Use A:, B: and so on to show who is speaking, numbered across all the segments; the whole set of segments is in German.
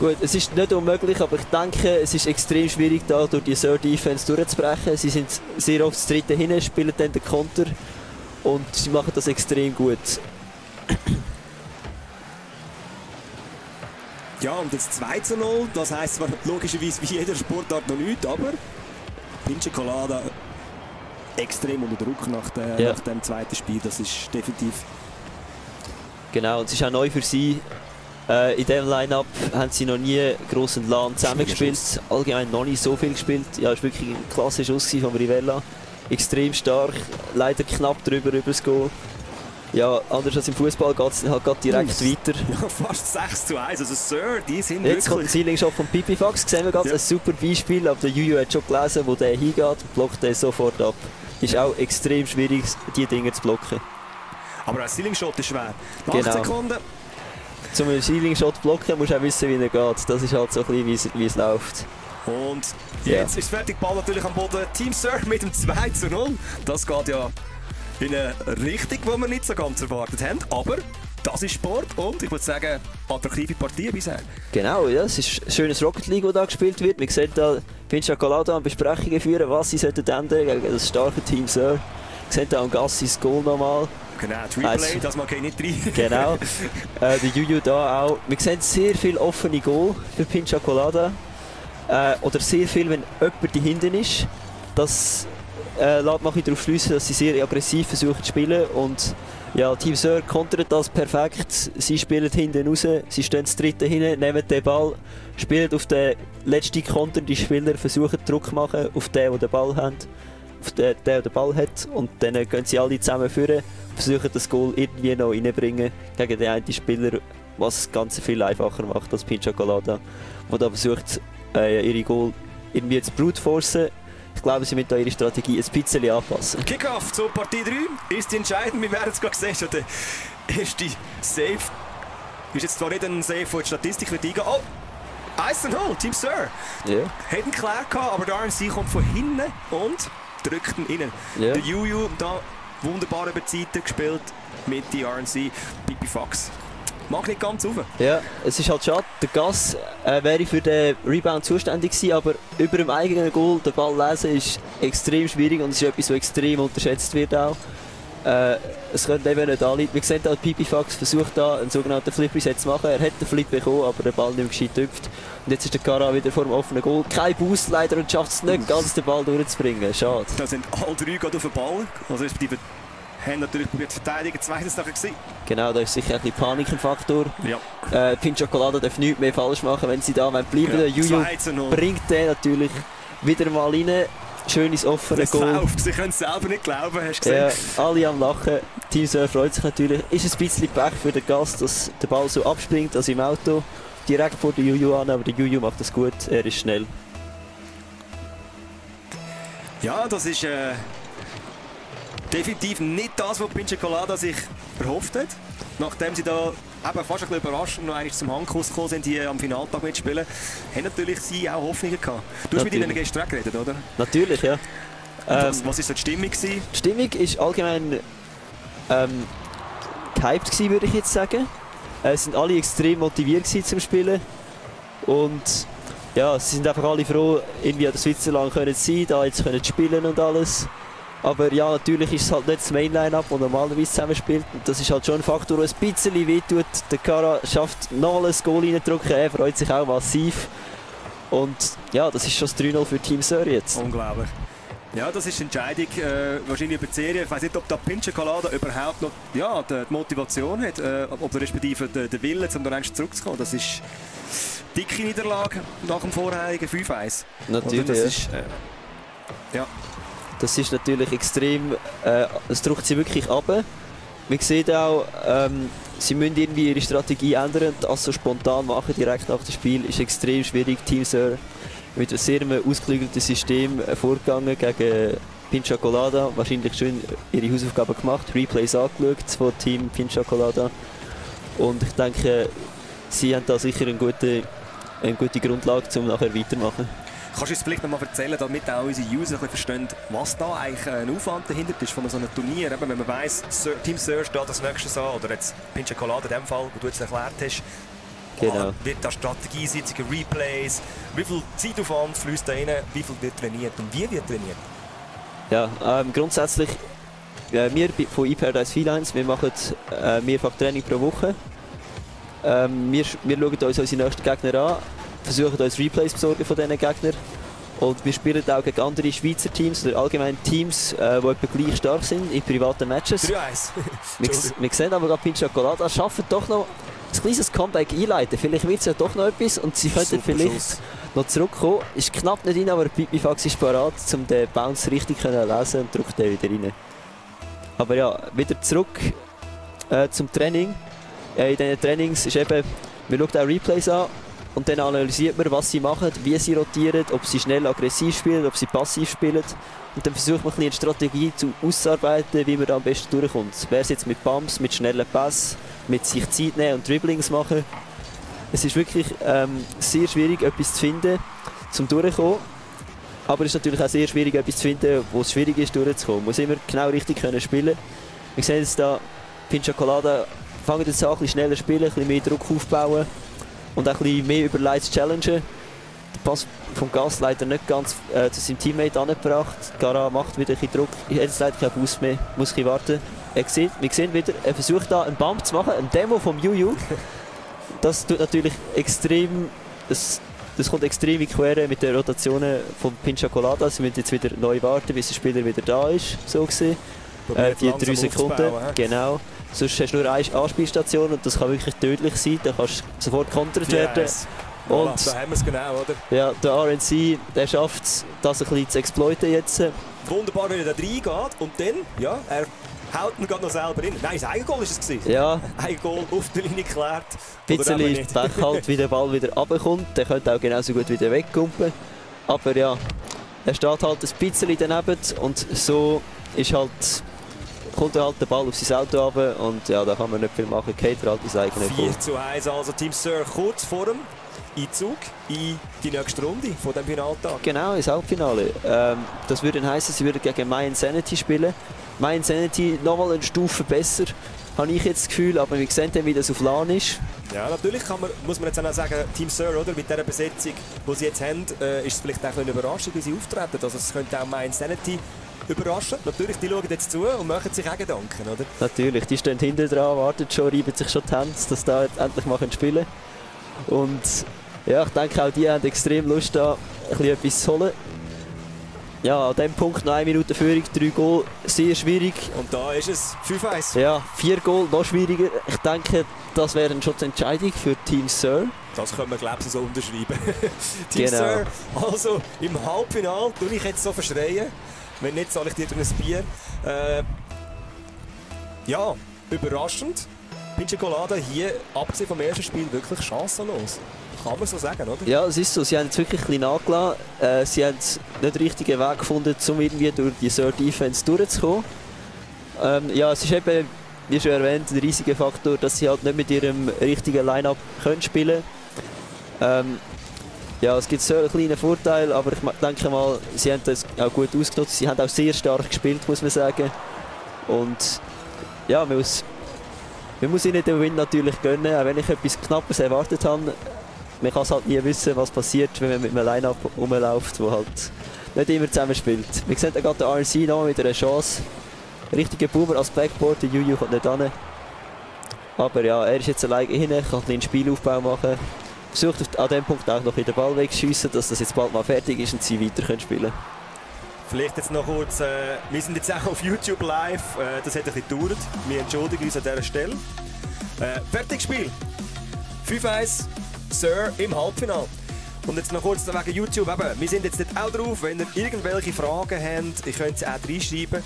A: Gut, es ist nicht unmöglich, aber ich denke, es ist extrem schwierig, da durch die Sir Defense durchzubrechen. Sie sind sehr oft das dritte hinten, spielen dann den Konter und sie machen das extrem gut.
B: Ja, und jetzt 2 zu 0. Das heisst zwar logischerweise wie jeder Sportart noch nichts, aber Pinche Colada extrem unter Druck nach, der,
A: Ja.
B: nach dem zweiten Spiel. Das ist definitiv.
A: Genau, und es ist auch neu für sie. Äh, in diesem Line-Up haben sie noch nie grossen LAN zusammengespielt. Allgemein noch nicht so viel gespielt. Ja, es war wirklich ein klassischer Schuss von Rivella. Extrem stark, leider knapp drüber über das Goal. Ja, anders als im Fußball geht es halt grad direkt
B: Uff.
A: weiter.
B: Ja, fast 6 zu 1. Also Sir, die sind
A: Jetzt kommt der
B: wirklich.
A: Ceiling-Shot von Pipifax, sehen wir gerade,
B: Ja.
A: ein super Beispiel, aber der Juju hat schon gelesen, wo der hingeht und blockt den sofort ab. Ist auch extrem schwierig, die Dinge zu blocken.
B: Aber ein Ceiling Shot ist schwer. Nach
A: Genau.
B: Sekunden.
A: Zum einen Ceiling-Shot blocken musst du auch wissen, wie er geht. Das ist halt so ein bisschen, wie es, läuft.
B: Und
A: Ja.
B: jetzt ist fertig. Ball natürlich am Boden. Team Sir mit dem 2 zu 0. Das geht ja in eine Richtung, die wir nicht so ganz erwartet haben. Aber das ist Sport und ich würde sagen, attraktive Partie bisher.
A: Genau, ja, es ist ein schönes Rocket League, das da gespielt wird. Wir sehen da Pincha Colada an Besprechungen führen, was sie sollten ändern gegen das starke Team Sir. Wir sehen da am Gassis Goal nochmal.
B: Genau, Triple das mag ich nicht rein.
A: Genau. äh, der Juju da auch. Wir sehen sehr viel offene Goal für Pincha Colada. Äh, oder sehr viel, wenn jemand hinten ist. Das äh, lässt mich darauf schließen, dass sie sehr aggressiv versuchen zu spielen. Und ja, Team Sir kontert das perfekt. Sie spielen hinten raus, sie stehen das dritte hinten, nehmen den Ball, spielen auf den letzten konternden Spieler, versuchen Druck zu machen auf den, der den Ball hat. Der, der den Ball hat. Und dann gehen sie alle zusammen führen versuchen das Goal irgendwie noch reinbringen gegen den einen Spieler, was das Ganze viel einfacher macht als Pincha Colada, der da versucht, äh, ihre Goal irgendwie zu brute forcen. Ich glaube, sie müssen da ihre Strategie ein bisschen anpassen.
B: Kickoff zur Partie 3 ist entscheidend. Wir werden es gerade sehen. Schon der erste Save ist jetzt zwar nicht ein Save, der die Statistik wird eingehen. Oh! 1 0, Team Sir.
A: Ja.
B: Hat ihn klar gehabt, aber der RNC kommt von hinten und drückt ihn rein.
A: Ja.
B: Der Juju da wunderbar über die Seite gespielt mit die RNC. Pipi Fox. Mag nicht ganz rauf.
A: ja, es ist halt schade. Der Gas äh, wäre für den Rebound zuständig gewesen, aber über dem eigenen Goal den Ball lesen ist extrem schwierig und ist etwas, was extrem unterschätzt wird auch. Äh, es könnte eben nicht alle. Wir sehen da, Pipifax versucht da einen sogenannten Flip Reset zu machen. Er hat den Flip bekommen, aber der Ball nicht mehr gescheit tüpft. Und jetzt ist der Kara wieder vor dem offenen Goal. Kein Boost leider und schafft es nicht ganz, den Ball durchzubringen. Schade.
B: Da sind alle drei gerade auf den Ball. Also respektive haben natürlich probiert zu verteidigen. Zweites nachher gesehen.
A: Genau, da ist sicher ein bisschen Panik im Faktor.
B: Ja.
A: Äh, Pin Chocolada darf nichts mehr falsch machen, wenn sie da bleiben. Der Juju
B: 2 zu 0.
A: bringt den natürlich wieder mal rein. Schönes offenes
B: Es
A: Goal.
B: läuft. Sie können es selber nicht glauben, hast du gesehen?
A: Ja, alle am Lachen. Team Sir freut sich natürlich. Ist ein bisschen Pech für den Gast, dass der Ball so abspringt, als im Auto. Direkt vor der Juju an, aber der Juju macht das gut. Er ist schnell.
B: Ja, das ist äh, definitiv nicht das, was Pinche Colada sich erhofft hat. Nachdem sie da eben fast ein bisschen überraschend noch einmal zum Handkuss gekommen sind, die am Finaltag mitspielen, haben natürlich sie auch Hoffnungen gehabt. Du hast mit ihnen gestern geredet, oder?
A: Natürlich, ja. Ähm,
B: was, was ist so die Stimmung gewesen?
A: Die Stimmung ist allgemein ähm, gehypt gewesen, würde ich jetzt sagen. Äh, Es sind alle extrem motiviert zum Spielen und ja, sie sind einfach alle froh, irgendwie an der Switzerland können zu sein, da jetzt können spielen und alles. Aber ja, natürlich ist es halt nicht das Main-Line-Up, das normalerweise zusammenspielt. Und das ist halt schon ein Faktor, der ein bisschen wehtut. Der Kara schafft noch ein Goal reindrücken, er freut sich auch massiv. Und ja, das ist schon das 3-0 für Team Sir jetzt.
B: Unglaublich. Ja, das ist die Entscheidung äh, wahrscheinlich über die Serie. Ich weiß nicht, ob da Pinche Colada überhaupt noch ja, die, die Motivation hat, äh, ob respektive den, den Willen, um da einmal zurückzukommen. Das ist dicke Niederlage nach dem vorherigen 5-1.
A: Natürlich,
B: Oder? Das ist, äh, ja.
A: Das ist natürlich extrem, äh, es drückt sie wirklich ab. Man sieht auch, ähm, sie müssen irgendwie ihre Strategie ändern. Das so spontan machen direkt nach dem Spiel ist extrem schwierig. Team Sir mit einem sehr ausgeklügelten System äh, vorgegangen gegen Pincha Colada. Wahrscheinlich schön ihre Hausaufgaben gemacht, Replays angeschaut von Team Pincha Colada. Und ich denke, sie haben da sicher eine gute, eine gute Grundlage, um nachher weitermachen.
B: Kannst du uns vielleicht noch mal erzählen, damit auch unsere User ein bisschen verstehen, was da eigentlich ein Aufwand dahinter ist von so einem Turnier? Eben, wenn man weiss, Team Sir steht das nächste an, oder jetzt Pinche Colada in dem Fall, wo du jetzt erklärt hast,
A: Genau.
B: Wird da Strategiesitzungen, Replays, wie viel Zeitaufwand fließt da rein, wie viel wird trainiert und wie wird trainiert?
A: Ja, ähm, grundsätzlich, äh, wir von eParadise Felines, wir machen äh, mehrfach Training pro Woche. Ähm, wir, wir schauen uns unsere nächsten Gegner an, versuchen uns Replays besorgen von diesen Gegnern. Und wir spielen auch gegen andere Schweizer Teams oder allgemein Teams, äh, die etwa gleich stark sind in privaten Matches.
B: 3-1.
A: Wir, wir sehen aber gerade Pincha Colada schaffen doch noch ein kleines Comeback einleiten. Vielleicht wird es ja doch noch etwas und sie könnten
B: Super
A: vielleicht
B: Schuss.
A: noch zurückkommen. Ist knapp nicht rein, aber Pipifax ist parat, um den Bounce richtig zu lesen und drückt den wieder rein. Aber ja, wieder zurück äh, zum Training. Äh, in diesen Trainings ist eben, wir schauen auch Replays an und dann analysiert man, was sie machen, wie sie rotieren, ob sie schnell aggressiv spielen, ob sie passiv spielen. Und dann versucht man eine Strategie zu auszuarbeiten, wie man da am besten durchkommt. Wäre es jetzt mit Bumps, mit schnellen Pass, mit sich Zeit nehmen und Dribblings machen. Es ist wirklich ähm, sehr schwierig, etwas zu finden, zum durchkommen. Aber es ist natürlich auch sehr schwierig, etwas zu finden, wo es schwierig ist, durchzukommen. Man muss immer genau richtig können spielen. Wir sehen jetzt da, Pincha Colada fangen jetzt an, ein bisschen schneller spielen, ein bisschen mehr Druck aufbauen und auch ein bisschen mehr über Lights challengen. Der Pass vom Gast leider nicht ganz äh, zu seinem Teammate angebracht. Gara macht wieder ein bisschen Druck. Ich hätte jetzt leider keinen Boost mehr, muss ein bisschen warten. Er sieht, wir sehen wieder, er versucht da einen Bump zu machen, eine Demo vom Juju. Das tut natürlich extrem, das, das kommt extrem in Quere mit den Rotationen von Pincha Colada. Sie müssen jetzt wieder neu warten, bis der Spieler wieder da ist, so gesehen. Äh, die drei Sekunden, genau. Sonst hast du nur eine Anspielstation und das kann wirklich tödlich sein. Da kannst du sofort kontert werden.
B: Yes. Voilà,
A: Und-
B: da haben wir es genau, oder?
A: Ja, der RNC, der schafft es, das ein bisschen zu exploiten jetzt.
B: Wunderbar, wenn er da reingeht und dann, ja, er haut ihn gerade noch selber rein. Nein, das Eigengoal ist es.
A: Ja,
B: Eigengoal auf der Linie geklärt.
A: ein bisschen
B: nicht.
A: Pech halt, wie der Ball wieder runterkommt. Der könnte auch genauso gut wieder wegkumpen. Aber ja, er steht halt ein bisschen daneben und so ist halt, kommt halt der Ball auf sein Auto runter und ja, da kann man nicht viel machen. Geht er halt ins eigene Goal.
B: 4 zu 1, also Team Sir kurz vor dem Einzug in die nächste Runde von dem Finaltag.
A: Genau, ins Halbfinale. Ähm, das würde heißen, sie würden gegen My Insanity spielen. My Insanity nochmal eine Stufe besser, habe ich jetzt das Gefühl, aber wir sehen dann, wie das auf LAN ist.
B: Ja, natürlich man, muss man jetzt auch sagen, Team Sir, oder? Mit dieser Besetzung, die sie jetzt haben, äh, ist es vielleicht auch eine Überraschung, wie sie auftreten. Also es könnte auch My Insanity überraschen. Natürlich, die schauen jetzt zu und machen sich auch Gedanken, oder?
A: Natürlich, die stehen hinten dran, warten schon, reiben sich schon die Hände, dass da endlich mal spielen können. Und ja, ich denke auch die haben extrem Lust da, ein bisschen etwas zu holen. Ja, an diesem Punkt noch eine Minute Führung, drei Goal, sehr schwierig.
B: Und da ist es 5-1.
A: Ja, vier Goal, noch schwieriger. Ich denke, das wäre dann schon die Entscheidung für Team Sir.
B: Das können wir, glaube ich, so unterschreiben. Team
A: Genau.
B: Sir, also im Halbfinale, tue ich jetzt so verschreien. Wenn nicht, zahle ich dir dann ein Bier. Äh, ja, überraschend. Pinche Colada hier, abgesehen vom ersten Spiel, wirklich chancenlos. Kann man so sagen, oder?
A: Ja, es ist so. Sie haben es wirklich ein bisschen nachgelassen. Äh, sie haben nicht den richtigen Weg gefunden, um irgendwie durch die Sir Defense durchzukommen. Ähm, ja, es ist eben, wie schon erwähnt, ein riesiger Faktor, dass sie halt nicht mit ihrem richtigen Line-Up können spielen ähm, Ja, es gibt so einen kleinen Vorteil, aber ich denke mal, sie haben das auch gut ausgenutzt. Sie haben auch sehr stark gespielt, muss man sagen. Und ja, man muss, man muss ihnen den Win natürlich gönnen, auch wenn ich etwas Knappes erwartet habe man kann es halt nie wissen, was passiert, wenn man mit einem Line-Up rumläuft, wo halt nicht immer zusammen spielt. Wir sehen gerade den RNC noch mit einer Chance. Richtiger Boomer als Backboard, der Juju kommt nicht an. Aber ja, er ist jetzt alleine hin, kann ein bisschen Spielaufbau machen. Versucht an dem Punkt auch noch in den Ball wegzuschiessen, dass das jetzt bald mal fertig ist und sie weiter können spielen
B: Vielleicht jetzt noch kurz, äh, wir sind jetzt auch auf YouTube live, äh, das hat ein bisschen gedauert. Wir entschuldigen uns an dieser Stelle. Äh, fertiges Spiel. 5-1, Sir im Halbfinale. Und jetzt noch kurz wegen YouTube. Eben, wir sind jetzt dort auch drauf. Wenn ihr irgendwelche Fragen habt, ihr könnt sie auch reinschreiben.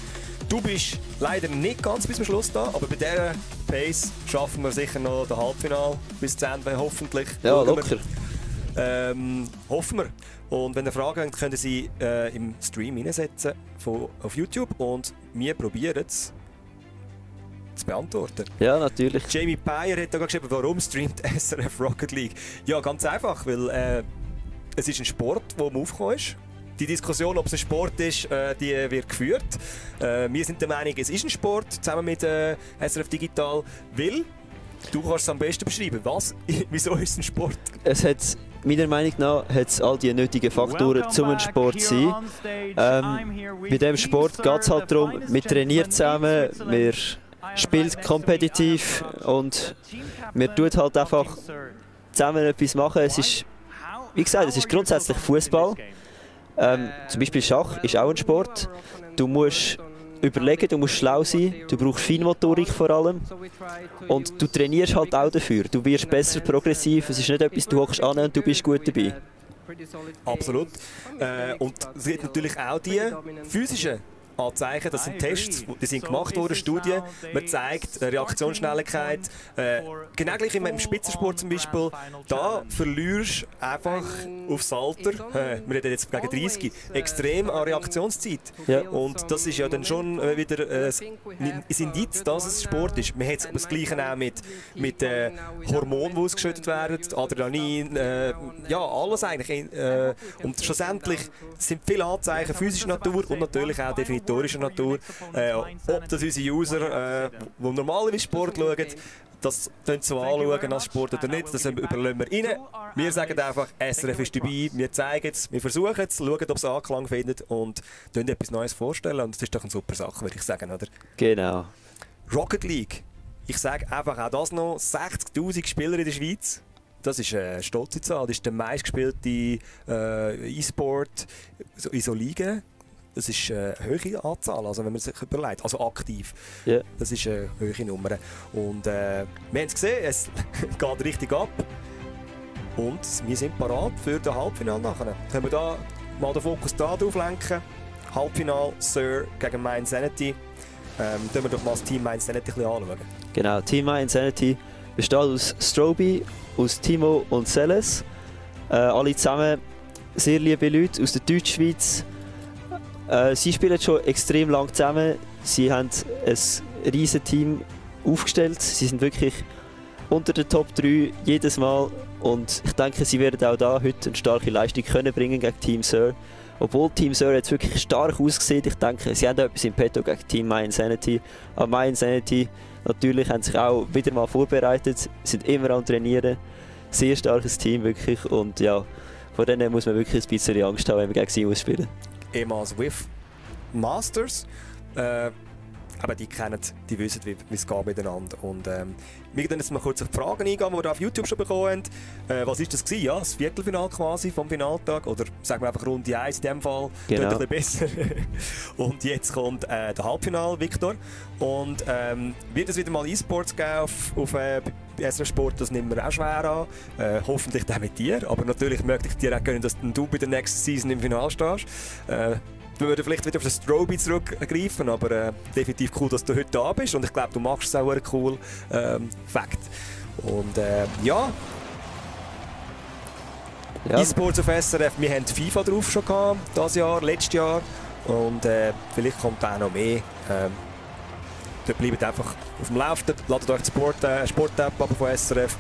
B: Du bist leider nicht ganz bis zum Schluss da, aber bei dieser Pace schaffen wir sicher noch das Halbfinale bis zum Ende, hoffentlich.
A: Ja, locker.
B: Ähm, hoffen wir. Und wenn ihr Fragen habt, könnt ihr sie äh, im Stream reinsetzen von, auf YouTube und wir probieren es zu beantworten.
A: Ja, natürlich.
B: Jamie Bayer hat da geschrieben, warum streamt SRF Rocket League? Ja, ganz einfach, weil äh, es ist ein Sport, der am Aufkommen ist. Die Diskussion, ob es ein Sport ist, äh, die wird geführt. Äh, wir sind der Meinung, es ist ein Sport, zusammen mit äh, SRF Digital, weil Du kannst es am besten beschreiben. Was? Wieso ist es ein Sport?
A: Es hat, meiner Meinung nach, hat es all die nötigen Faktoren, um ein Sport zu sein. Ähm, bei diesem Sport geht es halt darum, wir trainieren zusammen, wir spielen kompetitiv und wir tun halt einfach zusammen etwas machen. Es ist, wie gesagt, es ist grundsätzlich Fußball. Ähm, zum Beispiel Schach ist auch ein Sport. Du musst überlegen, du musst schlau sein, du brauchst Feinmotorik vor allem und du trainierst halt auch dafür. Du wirst besser progressiv, es ist nicht etwas, du hockst an und du bist gut dabei.
B: Absolut. Äh, und es gibt natürlich auch die physischen Anzeichen. Das sind Tests, die sind gemacht worden, Studien. Man zeigt Reaktionsschnelligkeit. Äh, genau gleich im Spitzensport zum Beispiel. Da verlierst du einfach aufs Alter, äh, wir reden jetzt gegen 30, extrem an Reaktionszeit. Ja. Und das ist ja dann schon äh, wieder äh, ein Indiz, dass es Sport ist. Man hat das Gleiche auch mit, mit äh, Hormonen, die ausgeschüttet werden, Adrenalin, äh, ja, alles eigentlich. Äh, und schlussendlich sind viele Anzeichen physischer Natur und natürlich auch definitiv historischer Natur. Äh, ob das unsere User, äh, die normalerweise Sport schauen, das so anschauen als Sport oder nicht, das überlassen wir ihnen. Wir sagen einfach, SRF ist dabei, wir zeigen es, wir versuchen es, schauen, ob es Anklang findet und etwas Neues vorstellen. Und das ist doch eine super Sache, würde ich sagen, oder?
A: Genau.
B: Rocket League. Ich sage einfach auch das noch, 60'000 Spieler in der Schweiz. Das ist eine stolze Zahl. Das ist der meistgespielte äh, E-Sport in so Ligen. Das ist eine hohe Anzahl, also wenn man sich überlegt, also aktiv. Yeah. Das ist eine hohe Nummer. Und äh, wir haben es gesehen, es geht richtig ab. Und wir sind parat für das Halbfinale nachher. Können wir da mal den Fokus da drauf lenken? Halbfinale Sir gegen Mind Sanity. Ähm, wir doch mal das Team Mind Sanity ein anschauen.
A: Genau, Team Mind Sanity besteht aus Stroby, aus Timo und Celes. Äh, alle zusammen sehr liebe Leute aus der Deutschschweiz. Äh, sie spielen schon extrem lang zusammen. Sie haben ein riesiges Team aufgestellt. Sie sind wirklich unter den Top 3 jedes Mal. Und ich denke, sie werden auch da heute eine starke Leistung können bringen gegen Team Sir. Obwohl Team Sir jetzt wirklich stark ausgesehen, ich denke, sie haben etwas im Petto gegen Team My Insanity. Aber My Insanity natürlich haben sich auch wieder mal vorbereitet, sind immer am Trainieren. Sehr starkes Team wirklich und ja, vor denen muss man wirklich ein bisschen Angst haben, wenn wir gegen sie ausspielen
B: ehemals With Masters. Äh, aber die kennen, die wissen, wie, es geht miteinander. Und ähm, wir können jetzt mal kurz auf die Fragen eingehen, die wir auf YouTube schon bekommen haben. Äh, was ist das gewesen? Ja, das Viertelfinal quasi vom Finaltag. Oder sagen wir einfach Runde 1 in dem Fall. Genau. ein bisschen besser. und jetzt kommt äh, der Halbfinal, Victor. Und ähm, wird es wieder mal E-Sports geben auf, auf äh, SRF Sport, das nehmen wir auch schwer an. Äh, hoffentlich dann mit dir. Aber natürlich möchte ich dir auch gönnen, dass du bei der nächsten Season im Finale stehst. Äh, wir würden vielleicht wieder auf das Stroby zurückgreifen, aber äh, definitiv cool, dass du heute da bist und ich glaube, du machst es auch cool. Ähm, Fakt. Und äh, ja. ja. E-Sports auf SRF, wir haben FIFA drauf schon gehabt, dieses Jahr, letztes Jahr. Und äh, vielleicht kommt auch noch mehr. Ähm, bleibt einfach auf dem Laufenden, ladet euch die Sport, äh, Sport-App von SRF.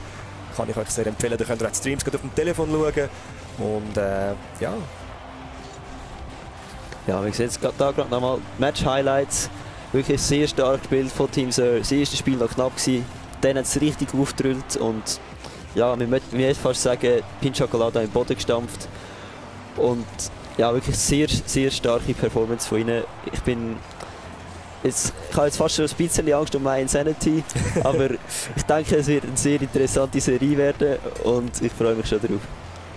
B: Kann ich euch sehr empfehlen, da könnt ihr auch die Streams auf dem Telefon schauen. Und äh, ja,
A: ja, wir sehen jetzt da gerade nochmal Match-Highlights. Wirklich sehr stark gespielt von Team Sir. Das erste Spiel noch knapp gewesen. Dann hat es richtig aufgedrüllt und ja, wir möchten fast sagen, Pin Chocolate im Boden gestampft. Und ja, wirklich sehr, sehr starke Performance von ihnen. Ich bin Jetzt, ich habe jetzt fast schon ein bisschen Angst um meine Insanity, aber ich denke, es wird eine sehr interessante Serie werden und ich freue mich schon darauf.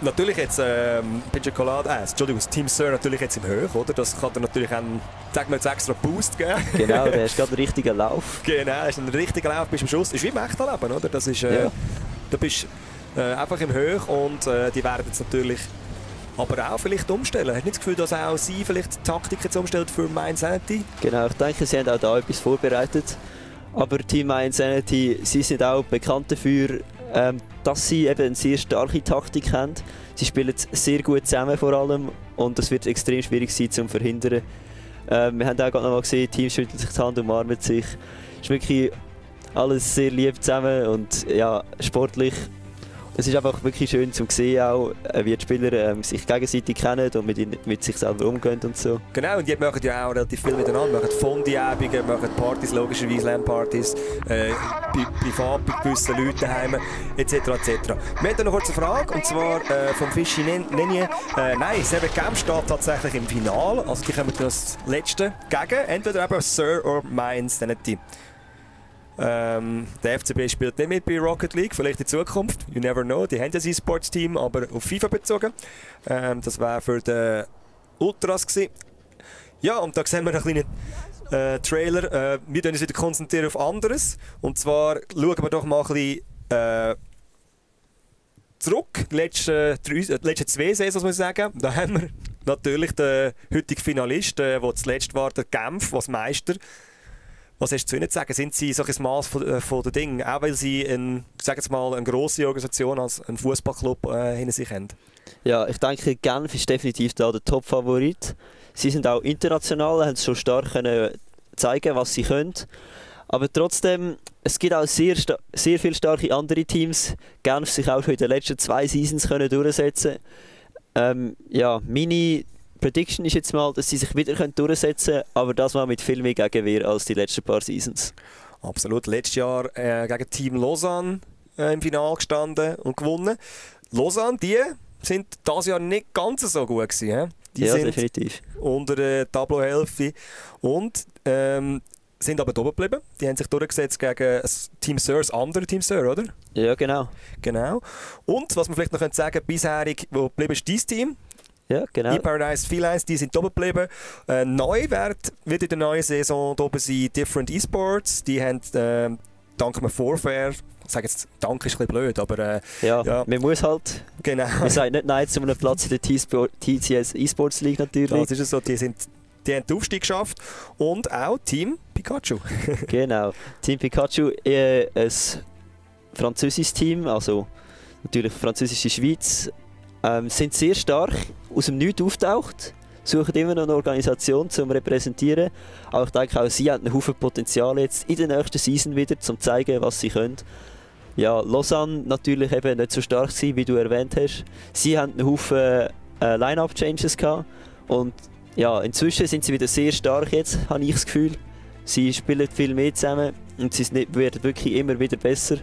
B: Natürlich jetzt ähm, Pincha Colada, äh, Entschuldigung, das Team Sir natürlich jetzt im Höch, oder? Das kann dir natürlich einen, sagen wir jetzt extra Boost geben.
A: Genau, der ist gerade einen richtigen Lauf.
B: Genau, ist ein richtiger Lauf bis zum Schluss. Ist wie im echten Leben, oder? Das ist, äh, ja. Du bist äh, einfach im Höch und äh, die werden jetzt natürlich aber auch vielleicht umstellen. Hast du nicht das Gefühl, dass auch sie vielleicht Taktiken jetzt umstellt für Mind Sanity?
A: Genau, ich denke, sie haben auch da etwas vorbereitet. Aber Team Mind Sanity, sie sind auch bekannt dafür, ähm, dass sie eben eine sehr starke Taktik haben. Sie spielen sehr gut zusammen vor allem und das wird extrem schwierig sein zu verhindern. Ähm, wir haben auch gerade noch mal gesehen, Team schüttelt sich die Hand, umarmt sich. Es ist wirklich alles sehr lieb zusammen und ja, sportlich es ist einfach wirklich schön zu sehen, auch, äh, wie die Spieler ähm, sich gegenseitig kennen und mit, mit sich selber umgehen und so.
B: Genau, und die machen ja auch relativ viel miteinander. Machen Fondi-Abende, machen Partys, logischerweise LAN-Partys, äh, privat bei gewissen Leuten daheim, etc. etc. Wir haben noch eine Frage, und zwar äh, vom Fischi Nenje. Äh, nein, Seven Camp steht tatsächlich im Finale, also die kommen das letzte gegen, entweder eben Sir oder Mainz, dann die. Ähm, der FCB spielt nicht mit bei Rocket League, vielleicht in Zukunft. You never know. Die haben ja sein Sportsteam, aber auf FIFA bezogen. Ähm, das war für die Ultras. Gewesen. Ja, und da sehen wir einen kleinen äh, Trailer. Äh, wir konzentrieren uns wieder konzentrieren auf anderes. Und zwar schauen wir doch mal ein bisschen äh, zurück. Die letzten, drei, äh, die letzten zwei Saisons, muss ich sagen. Da haben wir natürlich den heutigen Finalist, der äh, zuletzt war, der Genf, was Meister. Was hast du zu ihnen zu sagen? Sind sie so ein Maß von, äh, von den Dingen, auch weil sie ein, sag jetzt mal, eine grosse Organisation als ein Fußballclub äh, hinter sich haben?
A: Ja, ich denke, Genf ist definitiv da der Top-Favorit. Sie sind auch international, haben schon stark können zeigen, was sie können. Aber trotzdem, es gibt auch sehr, sehr viele starke andere Teams. Genf sich auch schon in den letzten zwei Seasons können durchsetzen. Ähm, ja, meine Prediction ist jetzt mal, dass sie sich wieder durchsetzen können, aber das mal mit viel mehr Gegenwehr als die letzten paar Seasons.
B: Absolut. Letztes Jahr äh, gegen Team Lausanne äh, im Finale gestanden und gewonnen. Lausanne, die sind das Jahr nicht ganz so gut gewesen.
A: Die ja, sind definitiv.
B: unter der Tableauhälfte und ähm, sind aber oben geblieben. Die haben sich durchgesetzt gegen Team Sir, das andere Team Sir, oder?
A: Ja, genau.
B: Genau. Und was man vielleicht noch sagen könnte, bisherig, wo geblieben ist dein Team,
A: ja, genau.
B: Die Paradise Felines, die sind oben geblieben. Äh, neu wird, wird in der neuen Saison oben sein Different Esports. Die haben äh, dank einem Forfair ich sage jetzt, Dank ist ein bisschen blöd, aber äh,
A: ja, ja, man muss halt.
B: Genau.
A: Man sagt nicht Nein zu einem Platz in der TCS Esports League natürlich.
B: Das ist es so, die, sind, die haben den Aufstieg geschafft und auch Team Pikachu.
A: genau, Team Pikachu, äh, ein französisches Team, also natürlich französische Schweiz, ähm, sind sehr stark aus dem Nichts auftaucht, suchen immer noch eine Organisation zum Repräsentieren. Aber ich denke auch, sie haben einen Haufen Potenzial jetzt in der nächsten Season wieder, um zu zeigen, was sie können. Ja, Lausanne natürlich eben nicht so stark sein, wie du erwähnt hast. Sie haben einen Haufen äh, Line-Up-Changes gehabt und ja, inzwischen sind sie wieder sehr stark jetzt, habe ich das Gefühl. Sie spielen viel mehr zusammen und sie werden wirklich immer wieder besser.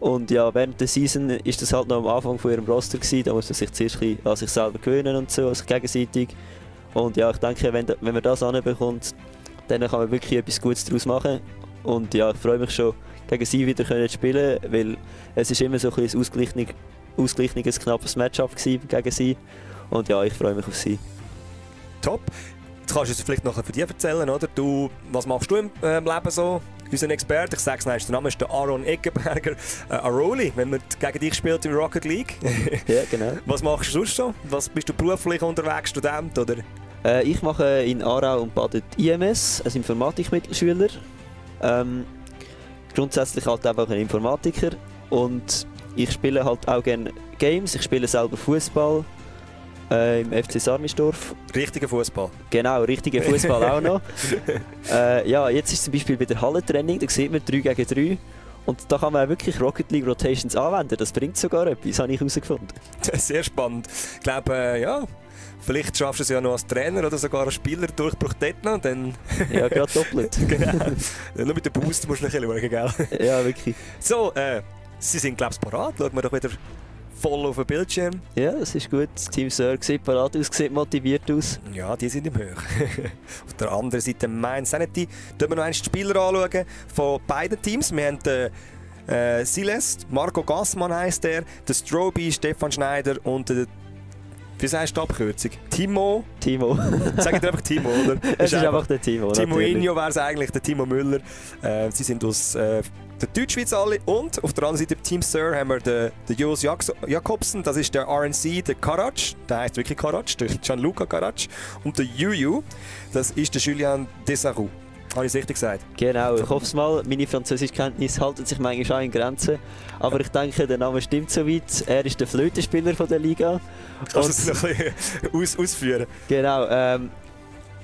A: Und ja, während der Season ist das halt noch am Anfang von ihrem Roster gewesen. Da muss man sich zuerst an sich selber gewöhnen und so, also gegenseitig. Und ja, ich denke, wenn, wenn man das anbekommt, dann kann man wirklich etwas Gutes daraus machen. Und ja, ich freue mich schon, gegen sie wieder können spielen, weil es ist immer so ein, ausgleichniges, knappes Matchup gegen sie. Und ja, ich freue mich auf sie.
B: Top. Jetzt kannst du uns vielleicht noch von dir erzählen, oder? Du, was machst du im äh, Leben so? Unser Experte, ich sage es der Name ist der Aaron Eckenberger, äh, Aroli, wenn man gegen dich spielt in Rocket League.
A: ja, genau.
B: Was machst du sonst so? Was, bist du beruflich unterwegs, Student, oder?
A: Äh, ich mache in Aarau und Baden IMS, als Informatikmittelschüler. Ähm, grundsätzlich halt einfach ein Informatiker und ich spiele halt auch gerne Games, ich spiele selber Fußball äh, im FC Sarmisdorf.
B: Richtiger Fußball.
A: Genau, richtiger Fußball auch noch. Äh, ja, jetzt ist zum Beispiel bei der Hallentraining, da sieht man 3 gegen 3. Und da kann man wirklich Rocket League Rotations anwenden. Das bringt sogar etwas, habe ich herausgefunden.
B: Sehr spannend. Ich glaube, äh, ja, vielleicht schaffst du es ja noch als Trainer oder sogar als Spieler Durchbruch dort noch. Dann
A: ja, gerade doppelt.
B: genau. Nur mit dem Boost musst du ein bisschen schauen,
A: gell? Ja, wirklich.
B: So, äh, Sie sind, glaube ich, parat. Schauen wir doch wieder voll auf dem Bildschirm.
A: Ja, das ist gut. Das Team Sir sieht parat aus, sieht motiviert aus.
B: Ja, die sind im Höch. auf der anderen Seite Main Sanity. Schauen wir noch einmal die Spieler anschauen von beiden Teams. Wir haben den äh, Siles, Marco Gassmann heisst er, der Stroby, Stefan Schneider und der wie sagst du die Abkürzung? Timo?
A: Timo.
B: Sag dir einfach Timo, oder?
A: es ist einfach, einfach der Timo.
B: Timo Injo wäre es eigentlich, der Timo Müller. Äh, sie sind aus äh, der Deutschschweiz alle. Und auf der anderen Seite im Team Sir haben wir den, den Jos Jakobsen, das ist der RNC, der Karac, der heißt wirklich Karac, der Gianluca Karac. Und der Juju, das ist der Julian Desarou. Habe ich es richtig gesagt?
A: Genau, ich hoffe es mal. Meine Französischkenntnisse halten sich manchmal auch in Grenzen. Aber ich denke, der Name stimmt soweit. Er ist der Flötenspieler von der Liga.
B: Kannst du es noch ein bisschen aus ausführen?
A: Genau. Ähm,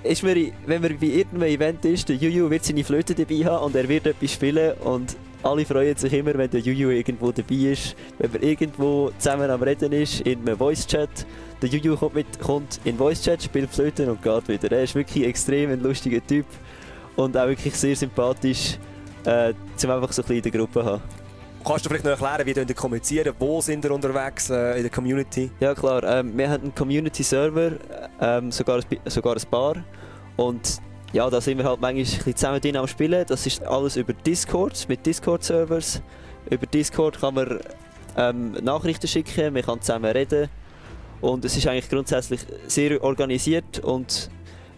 A: ist mir, wenn man bei irgendeinem Event ist, der Juju wird seine Flöte dabei haben und er wird etwas spielen und Alle freuen sich immer, wenn der Juju irgendwo dabei ist, wenn man irgendwo zusammen am Reden ist, in einem Voice-Chat. Der Juju kommt, mit, kommt in Voice-Chat, spielt Flöten und geht wieder. Er ist wirklich extrem ein lustiger Typ und auch wirklich sehr sympathisch, äh, zum einfach so ein bisschen in der Gruppe haben.
B: Kannst du vielleicht noch erklären, wie ihr kommunizieren? Wo sind ihr unterwegs äh, in der Community?
A: Ja klar, ähm, wir haben einen Community-Server, ähm, sogar, ein, sogar ein paar. Und ja, da sind wir halt manchmal ein zusammen drin am Spielen. Das ist alles über Discord, mit Discord-Servers. Über Discord kann man ähm, Nachrichten schicken, man kann zusammen reden. Und es ist eigentlich grundsätzlich sehr organisiert und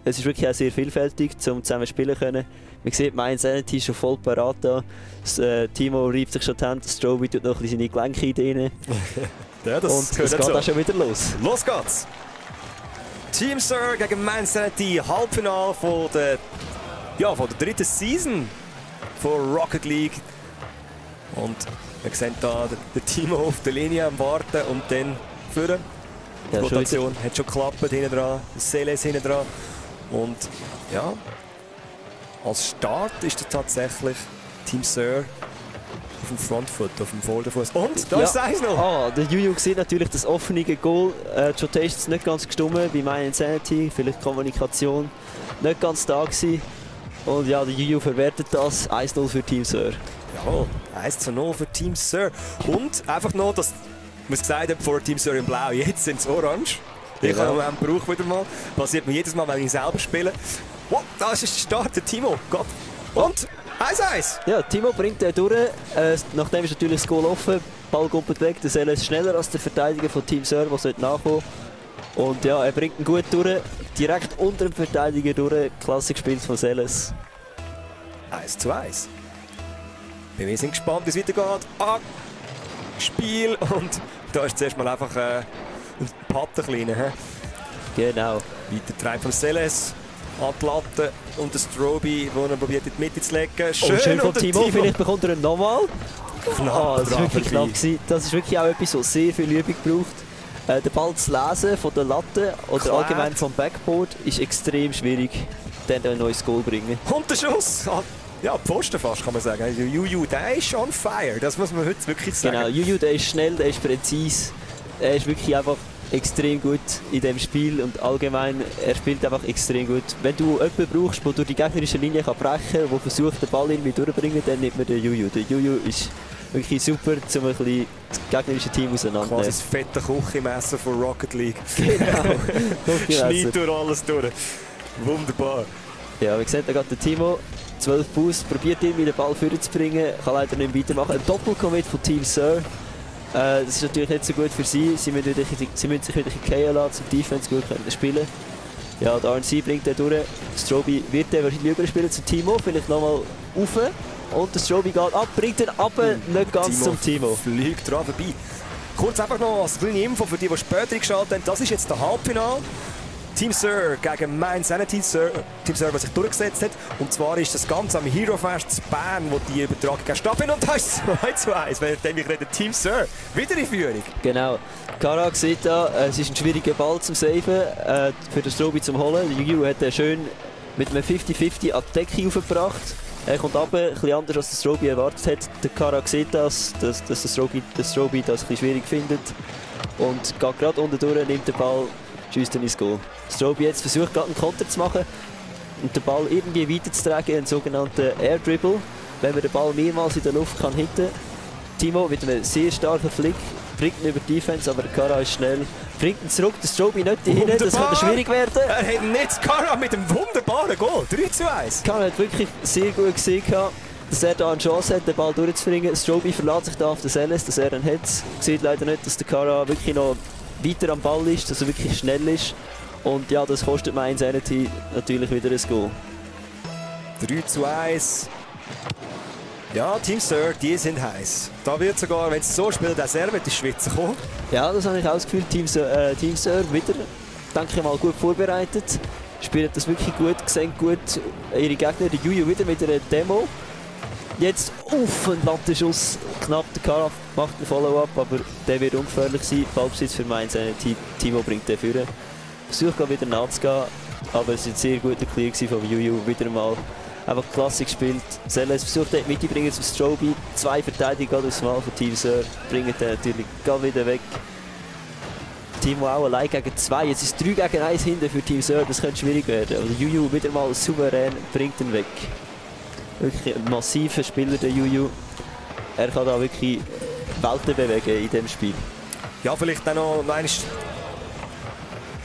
A: es ist wirklich auch sehr vielfältig, um zusammen spielen können. Man sieht, mein Sanity ist schon voll parat da. Das, äh, Timo reibt sich schon die Hände, Stroby tut noch ein bisschen seine Gelenke rein.
B: ja, das
A: und es geht auch schon wieder los.
B: Los geht's! Team Sir gegen Man Sanity, Halbfinale von der, ja, von der dritten Season von Rocket League. Und wir sehen hier den Timo auf der Linie am Warten und dann führen. Die ja, Rotation schon hat schon geklappt hinten dran, Seles hinten dran. Und ja, als Start ist er tatsächlich Team Sir auf dem Frontfoot, auf dem Vorderfuß. Und da ja. ist es noch.
A: Ah, der Juju sieht natürlich das offene Goal. Äh, die Rotation ist nicht ganz gestummen bei meiner Insanity, vielleicht Kommunikation nicht ganz da gewesen. Und ja, der Juju verwertet das. 1-0 für Team Sir.
B: Jawohl, 1 0 für Team Sir. Und einfach noch, dass wir gesagt haben, vor Team Sir in Blau, jetzt sind es Orange. Ich ja. habe einen Brauch wieder mal. Passiert mir jedes Mal, wenn ich selber spiele. Oh, da ist der Start, der Timo. Gott. Und 1-1.
A: Ja, Timo bringt den durch. Äh, nachdem ist natürlich das Goal offen. Ball kommt weg. Der Selle ist schneller als der Verteidiger von Team Server, der sollte nachkommen. Und ja, er bringt ihn gut durch. Direkt unter dem Verteidiger durch. Klasse gespielt von Selles.
B: 1 zu 1. Wir sind gespannt, wie es weitergeht. Ah, Spiel und da ist zuerst mal einfach äh, ein Patten kleiner.
A: Genau.
B: Weiter treibt von Seles an die Latte und der Stroby, der er probiert in die Mitte zu legen.
A: Schön, oh, schön von Timo. Timo. vielleicht bekommt er ihn nochmal.
B: Knapp oh,
A: das war wirklich knapp. Gewesen. Das ist wirklich auch etwas, was sehr viel Übung braucht. Äh, den Ball zu lesen von der Latte oder Klar. allgemein vom Backboard ist extrem schwierig, dann ein neues Goal zu bringen.
B: Und der Schuss! Ah, ja, Pfosten fast kann man sagen. Also Juju, der ist on fire, das muss man heute wirklich sagen.
A: Genau, Juju, der ist schnell, der ist präzise. Er ist wirklich einfach extrem gut in dem Spiel und allgemein, er spielt einfach extrem gut. Wenn du jemanden brauchst, der durch die gegnerische Linie kann brechen kann, der versucht, den Ball irgendwie durchzubringen, dann nimmt man den Juju. Der Juju ist wirklich super, um ein bisschen das gegnerische Team auseinanderzunehmen.
B: Quasi das fette Küchenmesser von Rocket League. Genau, Schneidet durch alles durch. Wunderbar.
A: Ja, wie gesagt, da geht der Timo. 12 Boost, probiert irgendwie den Ball vorzubringen, kann leider nicht weitermachen. Ein Doppelcommit von Team Sir. Äh, das ist natürlich nicht so gut für sie. Sie müssen, wieder, sie müssen sich wieder fallen lassen, um Defense gut können spielen Ja, der RNC bringt den durch. Stroby wird den wahrscheinlich überspielen zu Timo, vielleicht nochmal rauf. Und der Stroby geht ab, bringt den ab, nicht ganz Timo zum Timo.
B: fliegt dran vorbei. Kurz einfach noch als kleine Info für die, die später geschaltet haben. Das ist jetzt der Halbfinale. Team Sir gegen Main Sanity Sir, Team Sir, was sich durchgesetzt hat. Und zwar ist das Ganze am Hero Fest Bern, wo die Übertragung stattfindet. Und da ist 2 zu 1, wenn ich rede, Team Sir wieder in Führung.
A: Genau. Kara sieht da, es ist ein schwieriger Ball zum Saven, äh, für den Strobi zum Holen. Yu hat er schön mit einem 50-50 an die Decke aufgebracht. Er kommt ab, bisschen anders als der Strobi erwartet hat. Der Kara sieht das, dass, dass der, Strobi, der Strobi das ein bisschen schwierig findet. Und geht gerade unten durch, nimmt den Ball schießt dann Goal. Strobe jetzt versucht gerade einen Konter zu machen und den Ball irgendwie weiterzutragen, einen sogenannten Air Dribble. Wenn man den Ball mehrmals in der Luft kann hitten. Timo mit einem sehr starken Flick bringt ihn über die Defense, aber Kara ist schnell. Bringt ihn zurück, der Strobe nicht hin, das könnte schwierig werden.
B: Er hat nicht Kara mit einem wunderbaren Goal, 3 zu 1.
A: Kara hat wirklich sehr gut gesehen, dass er da eine Chance hat, den Ball durchzubringen. Strobe verlässt sich da auf den Seles, dass er einen hat. Sieht leider nicht, dass der Kara wirklich noch weiter am Ball ist, dass er wirklich schnell ist. Und ja, das kostet mein Sanity natürlich wieder ein Goal.
B: 3 zu 1. Ja, Team Sir, die sind heiß. Da wird sogar, wenn es so spielt, der Servet in die Schweiz kommen.
A: Ja, das habe ich auch das Gefühl. Team Sir, äh, Team Sir wieder, denke ich mal, gut vorbereitet. Spielen das wirklich gut, sehen gut ihre Gegner. Die Juju wieder mit einer Demo. Jetzt auf ein Lattenschuss. Knapp der Karaf macht einen Follow-up, aber der wird ungefährlich sein. Ballbesitz für Mainz. Timo bringt den führen. Versucht wieder nachzugehen, aber es war ein sehr guter Clear von Juju. Wieder mal einfach klasse gespielt. Selles versucht dort mitzubringen zum Stroby. Zwei Verteidiger aufs Mal von Team Sir. Bringen den natürlich gar wieder weg. Timo auch allein gegen zwei. Jetzt ist 3 gegen 1 hinten für Team Sir. Das könnte schwierig werden. Aber Juju wieder mal souverän bringt ihn weg. Wirklich ein massiver Spieler, der Juju. Er kann da wirklich Welten bewegen in diesem Spiel.
B: Ja, vielleicht dann noch einmal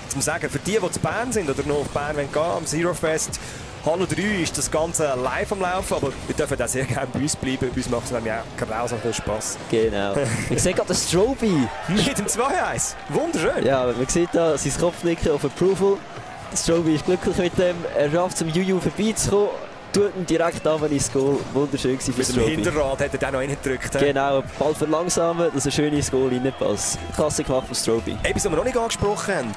B: zum Sagen, für die, die zu Bern sind oder noch auf Bern gehen am Zero Fest, Hallo 3 ist das Ganze live am Laufen, aber wir dürfen auch sehr gerne bei uns bleiben. Bei uns macht es nämlich auch grausam viel Spass.
A: Genau. ich sehe gerade den Stroby.
B: Mit dem 2-1. Wunderschön.
A: Ja, man sieht da sein Kopfnicken auf Approval. Stroby ist glücklich mit dem. Er schafft zum Juju vorbeizukommen. Tut ihn direkt an ins Goal. Wunderschön für
B: Mit dem Hinterrad hat er dann noch reingedrückt.
A: Genau, Ball verlangsamen, dass er schön ins Goal reinpasst. Klasse gemacht von Stroby.
B: Etwas, was wir noch nicht angesprochen haben.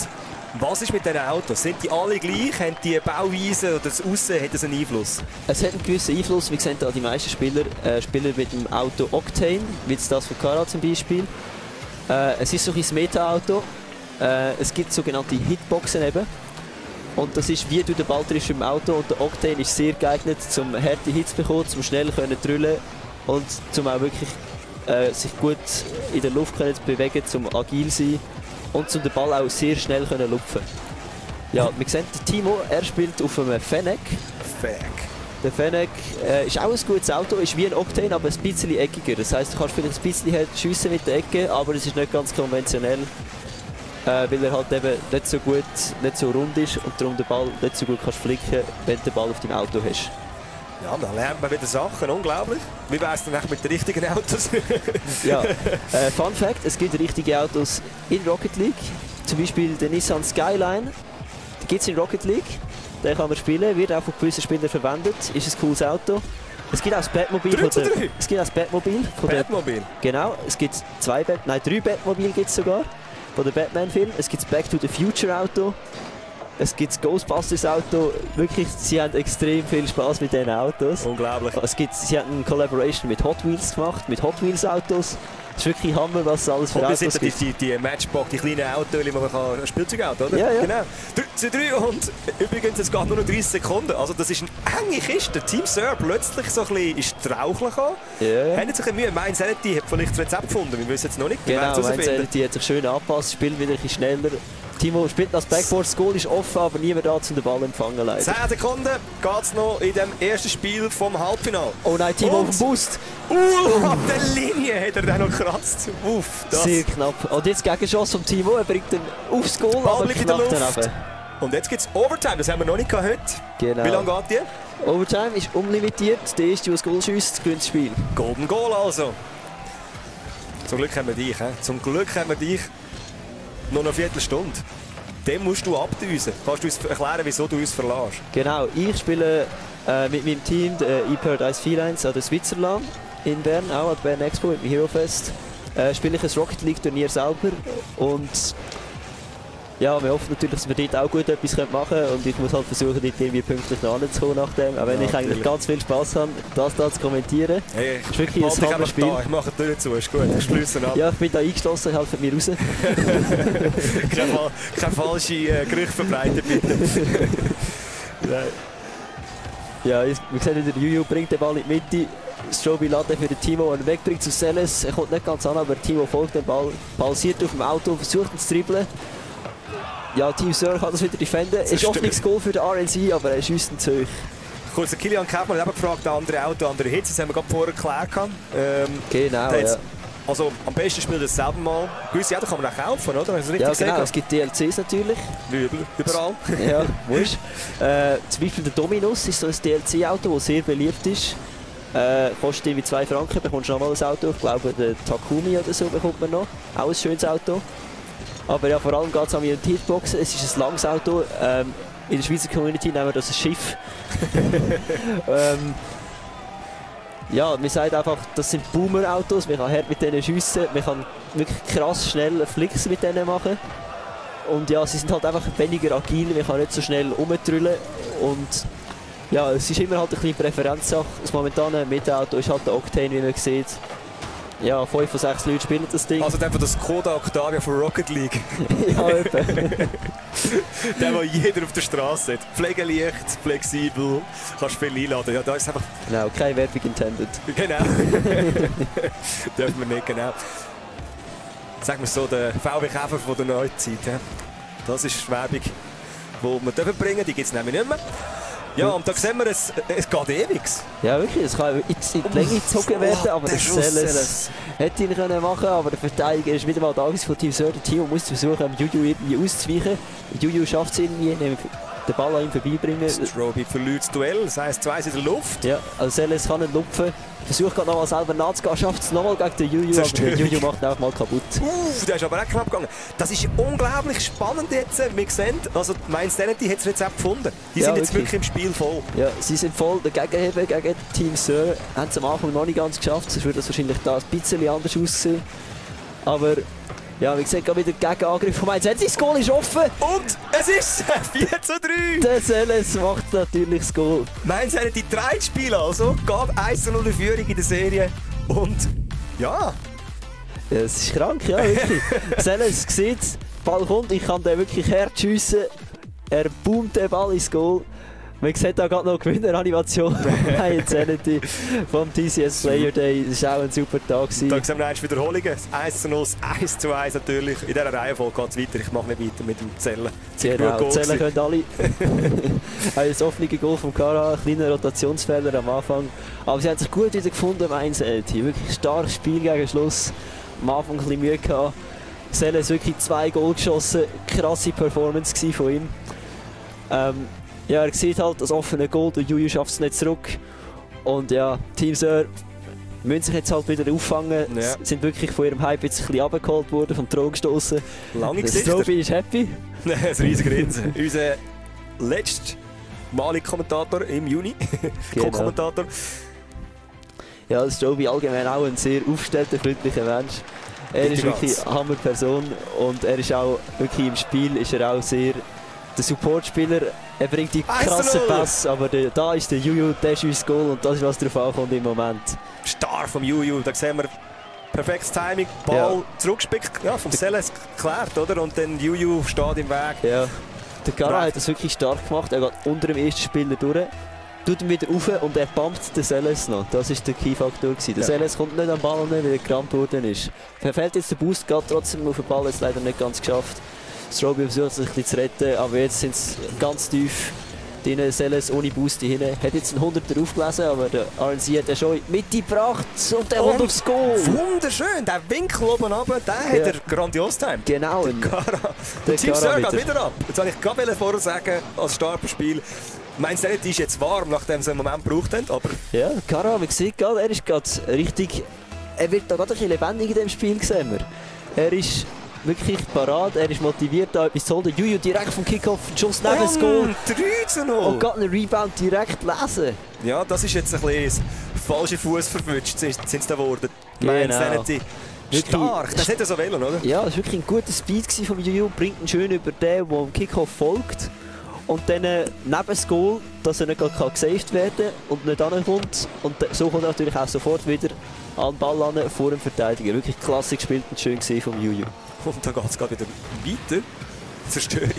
B: Was ist mit diesen Autos? Sind die alle gleich? Haben die Bauweise oder das Aussen hat das einen Einfluss?
A: Es hat einen gewissen Einfluss. Wir sehen hier die meisten Spieler, äh, Spieler mit dem Auto Octane, wie das von Kara zum Beispiel. Äh, es ist so ein Meta-Auto. Äh, es gibt sogenannte Hitboxen eben. Und das ist wie du den Ball triffst im Auto und der Octane ist sehr geeignet, um harte Hits zu bekommen, um schnell zu drüllen und um auch wirklich äh, sich gut in der Luft können zu bewegen, um agil zu sein und zum den Ball auch sehr schnell können lupfen. Ja, wir sehen Timo, er spielt auf einem Fennec.
B: Fennec.
A: Der Fennec äh, ist auch ein gutes Auto, ist wie ein Octane, aber ein bisschen eckiger. Das heisst, du kannst vielleicht ein bisschen schiessen mit der Ecke, aber es ist nicht ganz konventionell. Äh, weil er halt eben nicht so gut, nicht so rund ist und darum den Ball nicht so gut kannst flicken, wenn du den Ball auf deinem Auto hast.
B: Ja, dann lernt man wieder Sachen, unglaublich. Wie wäre es dann mit den richtigen Autos?
A: ja, äh, Fun Fact, es gibt richtige Autos in Rocket League. Zum Beispiel der Nissan Skyline. Die gibt es in Rocket League. Den kann man spielen, wird auch von gewissen Spielern verwendet. Ist ein cooles Auto. Es gibt auch das Batmobil
B: von der,
A: Es gibt auch das Batmobil
B: von Batmobil?
A: Der, genau, es gibt zwei Bat, nein, drei Batmobil gibt es sogar von der Batman-Film. Es gibt das Back to the Future Auto. Es gibt das Ghostbusters Auto. Wirklich, sie haben extrem viel Spaß mit diesen Autos.
B: Unglaublich.
A: Es gibt, sie haben eine Collaboration mit Hot Wheels gemacht, mit Hot Wheels Autos. Das ist wirklich Hammer, was es alles für Autos
B: sind gibt. Die, die, die Matchbox, die kleinen Autos, die man kann, Spielzeugauto, oder?
A: Ja, ja.
B: Genau. 3 zu 3 und übrigens, es geht nur noch 30 Sekunden. Also das ist eine enge Kiste. Team Sir plötzlich so ein bisschen ist straucheln gekommen.
A: Ja.
B: Haben sich ein Mühe. Sanity hat vielleicht das Rezept gefunden. Wir wissen jetzt noch nicht.
A: Genau, mein Sanity hat sich schön angepasst, spielt wieder ein bisschen schneller. Timo spielt das Backboard, das Goal ist offen, aber niemand da zum den Ball empfangen leider.
B: 10 Sekunden geht es noch in dem ersten Spiel vom Halbfinale.
A: Oh nein, Timo Und auf dem Boost.
B: Uh, an der Linie hat er dann noch gekratzt. Uff,
A: das. Sehr knapp. Und jetzt Gegenschuss von Timo, er bringt ihn aufs Goal,
B: Ball aber knapp daneben. Und jetzt gibt es Overtime, das haben wir noch nicht heute.
A: Genau.
B: Wie lange geht die?
A: Overtime ist unlimitiert, der erste, der das Goal schießt, gewinnt das Spiel.
B: Golden Goal also. Zum Glück haben wir dich, he? zum Glück haben wir dich. Noch eine Viertelstunde. Dem musst du abdüsen. Kannst du uns erklären, wieso du uns verlässt?
A: Genau, ich spiele äh, mit meinem Team, der eParadise Felines, an der Switzerland in Bern, auch an der Bern Expo mit dem Hero Fest. Äh, spiele ich ein Rocket League Turnier selber und ja, wir hoffen natürlich, dass wir dort auch gut etwas machen können und ich muss halt versuchen, dort irgendwie pünktlich nach kommen nach dem, auch wenn ja, ich eigentlich ganz viel Spaß habe, das da zu kommentieren.
B: Hey, ist wirklich ein Hammerspiel. Ich mache die Tür zu, ist gut, ich schließe ab.
A: Ja, ich bin da eingeschlossen, ich helfe mir raus.
B: keine, keine falsche äh, Gerüchte verbreiten, bitte.
A: Nein. Ja, wir sehen wieder, Juju bringt den Ball in die Mitte. Strobi Latte für den Timo und wegbringt zu Celes. Er kommt nicht ganz an, aber Timo folgt dem Ball, pausiert auf dem Auto, versucht ihn zu dribbeln. Ja, Team Sir kann das wieder defenden. Es ist offenes Goal für den RNC, aber er schießt ihn zu hoch.
B: Kurz, der Kilian Kaufmann hat gefragt, andere Auto, andere Hits, das haben wir gerade vorher geklärt. Ähm,
A: genau, ja.
B: Also am besten spielt er selber mal. Gewisse Autos kann man auch kaufen, oder?
A: ja, genau. Es gibt DLCs natürlich.
B: Wie überall.
A: ja, wurscht. Äh, zum Beispiel der Dominus ist so ein DLC-Auto, das sehr beliebt ist. Äh, kostet irgendwie 2 Franken, bekommst du noch mal ein Auto. Ich glaube, der Takumi oder so bekommt man noch. Auch ein schönes Auto. Aber ja, vor allem geht es an um die Hitboxen. Es ist ein langes Auto. Ähm, in der Schweizer Community nennen wir das ein Schiff. ähm, ja, man sagt einfach, das sind Boomer-Autos. Man kann hart mit denen schiessen. Man kann wirklich krass schnell Flicks mit denen machen. Und ja, sie sind halt einfach weniger agil. Man kann nicht so schnell rumtrüllen. Und ja, es ist immer halt ein bisschen Präferenzsache. Das momentane Mitauto ist halt der Octane, wie man sieht. Ja, 5 von 6 Leute spielen das Ding.
B: Also einfach das Skoda Octavia von Rocket League.
A: ja, etwa.
B: Der, den jeder auf der Straße hat. Pflegeleicht, flexibel, kannst viel einladen. Ja, da ist einfach...
A: Genau, keine Werbung intended.
B: Genau. Dürfen wir nicht, genau. Sagen wir so, der VW Käfer von der Neuzeit. Das ist die Werbung, die wir dürfen bringen die gibt es nämlich nicht mehr. Ja, und da sehen wir, es, es geht ewig.
A: Ja, wirklich. Es kann in die Länge gezogen werden, aber der Selles hätte ihn können machen aber der Verteidiger ist wieder mal da von Team Sir. Der Team muss versuchen, Juju irgendwie auszuweichen. Juju schafft es irgendwie, den Ball an ihm vorbeibringen.
B: Stroby verliert das Duell, das heisst, zwei sind in der Luft.
A: Ja, also Seles kann nicht lupfen. Versucht gerade nochmal selber nachzugehen, schafft es nochmal gegen den Juju, aber der Juju macht ihn auch mal kaputt.
B: Uff, der ist aber auch knapp gegangen. Das ist unglaublich spannend jetzt. Wir sehen, also mein Sanity hat das Rezept gefunden. Die ja, sind jetzt wirklich. wirklich im Spiel voll.
A: Ja, sie sind voll dagegen heben gegen Team Sir. Haben es am Anfang noch nicht ganz geschafft, sonst würde das wahrscheinlich da ein bisschen anders aussehen. Aber ja, wie gesagt, wieder Gegenangriff von Mainz. Das Goal ist offen.
B: Und es ist 4 zu 3.
A: Der Seles macht natürlich das Goal.
B: Mainz hat die drei Spiele also. Gab 1 0 Führung in der Serie. Und ja.
A: ja es ist krank, ja, wirklich. Seles sieht, Ball kommt, ich kann den wirklich herschiessen. Er boomt den Ball ins Goal. Man sieht da gerade noch Gewinneranimation bei Insanity vom TCS Player Day. Das war auch ein super Tag. Gewesen.
B: Da sehen wir eins Wiederholungen. 1 zu 0, 1 zu 1 natürlich. In dieser Reihenfolge geht es weiter. Ich mache nicht weiter mit dem Zellen.
A: Genau, Zellen können alle. ein offene Goal vom Kara, kleiner Rotationsfehler am Anfang. Aber sie haben sich gut wieder gefunden im Insanity. Wirklich starkes Spiel gegen Schluss. Am Anfang ein bisschen Mühe gehabt. Zellen hat wirklich zwei Goal geschossen. Krasse Performance von ihm. Ähm, ja, er sieht halt das offene Goal, der Juju schafft es nicht zurück. Und ja, Team Sir müssen sich jetzt halt wieder auffangen. Ja. Sind wirklich von ihrem Hype jetzt ein bisschen abgeholt worden, vom Thron gestoßen.
B: Lange
A: gesehen. Stroby ist happy.
B: ein riesiger Grinsen. Unser letzter Mali-Kommentator im Juni. Genau. Co-Kommentator.
A: Ja, Stroby allgemein auch ein sehr aufgestellter, freundlicher Mensch. Er ist wirklich eine Hammerperson und er ist auch wirklich im Spiel ist er auch sehr der Supportspieler, er bringt die krassen Pass, aber der, da ist der Juju, der ist unser Goal und das ist was drauf ankommt im Moment.
B: Star vom Juju, da sehen wir perfektes Timing, Ball ja. zurückgespickt, ja, vom Seles geklärt, oder? Und dann Juju steht im Weg.
A: Ja. Der Gara hat das wirklich stark gemacht, er geht unter dem ersten Spieler durch, tut ihn wieder rauf und er pumpt den Seles noch. Das war der Key-Faktor. Der ja. Seles kommt nicht am Ball, weil er gerammt worden ist. Verfällt jetzt der Boost, geht trotzdem auf den Ball, jetzt leider nicht ganz geschafft. Stroby versucht sich ein bisschen zu retten, aber jetzt sind sie ganz tief drin. Seles ohne Boost hinein. Hat jetzt einen 100er aufgelesen, aber der RNC hat er schon mitgebracht und der und aufs Goal.
B: Wunderschön, der Winkel oben runter, den ja. hat er grandios time.
A: Genau.
B: Der Cara. Der Team Sir geht wieder ab. Jetzt wollte ich gerade vorher sagen, als Startspiel. Du nicht, ist jetzt warm, nachdem sie einen Moment gebraucht haben? Aber
A: ja, Cara, sieht gerade, er ist gerade richtig... Er wird da gerade ein bisschen lebendig in dem Spiel, sehen wir. Er ist wirklich parat, er ist motiviert, da etwas zu holen. Juju direkt vom Kickoff, Schuss neben das Goal.
B: 3
A: Und gerade einen Rebound direkt lesen.
B: Ja, das ist jetzt ein bisschen falsche Fuß verwünscht, sind es da geworden. Genau. Stark, das hätte er so wollen, oder?
A: Ja, das war wirklich ein guter Speed vom Juju, bringt ihn schön über den, der am Kickoff folgt. Und dann äh, neben das Goal, dass er nicht gesaved werden kann und nicht ankommt. Und so kommt er natürlich auch sofort wieder an den Ball an, vor dem Verteidiger. Wirklich klasse gespielt und schön vom Juju.
B: Und da geht es gerade wieder weiter. Zerstörung.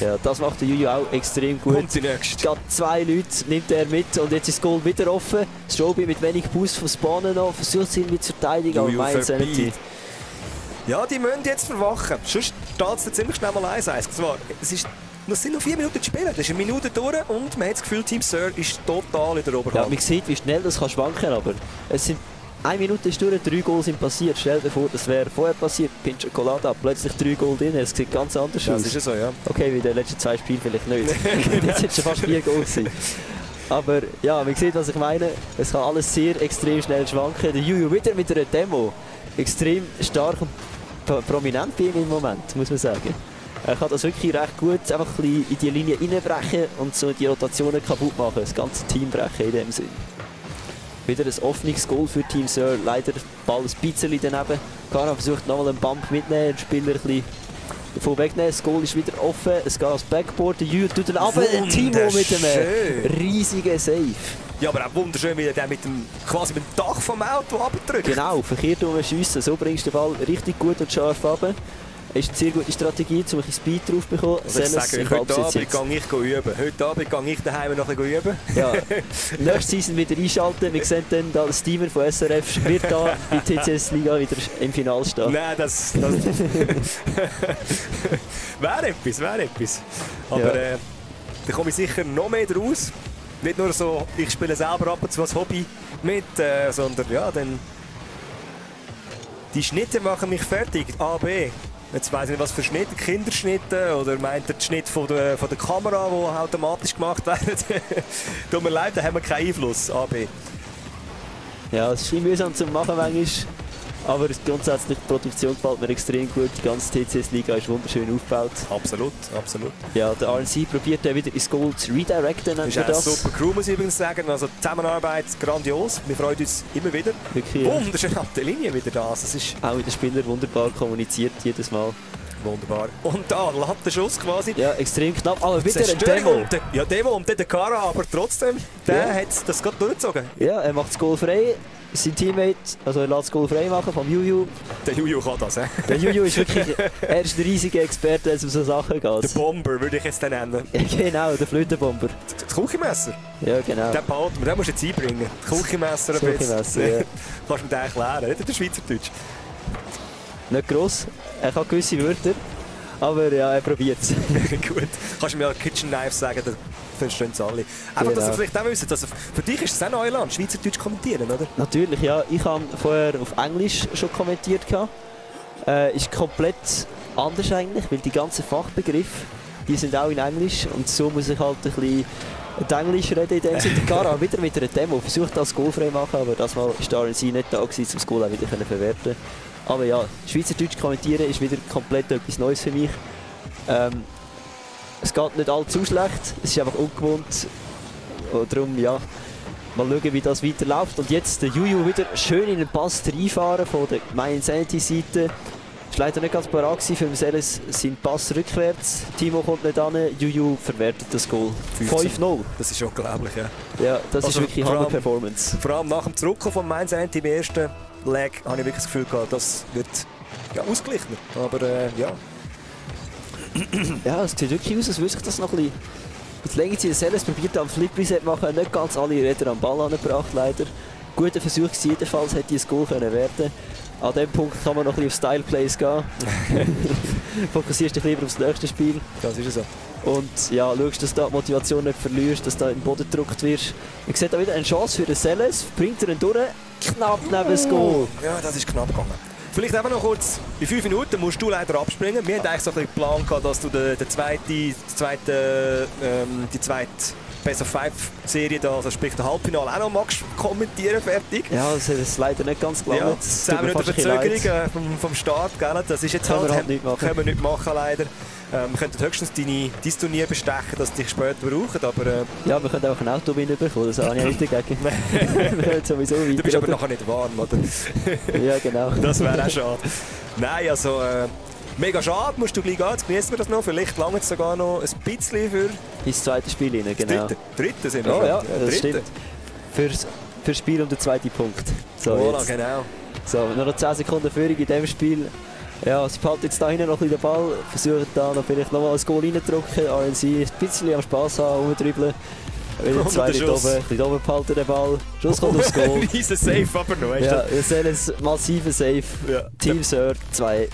A: Ja, das macht der Juju auch extrem gut.
B: Und die nächste.
A: Gerade zwei Leute nimmt er mit und jetzt ist das Goal wieder offen. Strobi mit wenig Boost vom Spawnen noch, versucht sie mit zu verteidigen, aber meint nicht.
B: Ja, die müssen jetzt verwachen. Sonst steht es ziemlich schnell mal 1 Es ist es sind noch vier Minuten zu spielen. Das ist eine Minute durch und man hat das Gefühl, Team Sir ist total in der Oberhand.
A: Ja, man sieht, wie schnell das kann schwanken aber es sind eine Minute ist durch, drei Goals sind passiert. Stell dir vor, das wäre vorher passiert. Pincher Colada, plötzlich drei Goal drin. Es sieht ganz anders
B: aus. Das ist so, ja.
A: Okay, wie in den letzten zwei Spielen vielleicht nicht. Jetzt sind schon fast vier Goals gewesen. Aber ja, man sieht, was ich meine. Es kann alles sehr extrem schnell schwanken. Der Juju wieder mit einer Demo. Extrem stark und prominent bei ihm im Moment, muss man sagen. Er kann das wirklich recht gut einfach ein in die Linie reinbrechen und so die Rotationen kaputt machen, das ganze Team brechen in dem Sinn. Wieder ein offenes Goal für Team Sir. Leider der Ball ein bisschen daneben. Kara versucht nochmal einen Bump mitnehmen, den Spieler ein bisschen davon wegnehmen. Das Goal ist wieder offen. Es geht als Backboard. Der Jür tut den ab. Timo mit einem riesigen Save.
B: Ja, aber auch wunderschön, wie er den mit dem, quasi mit dem Dach vom Auto abdrückt.
A: Genau, verkehrt schiessen. So bringst du den Ball richtig gut und scharf runter. Ist eine sehr gute Strategie, um ein Speed drauf zu bekommen.
B: Also ich sage, heute Abend gehe ich üben. Heute Abend gehe ich daheim noch üben.
A: Ja, nächste Season wieder einschalten. Wir sehen dann, da Steven von SRF wird da in der TCS-Liga wieder im Finale stehen.
B: Nein, das... das wäre etwas, wäre etwas. Aber ja. äh, da komme ich sicher noch mehr draus. Nicht nur so, ich spiele selber ab und zu als Hobby mit, äh, sondern ja, dann... Die Schnitte machen mich fertig. A, B. Jetzt weiß ich nicht, was für Schnitte, Kinderschnitte oder meint er die Schnitte von der, von der Kamera, die automatisch gemacht werden? Tut mir leid, da haben wir keinen Einfluss, AB.
A: Ja, es ist mühsam zu machen manchmal. Aber grundsätzlich die Produktion gefällt mir extrem gut. Die ganze TCS-Liga ist wunderschön aufgebaut.
B: Absolut, absolut.
A: Ja, der RNC probiert dann wieder ins Goal zu redirecten.
B: Das ist eine das. super Crew, muss ich übrigens sagen. Also die Zusammenarbeit grandios. Wir freuen uns immer wieder.
A: Wirklich,
B: Wunderschön ab der Linie wieder das. das ist
A: Auch mit den Spielern wunderbar kommuniziert jedes Mal.
B: Wunderbar. Und da, Lattenschuss quasi.
A: Ja, extrem knapp, aber wieder ein Demo.
B: Ja, Demo und dann der Kara, aber trotzdem, der ja. hat das gerade durchgezogen.
A: Ja, er macht das Goal frei sein Teammate, also er lässt das Goal frei machen vom Juju.
B: Der Juju kann das, he?
A: Der Juju ist wirklich, er ist ein riesiger Experte, wenn es um so Sachen geht.
B: Der Bomber würde ich jetzt nennen.
A: Ja, genau, der Flötenbomber.
B: Das Küchenmesser?
A: Ja, genau.
B: Den behalten wir, den musst du jetzt einbringen. Das Küchenmesser ein
A: bisschen. Küchenmesser, ja.
B: Kannst du mir den erklären, nicht der Schweizerdeutsch.
A: Nicht gross, er kann gewisse Wörter, aber ja, er probiert es.
B: Gut, kannst du mir Kitchen Knife sagen, verstehen es alle. Einfach, genau. dass ihr vielleicht auch wisst, also für dich ist es auch Neuland, Schweizerdeutsch kommentieren, oder?
A: Natürlich, ja. Ich habe vorher auf Englisch schon kommentiert. Äh, ist komplett anders eigentlich, weil die ganzen Fachbegriffe, die sind auch in Englisch und so muss ich halt ein bisschen Englisch reden in dem Sinne. Gara wieder mit einer Demo versucht das Goal frei machen, aber das Mal ist RNC nicht da gewesen, um das Goal auch wieder zu verwerten. Aber ja, Schweizerdeutsch kommentieren ist wieder komplett etwas Neues für mich. Ähm, es geht nicht allzu schlecht, es ist einfach ungewohnt. Und darum, ja, mal schauen, wie das weiterläuft. Und jetzt der Juju wieder schön in den Pass reinfahren von der My Insanity-Seite. Es war leider nicht ganz parat für Mercedes seinen Pass rückwärts. Timo kommt nicht an, Juju verwertet das Goal. 5-0.
B: Das ist unglaublich, ja.
A: Ja, das also ist wirklich eine Performance.
B: Vor allem nach dem Zurückkommen von Mainz im ersten Leg habe ich wirklich das Gefühl gehabt, das wird ja, ausgeglichen. Aber äh, ja,
A: ja, es sieht wirklich aus, als würde sich das noch ein bisschen... Jetzt länger Zeit Selles probiert am Flip Reset machen, nicht ganz alle Räder am Ball angebracht leider. Guter Versuch jedenfalls, hätte ein Goal können werden An dem Punkt kann man noch ein bisschen auf Style Plays gehen. Fokussierst dich lieber aufs nächste Spiel.
B: Das ist so.
A: Und ja, schaust, dass du die Motivation nicht verlierst, dass du in den Boden gedrückt wirst. Man sieht da wieder eine Chance für den Selles, bringt er ihn durch, knapp neben das Goal.
B: Ja, das ist knapp gegangen. Vielleicht einfach noch kurz, in fünf Minuten musst du leider abspringen. Wir hatten eigentlich so ein bisschen Plan gehabt, dass du die, die zweite, ähm, die zweite Best of Five Serie, da, also sprich der Halbfinale, auch noch magst kommentieren, fertig.
A: Ja, das ist leider nicht ganz klar.
B: Ja, 10 Minuten Verzögerung äh, vom, vom Start, gell? das ist jetzt
A: können halt, wir halt nicht machen.
B: Können wir nicht machen leider. Ähm, wir könnten höchstens deine, dein Turnier bestechen, dass dich später brauchen, aber... Äh,
A: ja, wir können auch ein Auto bekommen, das habe ich nicht dagegen.
B: sowieso weiter, du bist aber nachher nicht warm, oder?
A: ja, genau.
B: Das wäre auch schade. Nein, also... Äh, Mega schade, musst du gleich gehen, jetzt genießen wir das noch. Vielleicht lange es sogar noch ein bisschen für...
A: Ins zweite Spiel rein, genau.
B: Dritte, dritte sind wir
A: oh, ja, ja, das stimmt. Fürs, fürs Spiel um den zweiten Punkt. So,
B: voilà, genau.
A: So, noch 10 Sekunden Führung in diesem Spiel. Ja, sie behalten jetzt da hinten noch ein bisschen den Ball, versuchen da noch vielleicht nochmal ein Goal reindrücken. RNC ein bisschen am Spass haben, rumdribbeln. Wieder zwei dort oben, bisschen oben behalten den Ball. Schuss kommt aufs Goal.
B: Riesen Safe aber noch, weißt
A: Ja, wir sehen ein massiver Safe. Ja. Team Sir 2-1.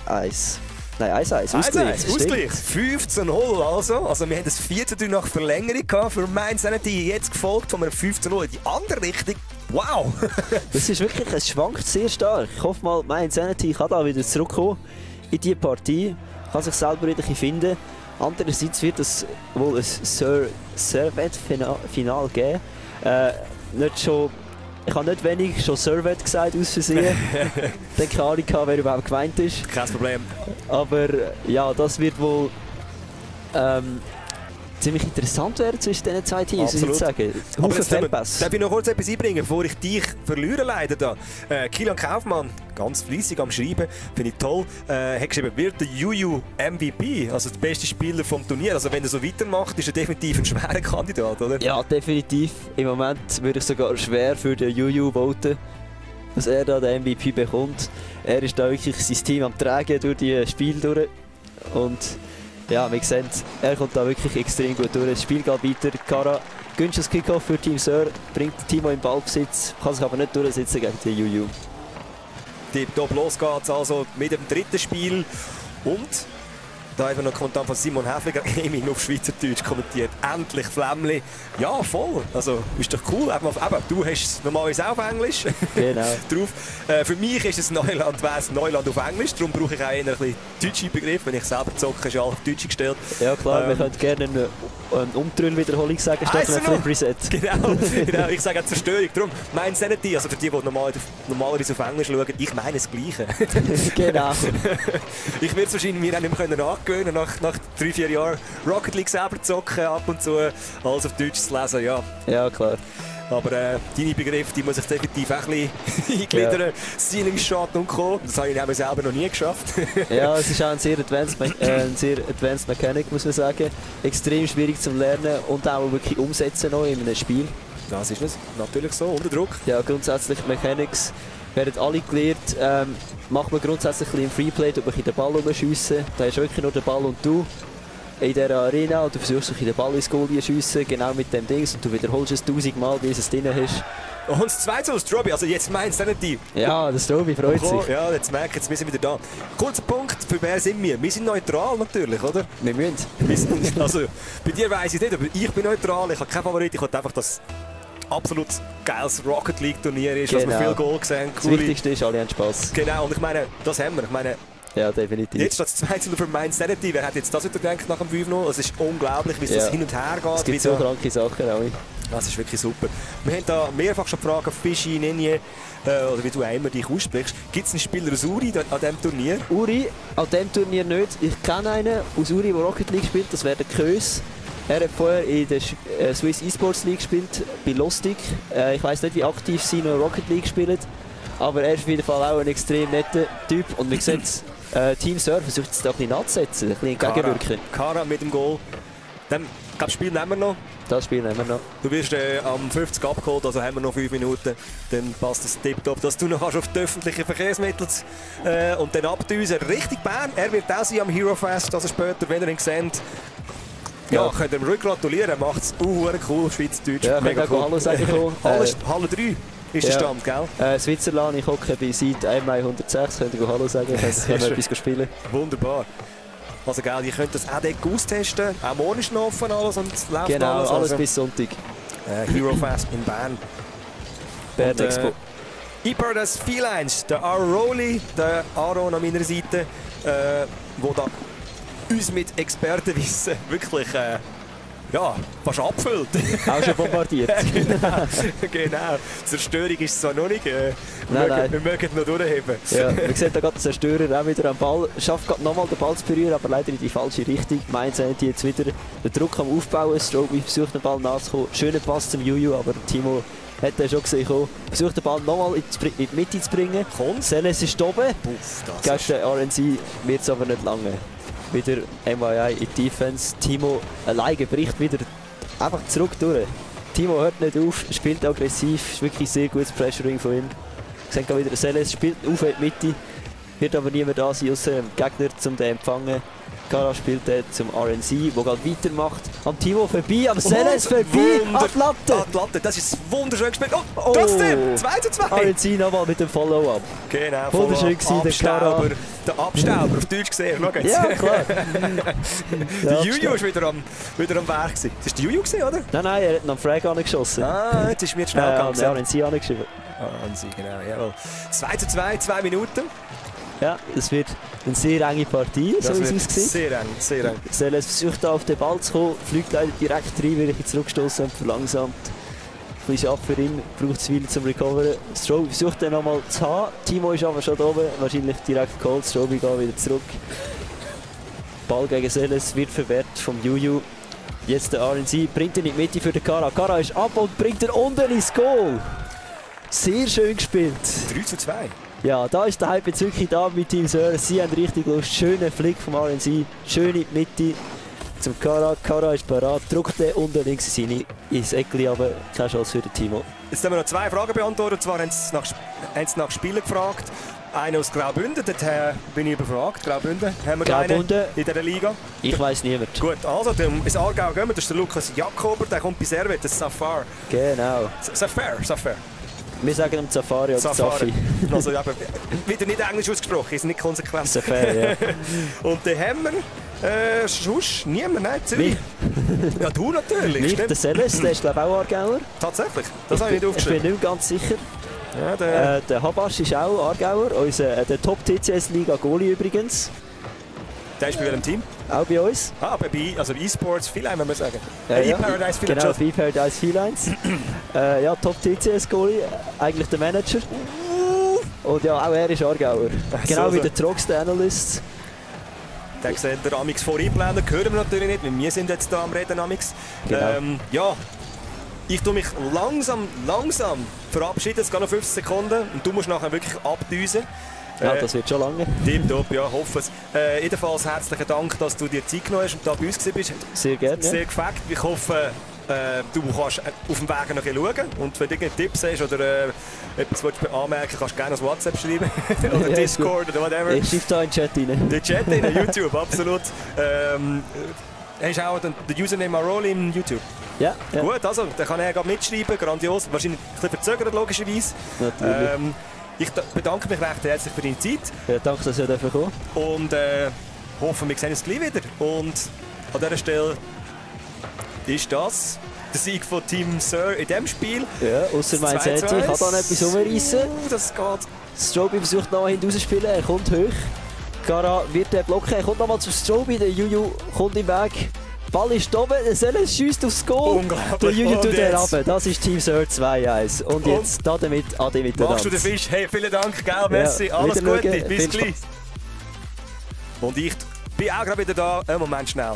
A: Nein, 1-1. Ausgleich.
B: Ausgleich. 15-0 also. Also wir haben das 4 nach Verlängerung gehabt für Mainz die jetzt gefolgt von einem 15-0 in die andere Richtung. Wow!
A: das ist wirklich, es schwankt sehr stark. Ich hoffe mal, Mainz Sanity kann da wieder zurückkommen in diese Partie, kann sich selber wieder finden. Andererseits wird es wohl ein Servet-Final geben. Äh, nicht schon ich habe nicht wenig schon Servet gesagt, aus Versehen. Dann keine Ahnung, wer überhaupt gemeint ist.
B: Kein Problem.
A: Aber ja, das wird wohl ähm, ziemlich interessant werden zwischen diesen zwei Teams, muss ich
B: Absolut.
A: sagen.
B: Aber jetzt darf,
A: Fehlpässe.
B: darf ich noch kurz etwas einbringen, bevor ich dich verliere leider da. Äh, Kilian Kaufmann, ganz fleissig am Schreiben, finde ich toll, äh, hat geschrieben, wird der Juju MVP, also der beste Spieler vom Turnier. Also wenn er so weitermacht, ist er definitiv ein schwerer Kandidat, oder?
A: Ja, definitiv. Im Moment würde ich sogar schwer für den Juju voten, dass er da den MVP bekommt. Er ist da wirklich sein Team am Tragen durch die Spiele durch. Und ja, wir sehen, er kommt da wirklich extrem gut durch. Das Spiel geht weiter. Kara günstiges Kickoff für Team Sir, bringt Timo in Ballbesitz, kann sich aber nicht durchsetzen gegen den Juju.
B: Tipptopp, los geht's also mit dem dritten Spiel. Und da wir noch Kommentar von Simon Häfliger Gaming auf Schweizerdeutsch kommentiert. Endlich Flämmli. Ja, voll. Also ist doch cool. Eben, eben, du hast es normalerweise auch auf Englisch
A: Genau.
B: drauf. Äh, für mich ist es Neuland, wäre es Neuland auf Englisch. Darum brauche ich auch eher ein bisschen deutsche Begriffe. Wenn ich selber zocke, ist ja alles auf Deutsch gestellt.
A: Ja klar, wir
B: Ähm.
A: können gerne eine, eine Umtrüll-Wiederholung sagen, statt einem Reset.
B: Genau, genau. ich sage auch Zerstörung. Darum, mein Sanity, also für die, die normal, normalerweise auf Englisch schauen, ich meine das Gleiche.
A: genau.
B: Ich werde es wahrscheinlich mir auch nicht mehr können angewöhnen nach, nach drei, vier Jahren Rocket League selber zocken, ab und zu alles auf Deutsch zu lesen, ja.
A: Ja klar.
B: Aber äh, deine Begriffe, die muss ich definitiv auch ein bisschen eingliedern. Ceiling Shot und Co. Das habe ich selber noch nie geschafft.
A: Ja, es ist auch ein sehr advanced, Me äh, ein sehr advanced Mechanic, muss man sagen. Extrem schwierig zu lernen und auch wirklich umsetzen noch in einem Spiel.
B: Das ist es. Natürlich so, unter Druck.
A: Ja, grundsätzlich Mechanics werden alle gelernt. Ähm, macht man grundsätzlich ein bisschen im Freeplay, tut man den Ball rumschiessen. Da hast du wirklich nur den Ball und du in dieser Arena und du versuchst den Ball ins Goal zu schiessen, genau mit dem Dings und du wiederholst es tausendmal, bis es drin hast.
B: Und das zweite aus Trobby, also jetzt meint Sanity.
A: Ja, das Tobi freut sich.
B: ja, jetzt merken jetzt, wir sind wieder da. Kurzer Punkt, für wer sind wir? Wir sind neutral natürlich, oder?
A: Wir müssen.
B: Wir sind, also, bei dir weiss ich nicht, aber ich bin neutral, ich habe keinen Favorit, ich wollte einfach, dass absolut geiles Rocket League Turnier ist, dass wir
A: Genau.
B: viel Goal sehen,
A: Das
B: coole...
A: Wichtigste ist, alle haben Spass.
B: Genau, und ich meine, das haben wir. Ich meine,
A: Ja, definitiv.
B: jetzt steht es 2 für Mind Sanity. Wer hat jetzt das wieder gedacht nach dem 5-0? Es ist unglaublich, wie es
A: Ja.
B: das hin und her geht.
A: es gibt so kranke Sachen auch.
B: das ist wirklich super. Wir haben da mehrfach schon Fragen, Fischi, Ninje, äh, oder wie du auch immer dich aussprichst. Gibt es einen Spieler aus Uri an diesem Turnier?
A: Uri, an diesem Turnier nicht. Ich kenne einen aus Uri, der Rocket League spielt, das wäre der Kös. Er hat vorher in der äh, Swiss Esports League gespielt, bei Lustig. Äh, ich weiß nicht, wie aktiv sie noch Rocket League spielen, aber er ist auf jeden Fall auch ein extrem netter Typ. Und wir sehen, äh, Team Surf versucht es da ein bisschen anzusetzen, ein bisschen entgegenwirken.
B: Kara mit dem Goal. Dann, ich glaube, das Spiel nehmen wir noch.
A: Das spielen wir noch.
B: Du wirst äh, am 50 abgeholt, also haben wir noch 5 Minuten. Dann passt es tiptop, dass du noch kannst auf die öffentlichen Verkehrsmittel äh, und dann abdüsen. Richtig Bern, er wird auch sein am Hero Fest, also später, wenn ihr ihn seht. Ja,
A: Ja.
B: könnt ihr ruhig gratulieren, er macht es uh, cool, Schweizerdeutsch.
A: Ja,
B: mega
A: auch Hallo sagen.
B: Halle,
A: Äh,
B: Halle 3 ist der
A: ja.
B: Stand, gell?
A: Äh, Switzerland, ich hocke bei Seite 1 Mai 106, könnt ihr Hallo sagen, ihr
B: schön.
A: etwas spielen.
B: Wunderbar. Also gell, ihr könnt das auch dort austesten. Auch morgen ist noch offen alles und es läuft
A: Genau,
B: alles.
A: alles
B: also,
A: bis Sonntag.
B: äh, Hero Fest in Bern.
A: Bern
B: Und, äh,
A: Expo.
B: Ipardas Felines, der Aroli, der Aaron an meiner Seite, äh, wo da uns mit Expertenwissen wirklich äh, ja, fast abfüllt.
A: Auch schon bombardiert.
B: genau, genau. Zerstörung ist es zwar noch nicht, äh, wir,
A: Nein,
B: mögen,
A: nein.
B: wir mögen noch durchheben.
A: Ja, man sieht da gerade den Zerstörer auch wieder am Ball. Schafft gerade nochmal den Ball zu berühren, aber leider in die falsche Richtung. Mainz die jetzt wieder den Druck am Aufbauen. Stroby versucht den Ball nachzukommen. Schöner Pass zum Juju, aber Timo hat er schon gesehen. kommen. Versucht den Ball nochmal in die Spri- in die Mitte zu bringen.
B: Kommt.
A: Seles ist oben.
B: Puff, das
A: Gegen
B: ist,
A: den RNC wird es aber nicht lange. Wieder MYI in Defense. Timo alleine bricht wieder einfach zurück durch. Timo hört nicht auf, spielt aggressiv, ist wirklich sehr gutes Pressuring von ihm. Sehen gerade wieder, Seles spielt auf in die Mitte, wird aber niemand da sein, außer dem Gegner, um den empfangen. Kara spielt dort zum RNC, der gerade weitermacht. Am Timo vorbei, am Seles vorbei,
B: Wunder-
A: an die Latte.
B: Die Latte, das ist wunderschön gespielt. Oh,
A: Oh.
B: trotzdem, 2 zu 2.
A: RNC nochmal mit dem Follow-up.
B: Genau,
A: Wunderschön
B: voll
A: gewesen, der Kara.
B: Der Abstauber, auf Deutsch gesehen. Schau jetzt.
A: Ja, klar.
B: Der Juju war wieder am, wieder am Werk. gewesen. Das war der Juju, gewesen, oder?
A: Nein, nein, er hat noch einen Frag angeschossen.
B: Ah, jetzt ist mir
A: Äh,
B: schnell
A: an
B: gegangen.
A: den RNC angeschrieben.
B: Ah, Wahnsinn, genau, jawohl. 2 zu 2, 2 Minuten.
A: Ja, es wird eine sehr enge Partie, so
B: Das
A: wie es aussieht.
B: sehr eng, sehr eng.
A: Seles versucht auf den Ball zu kommen, fliegt leider direkt rein, wird ein bisschen zurückgestoßen und verlangsamt. Ein bisschen ab für ihn, braucht es Weile zum Recoveren. Stroby versucht dann nochmal zu haben, Timo ist aber schon oben, wahrscheinlich direkt geholt, Stroby geht wieder zurück. Ball gegen Seles wird verwehrt vom Juju. Jetzt der RNC bringt ihn in die Mitte für den Kara. Kara ist ab und bringt ihn unten ins Goal. Sehr schön gespielt.
B: 3 zu 2.
A: Ja, da ist der Hype jetzt wirklich da mit Team Sir. Sie haben richtig Lust. Schöner Flick vom RNC. Schön in die Mitte zum Kara. Kara ist parat. Drückt den unten links in ins Eckli, aber keine Chance für den Timo.
B: Jetzt haben wir noch zwei Fragen beantwortet. Und zwar haben sie nach, haben sie nach Spielen gefragt. Einer aus Graubünden, dort äh, bin ich überfragt. Graubünden, haben wir
A: Graubünden.
B: in dieser Liga.
A: Ich weiß niemand.
B: Gut, also ins Aargau gehen wir. Das ist der Lukas Jakober, der kommt bei Servet, das ist Safar.
A: Genau.
B: Safar, Safar.
A: Wir sagen ihm Safari oder
B: Safari.
A: Safi.
B: Also eben, wieder nicht Englisch ausgesprochen, ist nicht konsequent.
A: Safari, ja.
B: Und dann haben wir äh, sonst niemand, nein, Zürich. Ja, du natürlich,
A: Nicht der Selles, der ist glaube ich auch Aargauer.
B: Tatsächlich, das habe ich nicht
A: Ich bin
B: aufgeschrieben.
A: nicht ganz sicher.
B: Ja, der,
A: Äh, der Habasch ist auch Aargauer, unser, äh, der Top-TCS-Liga-Goalie übrigens.
B: der ist bei welchem Team?
A: Auch bei uns.
B: Ah, bei E- also E-Sports, viel wenn wir sagen.
A: Ja, ja.
B: E-Paradise, viel
A: Genau, bei Paradise Felines. äh, ja, Top-TCS-Goalie, eigentlich der Manager. Und ja, auch er ist Aargauer.
B: So,
A: Genau wie
B: so.
A: der Trox, der Analyst.
B: Der sieht der Amix vor einblenden, hören wir natürlich nicht, weil wir sind jetzt da am Reden Amix.
A: Genau.
B: Ähm, ja, ich tue mich langsam, langsam verabschieden, es geht noch 15 Sekunden und du musst nachher wirklich abdüsen.
A: Ja,
B: Äh,
A: das wird schon lange.
B: Tipptopp, ja, hoffe es. Äh, jedenfalls herzlichen Dank, dass du dir Zeit genommen hast und da bei uns gewesen bist.
A: Sehr gerne.
B: Sehr gefällt. Ich hoffe, äh, du kannst äh, auf dem Weg noch ein schauen und wenn du irgendeinen Tipps hast oder äh, etwas willst du anmerken kannst du gerne als WhatsApp schreiben oder
A: Ja,
B: Discord oder whatever.
A: Ich schreibe da in den Chat rein.
B: Der Chat in YouTube, absolut. Ähm, äh, hast du auch den, den Username Maroli im YouTube?
A: Ja, ja
B: Gut, also, dann kann er gerade mitschreiben, grandios. Wahrscheinlich ein bisschen verzögert, logischerweise.
A: natürlich.
B: Ähm, ich da- bedanke mich recht herzlich für deine Zeit
A: ja, danke, dass ihr dafür kommen
B: und äh, hoffe, wir sehen uns gleich wieder. Und an dieser Stelle ist das der Sieg von Team Sir in diesem Spiel.
A: Ja, außer mein
B: 2
A: Seite.
B: zu
A: Ich kann
B: 1.
A: da noch etwas umreißen.
B: Uh, Das geht.
A: Stroby versucht noch hinten rauszuspielen, er kommt hoch. Gara wird den blocken, er kommt nochmal zu Stroby, der Juju kommt im Weg. Ball ist oben, der Selles schießt aufs Goal.
B: Unglaublich.
A: Der
B: Und
A: tut den runter. Das ist Team Sir 2-1. Und jetzt da damit Ade mit der
B: Machst du den. Fisch? Hey, vielen Dank, gell, merci.
A: Ja,
B: Alles Gute, bis gleich. Und ich bin auch gerade wieder da. Einen Moment schnell.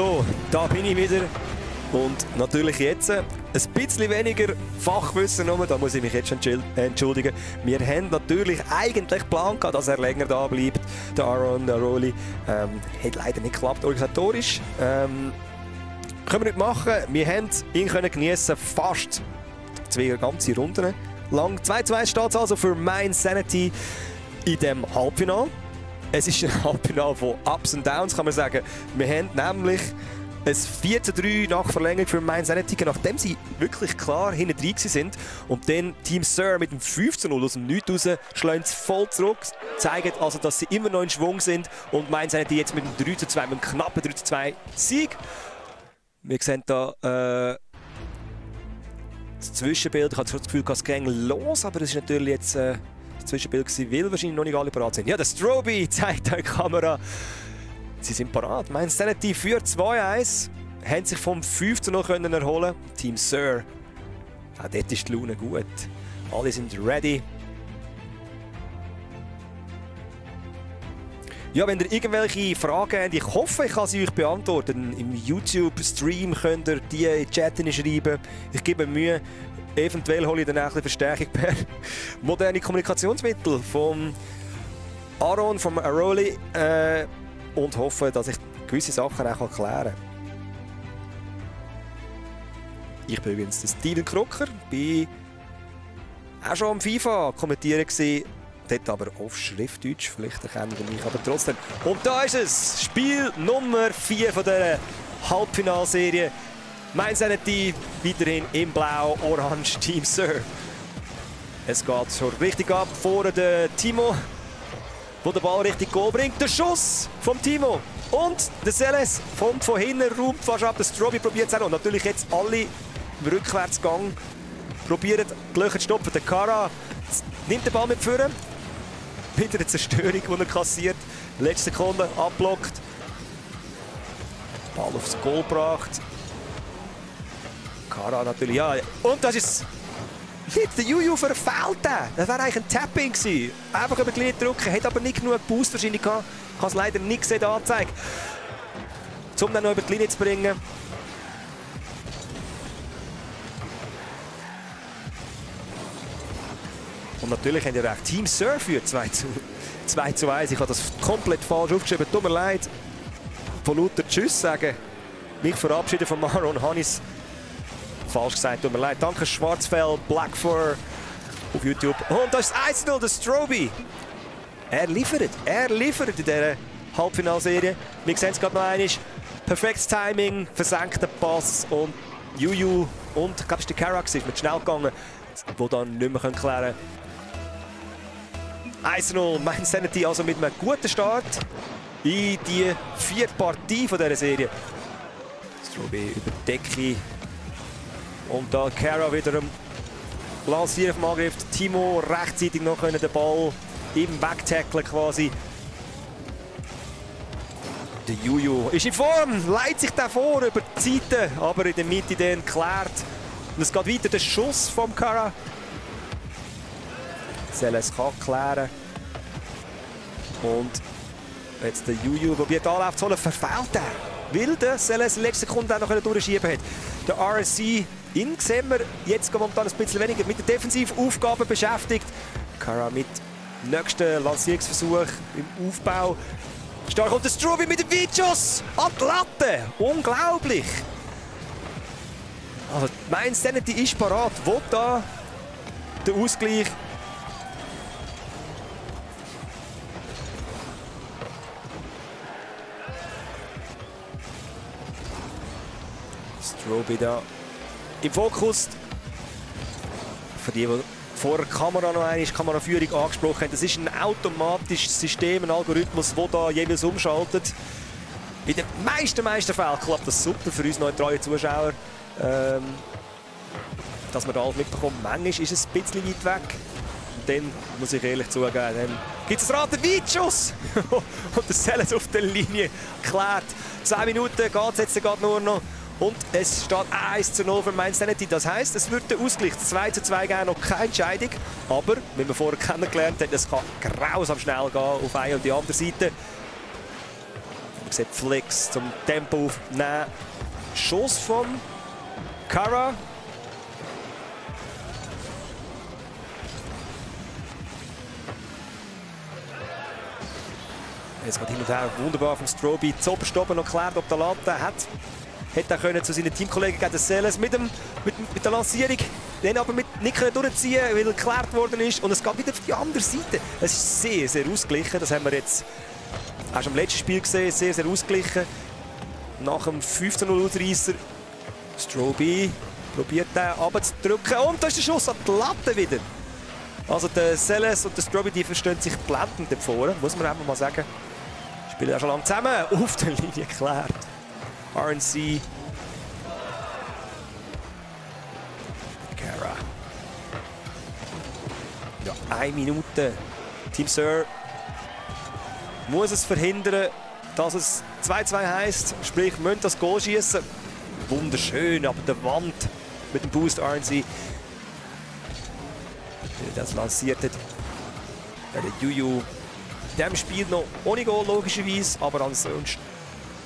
B: So, da bin ich wieder. Und natürlich jetzt ein bisschen weniger Fachwissen nur, da muss ich mich jetzt entschuldigen. Wir haben natürlich eigentlich Plan gehabt, dass er länger da bleibt, der Aaron, der Rolli. Ähm, hat leider nicht geklappt organisatorisch. Ähm, können wir nicht machen. Wir haben ihn können fast zwei ganze Runden lang. 2-2 steht es also für Mein Sanity in dem Halbfinale. Es ist ein Halbfinale von Ups und Downs, kann man sagen. Wir haben nämlich ein 4 zu 3 nach Verlängerung für Mainz Sanity, nachdem sie wirklich klar hinten drin sind. Und dann Team Sir mit dem 5 zu 0 aus dem Nichts raus sie voll zurück, zeigen also, dass sie immer noch in Schwung sind. Und Mainz Sanity jetzt mit dem 3 zu 2, mit einem knappen 3 zu 2 Sieg. Wir sehen da äh, das Zwischenbild. Ich hatte das Gefühl, es ging los, aber das ist natürlich jetzt äh, Zwischenbild gewesen, weil wahrscheinlich noch nicht alle parat sind. Ja, der Stroby zeigt die Kamera. Sie sind parat. Mainz Sanity führt 2-1. Haben sich vom 5 zu 0 können erholen. Team Sir. Auch dort ist die Laune gut. Alle sind ready. Ja, wenn ihr irgendwelche Fragen habt, ich hoffe, ich kann sie euch beantworten. Im YouTube-Stream könnt ihr die in den Chat schreiben. Ich gebe Mühe. Eventuell hole ich dann auch ein bisschen Verstärkung per moderne Kommunikationsmittel vom Aaron, vom Aroli äh, und hoffe, dass ich gewisse Sachen auch erklären kann. Ich bin übrigens der Steven Krucker, bin auch schon am FIFA kommentieren gewesen, dort aber auf Schriftdeutsch, vielleicht erkennen ihr mich aber trotzdem. Und da ist es, Spiel Nummer 4 von dieser Halbfinalserie. Mein Sanity weiterhin im Blau, Orange Team Sir. Es geht schon richtig ab. Vorne der Timo wo der Ball richtig Goal bringt. Der Schuss vom Timo. Und der Seles kommt von hinten, räumt fast ab. Der Strobi probiert es auch noch. Natürlich jetzt alle im Rückwärtsgang probieren die Löcher zu stopfen. Der Kara nimmt den Ball mit vorne. Wieder eine Zerstörung, die er kassiert. Letzte Sekunde abblockt. Ball aufs Goal gebracht. Kara natürlich, ja. Und das ist nicht der Juju verfehlt Das wäre eigentlich ein Tapping gewesen. Einfach über Linie drücken, hat aber nicht genug Boost wahrscheinlich gehabt. Kann es leider nicht sehen, anzeigen. Um dann noch über die Linie zu bringen. Und natürlich haben wir auch Team Surf für 2 zu, 2 zu 1. Ich habe das komplett falsch aufgeschrieben. Tut mir leid. Von lauter Tschüss sagen. Mich verabschieden von Maron Hannis. Falsch gesagt, tut mir leid. Danke Schwarzfell, Blackfur auf YouTube. Und das ist 1-0, der Stroby. Er liefert, er liefert in dieser Halbfinalserie. Wir sehen es gerade noch einmal. Perfektes Timing, versenkter Pass und Juju und ich glaube, es war der Karax mit schnell gegangen, wo dann nicht mehr klären können. 1-0, Main Sanity also mit einem guten Start in die vierte Partie von dieser Serie. Stroby über die Decke und da Kara wieder am Lancieren vom Angriff. Timo rechtzeitig noch können den Ball im Wegtackeln quasi. Der Juju ist in Form, leitet sich da vor über die Seite, aber in der Mitte dann klärt. Und es geht weiter, der Schuss vom Kara. Seles kann klären. Und jetzt der Juju probiert Anlauf zu holen, verfehlt er. Weil der Seles letzte Sekunde auch noch durchschieben hat. Der RSC Ihn sehen wir jetzt momentan ein bisschen weniger mit der Defensivaufgabe beschäftigt. Kara mit nächsten Lancierungsversuch im Aufbau. Stark kommt der Strubi mit dem Weitschuss an die Latte. Unglaublich. Also mein Sanity ist parat. Wo da der Ausgleich? Strobi da im Fokus. Für die, die vor der Kamera noch eine Kameraführung angesprochen haben, das ist ein automatisches System, ein Algorithmus, der da jeweils umschaltet. In den meisten, meisten Fällen klappt das super für uns neutrale Zuschauer. Ähm, dass man da alles mitbekommt. Manchmal ist es ein bisschen weit weg. Und dann muss ich ehrlich zugeben, dann gibt es einen Weitschuss. Und der Selles auf der Linie klärt. 10 Minuten geht es jetzt gerade nur noch. Und es steht 1 zu 0 für Mainz Sanity. Das heisst, es wird der Ausgleich 2 zu 2 geben, noch keine Entscheidung. Aber, wie wir vorher kennengelernt haben, es kann grausam schnell gehen auf eine und die andere Seite. Man sieht Flex zum Tempo aufnehmen. Schuss von Kara. Jetzt geht hin und her wunderbar vom Stroby. Zoberstoppen noch klärt, ob der Latte hat hätte er können zu seinen Teamkollegen gegen Seles mit, dem, mit, mit der Lancierung den aber mit nicht durchziehen weil er geklärt worden ist. Und es geht wieder auf die andere Seite. Es ist sehr, sehr ausgeglichen. Das haben wir jetzt auch schon im letzten Spiel gesehen. Sehr, sehr ausgeglichen. Nach dem 15-0 Ausreißer. Stroby probiert den abzudrücken. Und da ist der Schuss an die Latte wieder. Also der Seles und der Stroby die verstehen sich blendend davor, muss man einfach mal sagen. Spielen ja schon lange zusammen. Auf der Linie geklärt. RNC. Kara. Ja, eine Minute. Team Sir muss es verhindern, dass es 2-2 heisst. Sprich, müssen das Goal schießen. Wunderschön, aber der Wand mit dem Boost RNC. Das lanciert hat. Der Juju in diesem Spiel noch ohne Goal logischerweise, aber ansonsten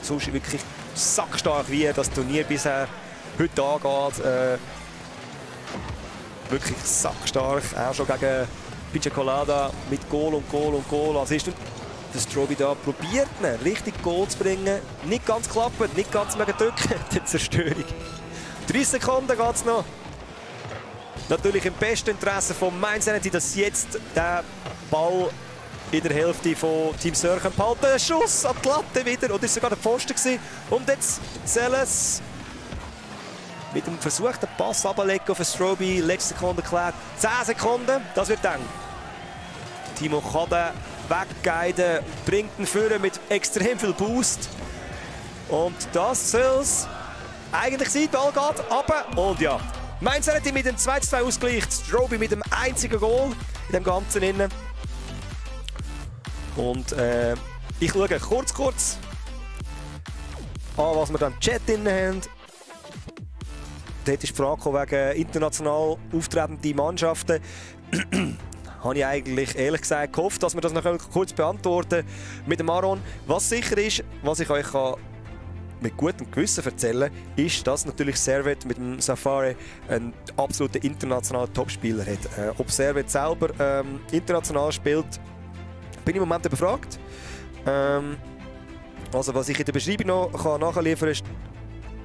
B: sonst wirklich sackstark, wie das Turnier bisher heute angeht. Äh, wirklich sackstark, auch schon gegen Picha Colada mit Goal und Goal und Goal. Also ist der Strobi da probiert, ihn richtig Goal zu bringen. Nicht ganz klappt, nicht ganz mega drücken, die Zerstörung. 30 Sekunden geht es noch. Natürlich im besten Interesse von Mainz Energy, dass jetzt der Ball in der Hälfte von Team Sörchen behalten. Schuss an die Latte wieder, oder ist sogar der Pfosten gewesen. Und jetzt Selles mit dem versuchten Pass ablegen auf Stroby. Letzte Sekunde klärt. 10 Sekunden, das wird dann. Timo kann den weggeiden, bringt ihn führen mit extrem viel Boost. Und das soll es eigentlich sein. Ball geht runter. Und ja, Mainz hat mit dem 2-2 Ausgleich. Stroby mit dem einzigen Goal in dem Ganzen. Innen. Und äh, ich schaue kurz, kurz an, was wir da im Chat drin haben. Dort ist die Frage wegen international auftretenden Mannschaften. habe ich eigentlich ehrlich gesagt gehofft, dass wir das noch kurz beantworten mit dem Aaron. Was sicher ist, was ich euch kann mit gutem Gewissen erzählen ist, dass natürlich Servet mit dem Safari einen absoluten internationalen Topspieler hat. Äh, ob Servet selber ähm, international spielt, bin im Moment befragt. Ähm, also was ich in der Beschreibung noch kann nachliefern kann, ist,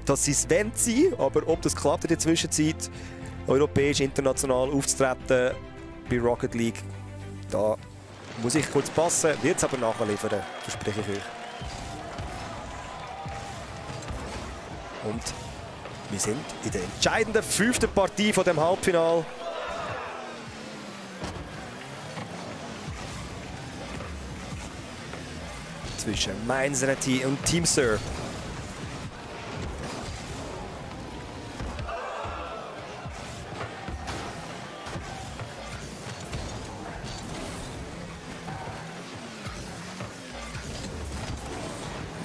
B: dass sie es wollen sein, aber ob das klappt in der Zwischenzeit, europäisch, international aufzutreten bei Rocket League, da muss ich kurz passen, wird es aber nachliefern, verspreche ich euch. Und wir sind in der entscheidenden fünften Partie von dem Halbfinale. Zwischen Mainz und Team Sir.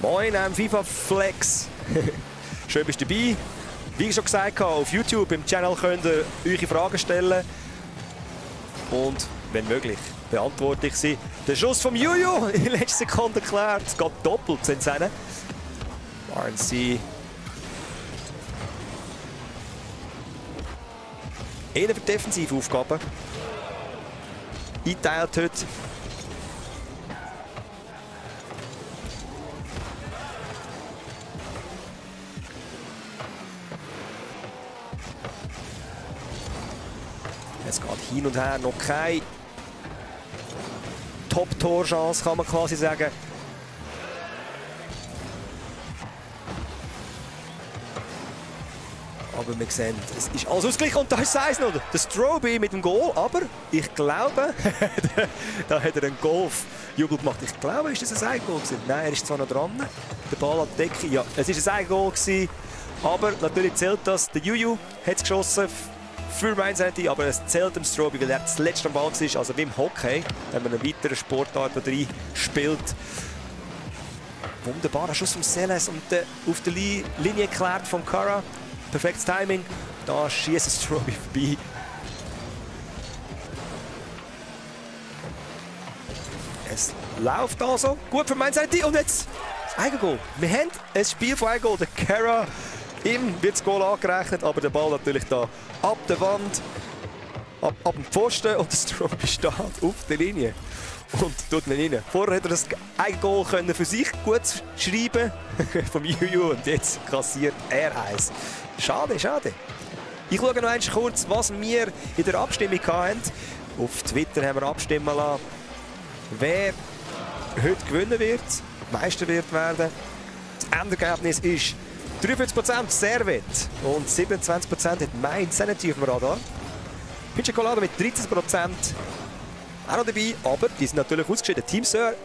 B: Moin am FIFA Flex. Schön bist du dabei. Wie ich schon gesagt habe, auf YouTube im Channel könnt ihr eure Fragen stellen. Und wenn möglich, beantworte ich sie. Der Schuss vom Juju in letzter Sekunde geklärt. Es geht doppelt, sind. Waren sie eher für Defensivaufgaben. Einteilt heute Es geht hin und her, noch keine Top-Torchance, kann man quasi sagen. Aber wir sehen, es ist alles ausgeglichen und da ist es noch. Der Stroby mit dem Goal, aber ich glaube, da hat er einen Golf-Jubel gemacht. Ich glaube, ist das ein Eigengoal gewesen? Nein, er ist zwar noch dran. Der Ball an die Decke, ja, es ist ein Eigengoal gewesen. Aber natürlich zählt das. Der Juju hat es geschossen für Mainz City, aber es zählt dem Stroby, weil er das letzte Ball war, also wie im Hockey, wenn man eine weitere Sportart rein spielt. Wunderbarer Schuss von Seles und äh, auf der Linie geklärt von Kara. Perfektes Timing. Da schießt Stroby vorbei. Es läuft also gut für Mainz und jetzt das Eigengoal. Wir haben ein Spiel von Eigengoal. Der Kara Ihm wird das Goal angerechnet, aber der Ball natürlich da ab der Wand, ab, ab dem Pfosten und der Strobe steht auf der Linie und tut ihn rein. Vorher hätte er das ein Goal können für sich gut schreiben vom Juju und jetzt kassiert er eins. Schade, schade. Ich schaue noch einmal kurz, was wir in der Abstimmung hatten. Auf Twitter haben wir abstimmen lassen, wer heute gewinnen wird, Meister wird werden. Das Endergebnis ist 43% Servet und 27% hat Mainz Sanity auf dem Radar. Pinche Colada mit 13% auch noch dabei, aber die sind natürlich ausgeschieden. Team Sir,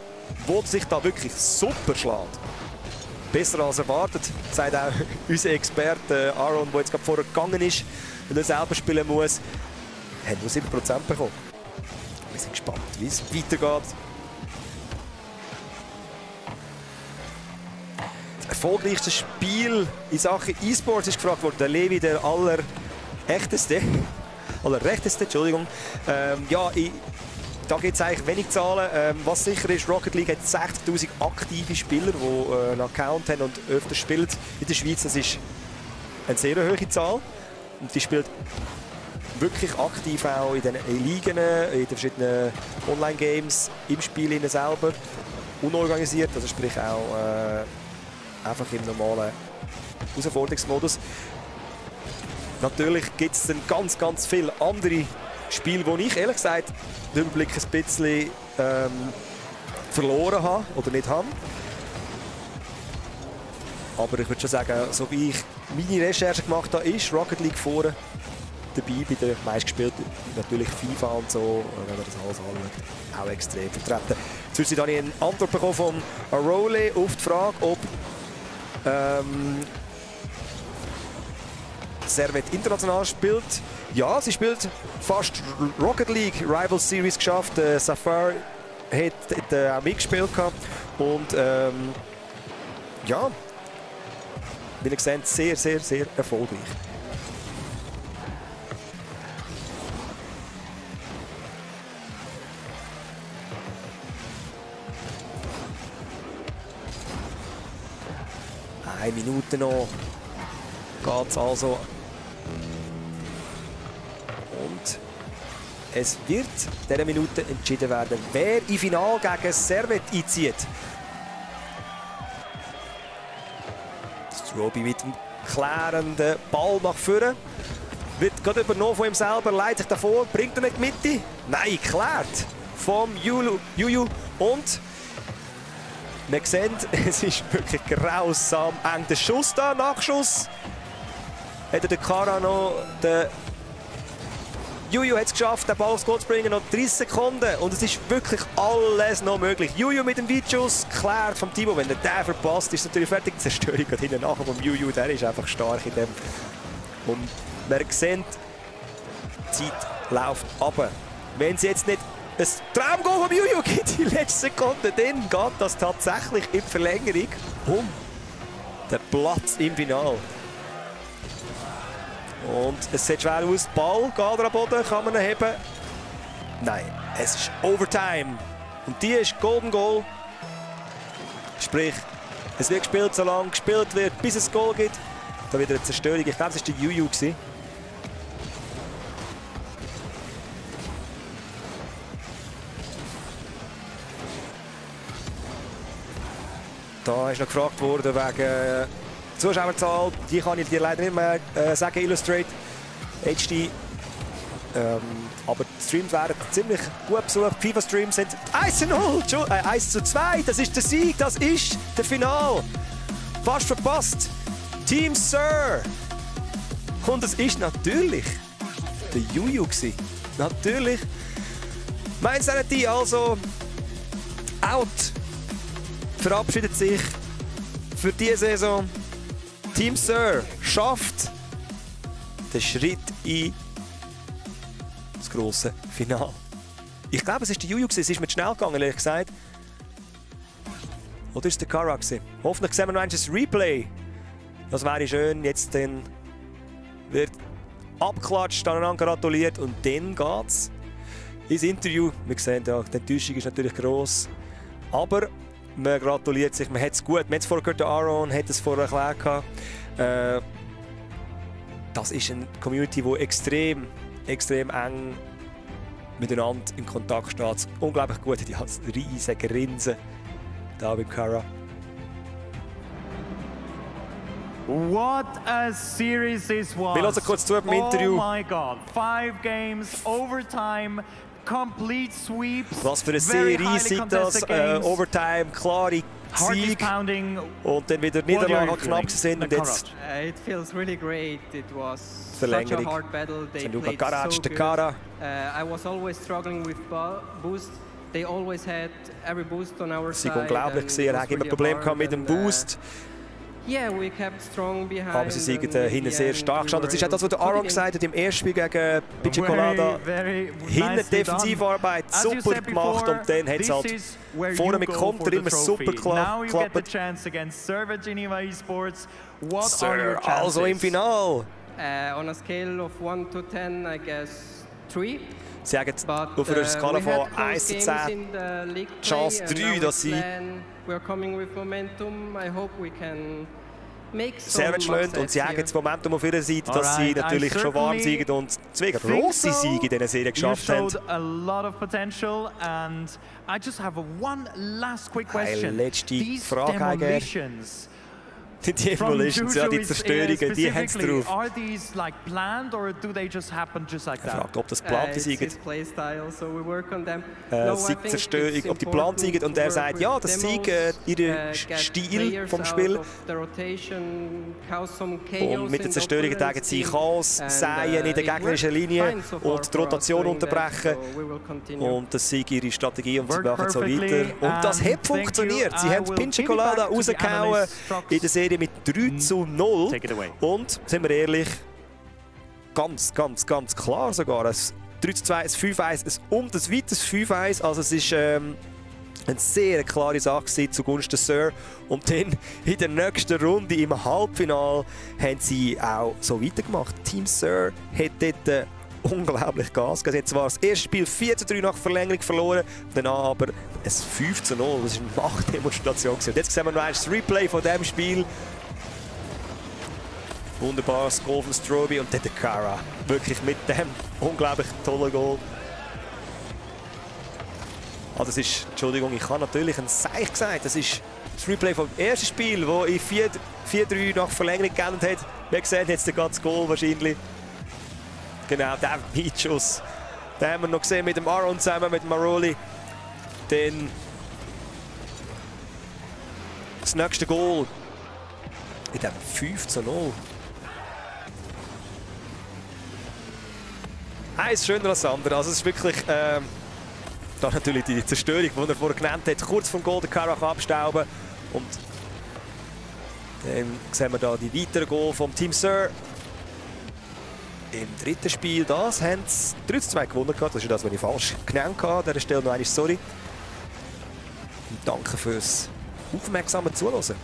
B: wo sich da wirklich super schlägt. Besser als erwartet, sagt auch unser Experte Aaron, der jetzt gerade vorher gegangen ist, und er selber spielen muss, hat nur 7% bekommen. Wir sind gespannt, wie es weitergeht. Erfolgreichste Spiel in Sachen E-Sports ist gefragt worden. Der Levi, der allerechteste, allerrechteste, Entschuldigung. Ähm, ja, ich, da gibt es eigentlich wenig Zahlen. Ähm, was sicher ist, Rocket League hat 60'000 aktive Spieler, die äh, einen Account haben und öfter spielen in der Schweiz. Das ist eine sehr hohe Zahl. Und die spielt wirklich aktiv auch in den Ligen, in den verschiedenen Online-Games, im Spiel selber. Unorganisiert, also sprich auch äh, einfach im normalen Herausforderungsmodus. Natürlich gibt es dann ganz, ganz viele andere Spiele, wo ich ehrlich gesagt den Überblick ein bisschen ähm, verloren habe oder nicht habe. Aber ich würde schon sagen, so wie ich meine Recherche gemacht habe, ist Rocket League vorne. dabei bei der meistgespielten, natürlich FIFA und so, wenn man das alles anschaut, auch extrem vertreten. Jetzt habe ich eine Antwort bekommen von Arole auf die Frage, ob ähm, Servet international spielt. Ja, sie spielt fast Rocket League Rival Series geschafft. Äh, Safar hat, hat äh, auch mitgespielt und ähm, ja, wie ihr seht, sehr, sehr, sehr erfolgreich. Eine Minute noch geht es also. Und es wird in dieser Minute entschieden werden, wer im Finale gegen Servet einzieht. Roby mit dem klärenden Ball nach vorne. Wird gerade übernommen von ihm selber, leitet sich davor, bringt er nicht die Mitte. Nein, klärt vom Juju. Und wir sehen, es ist wirklich grausam eng. Der Schuss da, Nachschuss. Hat der Kara noch den Juju hat es geschafft, den Ball aufs Goal zu bringen, noch 30 Sekunden und es ist wirklich alles noch möglich. Juju mit dem Weitschuss, klärt vom Timo, wenn er den verpasst, ist natürlich fertig. Die Zerstörung geht hinten nachher vom Juju, der ist einfach stark in dem. Und man sieht, die Zeit läuft ab. Wenn es jetzt nicht ein Traumgoal vom Juju gibt in letzten Sekunde, dann geht das tatsächlich in Verlängerung um den Platz im Finale. Und es sieht schwer aus. Ball geht am Boden, kann man ihn heben? Nein, es ist Overtime. Und die ist Golden Goal. Sprich, es wird gespielt, solange gespielt wird, bis es Goal gibt. Da wieder eine Zerstörung. Ich glaube, es war der Juju. Da ist noch gefragt worden wegen Zuschauerzahl, die kann ich dir leider nicht mehr äh, sagen, Illustrate HD. Ähm, aber die Streams werden ziemlich gut besucht. FIFA-Streams sind 1 zu 0, äh, 1 zu 2. Das ist der Sieg, das ist der Final. Fast verpasst. Team Sir. Und es ist natürlich der Juju gewesen. Natürlich. Mein Sanity also out. Verabschiedet sich für diese Saison. Team Sir schafft den Schritt in das grosse Finale. Ich glaube, es war der Juju, es ist mit schnell gegangen, ehrlich gesagt. Oder ist es der Kara? Hoffentlich sehen wir noch ein Replay. Das wäre schön. Jetzt dann wird abgeklatscht, aneinander gratuliert und dann geht es ins Interview. Wir sehen, ja, die Enttäuschung ist natürlich gross. Aber man gratuliert sich, man hat es gut. Man hat es vorher gehört, Aaron hat es vorher erklärt. Äh, das ist eine Community, die extrem, extrem eng miteinander in Kontakt steht. Unglaublich gut, die hat riesige Grinsen da bei Kara.
C: What a series this was.
B: Wir hören kurz zu im Interview.
C: Oh my God, five games, overtime.
B: Was für eine Serie sind das? Äh, Overtime, klare Sieg und dann wieder Niederlage knapp sind und jetzt
D: uh, It feels really great. It was
B: Verlängerung.
D: such a hard battle. They
B: Luka
D: played
B: Karac,
D: so.
B: Kara.
D: Uh, I was always struggling with bo- boost. They always had every boost on our
B: Es war
D: side.
B: unglaublich. Er
D: was
B: hat immer Probleme mit dem
D: and, uh,
B: Aber sie sind äh,
D: in
B: hinten sehr stark
D: we
B: gestanden. Das ist auch das, was der Aaron gesagt hat im ersten Spiel gegen Pichi Colada. Hinten Defensivarbeit super gemacht und dann hat es halt vorne mit Konter immer super
C: Now you get the
B: geklappt.
C: chance against Server Geneva Esports. What are
B: Sir, also im Final.
D: Uh, on a scale of 1 to 10, I guess 3.
B: Sie haben auf einer
D: uh,
B: Skala von
D: had close
B: 1 zu
D: games
B: 10
D: in the league play
B: Chance
D: and
B: 3,
D: now we
B: dass sie
D: We're coming with momentum. I hope we can make some
B: Servet schlägt und sie haben
D: here.
B: das Momentum auf ihrer Seite, dass sie
C: Alright, I
B: natürlich schon warm
C: certainly
B: sind und zwei
C: think
B: grosse
C: so.
B: Siege in dieser Serie
C: You
B: geschafft haben.
C: showed a lot of potential and I just have a one last quick
B: Eine
C: question.
B: letzte
C: These
B: Frage, Heger. Die Demolitions, ja, die Zerstörungen, die haben es drauf.
C: Are these like planned or do they just happen just like
B: Er
C: that?
B: fragt, ob das
D: them.
B: Äh,
D: No, I
B: sei
D: think
B: Zerstörung, ob die geplant sind. Und er sagt, ja, das
D: demos,
B: äh, ihr
D: uh,
B: Stil vom Spiel. Und mit den
D: in
B: Zerstörungen tagen sie. Chaos
D: And,
B: säen
D: uh,
B: in der gegnerischen Linie und die Rotation unterbrechen. Und das sei ihre Strategie und sie machen so weiter. Und das hat funktioniert. Sie haben Pinche Colada rausgehauen in der Serie mit 3 zu 0.
E: Take it away.
B: Und, sind wir ehrlich, ganz, ganz, ganz klar sogar. Ein 3 zu 2, ein 5-1, ein um das weites 5-1. Also es ist ähm, eine sehr klare Sache zugunsten Sir. Und dann in der nächsten Runde im Halbfinale haben sie auch so weitergemacht. Team Sir hat dort äh, unglaublich Gas gegeben. Haben zwar das erste Spiel 4 zu 3 nach Verlängerung verloren, danach aber ein 5 zu 0. Das war eine Machtdemonstration. Und jetzt sehen wir noch das Replay von diesem Spiel. Wunderbares Goal von Stroby und dann der Kara. Wirklich mit dem unglaublich tollen Goal. Ah, das ist, Entschuldigung, ich habe natürlich ein Seich gesagt. Das ist das Replay vom ersten Spiel, wo in 4-3 nach Verlängerung geendet hat. Wir sehen jetzt den ganzen Goal wahrscheinlich. Genau, der Weitschuss. Den haben wir noch gesehen mit dem Aaron zusammen, mit Maroli. Dann das nächste Goal. In dem 5 zu 0. Eins schöner als das andere. Also es ist wirklich... Ähm, da natürlich die Zerstörung, die er vorher genannt hat, kurz vom Golden Carach abstauben. Und dann sehen wir da die weiteren Goal vom Team Sir. Im dritten Spiel, das haben sie 3 zu 2 gewonnen. Das ist das, was ich falsch genannt habe. An dieser Stelle noch einmal sorry. Und danke fürs aufmerksame Zuhören.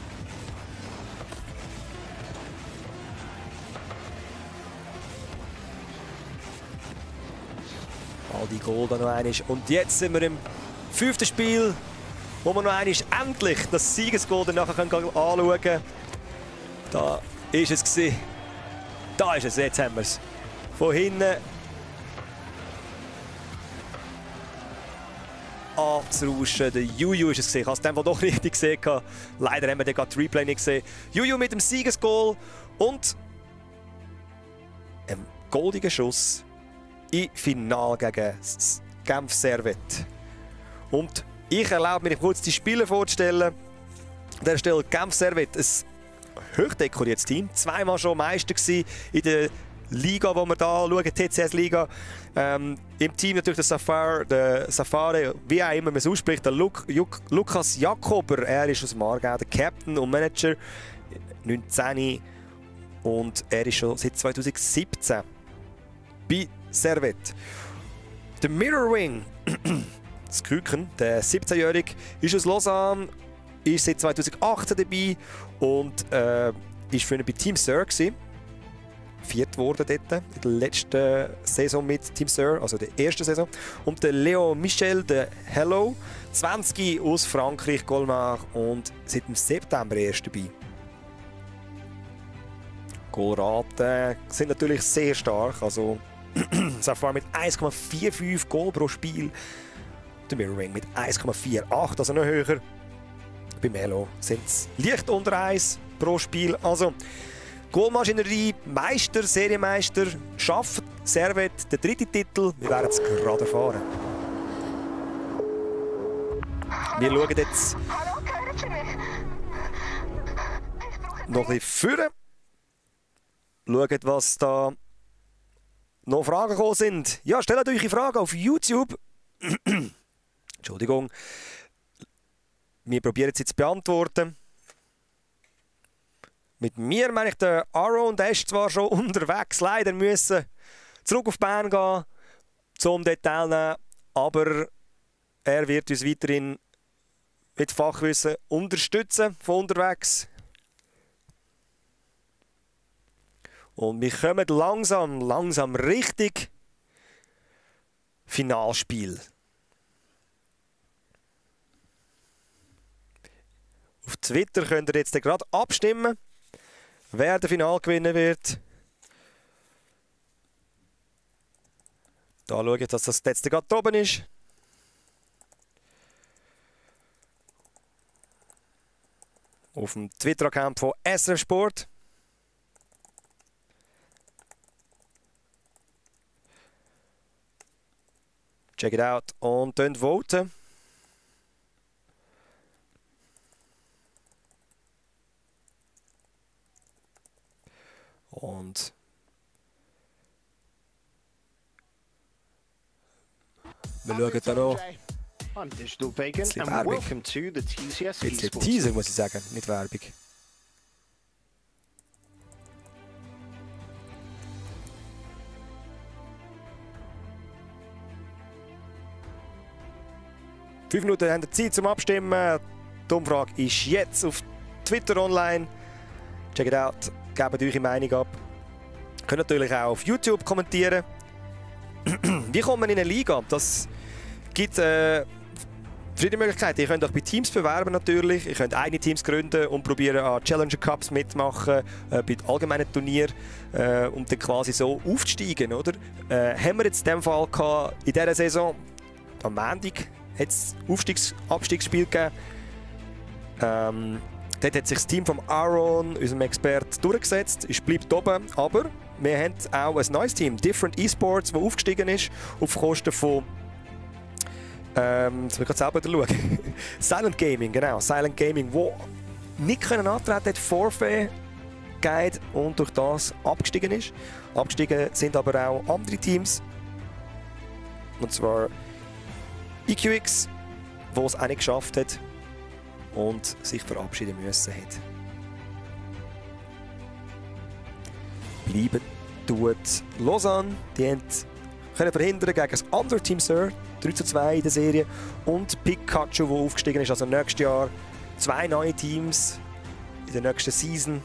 B: All die Goal noch einmal. Und jetzt sind wir im fünften Spiel, wo wir noch einmal endlich das Siegesgoal nachher anschauen können. Da ist es. Da ist es, jetzt haben wir es. Von hinten abzurauschen. Der Juju ist es gesehen. Ich habe es dem doch richtig gesehen. Leider haben wir den gerade das Replay nicht gesehen. Juju mit dem Siegesgoal und einem goldigen Schuss im Finale gegen S- Genf Servette. Und ich erlaube mir kurz die Spieler vorzustellen. An dieser Stelle Genf Servette, ein hochdekoriertes Team. Zweimal schon Meister in der Liga, die wir hier schauen, TCS-Liga. Ähm, Im Team natürlich der Safari, der Safari, wie auch immer man es ausspricht, der Luk, Juk, Lukas Jakober. Er ist aus dem Aargau, der Captain und Manager. 19 und er ist schon seit 2017 bei Servette. Der Mirror Wing, das Küken, der 17-Jährige, ist aus Lausanne, ist seit 2018 dabei und äh, ist früher bei Team Sir gewesen. Viert geworden dort, in der letzten Saison mit Team Sir, also der ersten Saison. Und der Leo Michel, der Hello, 20 aus Frankreich, Colmar und seit dem September erst dabei. Goalraten sind natürlich sehr stark, also Safar mit 1,45 Goal pro Spiel. Der Mirror Ring mit 1,48, also noch höher. Bei Melo sind es leicht unter 1 pro Spiel. Also, Goalmaschinerie, Meister, Serienmeister, schafft Servet den dritten Titel. Wir werden es gerade erfahren. Wir schauen jetzt noch ein bisschen führen. Schauen, was da noch Fragen gekommen sind. Ja, stellt euch Fragen auf YouTube. Entschuldigung. Wir probieren es jetzt zu beantworten. Mit mir meine ich der Aaron, der ist zwar schon unterwegs, leider müssen zurück auf Bern gehen, zum dort teilnehmen, aber er wird uns weiterhin mit Fachwissen unterstützen von unterwegs. Und wir kommen langsam, langsam richtig Finalspiel. Auf Twitter könnt ihr jetzt gerade abstimmen, wer der Final gewinnen wird. Da schaue ich, dass das letzte gerade oben ist. auf dem Twitter-Account von SRF Sport. Check it out und voten. Und wir schauen dann noch.
E: I'm Digital Bacon and
B: Werbung.
E: welcome to the TCS
B: ein
E: Esports.
B: Teaser, muss ich sagen, nicht Werbung. Fünf Minuten haben wir Zeit zum Abstimmen. Die Umfrage ist jetzt auf Twitter online. Check it out, gebt eure Meinung ab. Ihr könnt natürlich auch auf YouTube kommentieren. Wie kommt man in eine Liga? Das gibt äh, verschiedene Möglichkeiten. Ihr könnt euch bei Teams bewerben natürlich. Ihr könnt eigene Teams gründen und probieren an Challenger Cups mitmachen, äh, bei allgemeinen Turnieren äh, und dann quasi so aufzusteigen, oder? Äh, haben wir jetzt in dem Fall gehabt, in dieser Saison, am Montag, hat es Aufstiegs Abstiegsspiel gegeben. Ähm, dort hat sich das Team von Aaron, unserem Experten, durchgesetzt. Es bleibt oben, aber wir haben auch ein neues Team, Different Esports, das aufgestiegen ist auf Kosten von ähm, jetzt muss ich selber schauen. Silent Gaming, genau. Silent Gaming, wo nicht können antreten hat, Forfait Guide und durch das abgestiegen ist. Abgestiegen sind aber auch andere Teams. Und zwar EQX, wo es auch nicht geschafft hat und sich verabschieden müssen hat. Bleiben tut Lausanne, die haben können verhindern gegen das andere Team Sir, 3 zu 2 in der Serie. Und Pikachu, der aufgestiegen ist, also nächstes Jahr zwei neue Teams in der nächsten Season,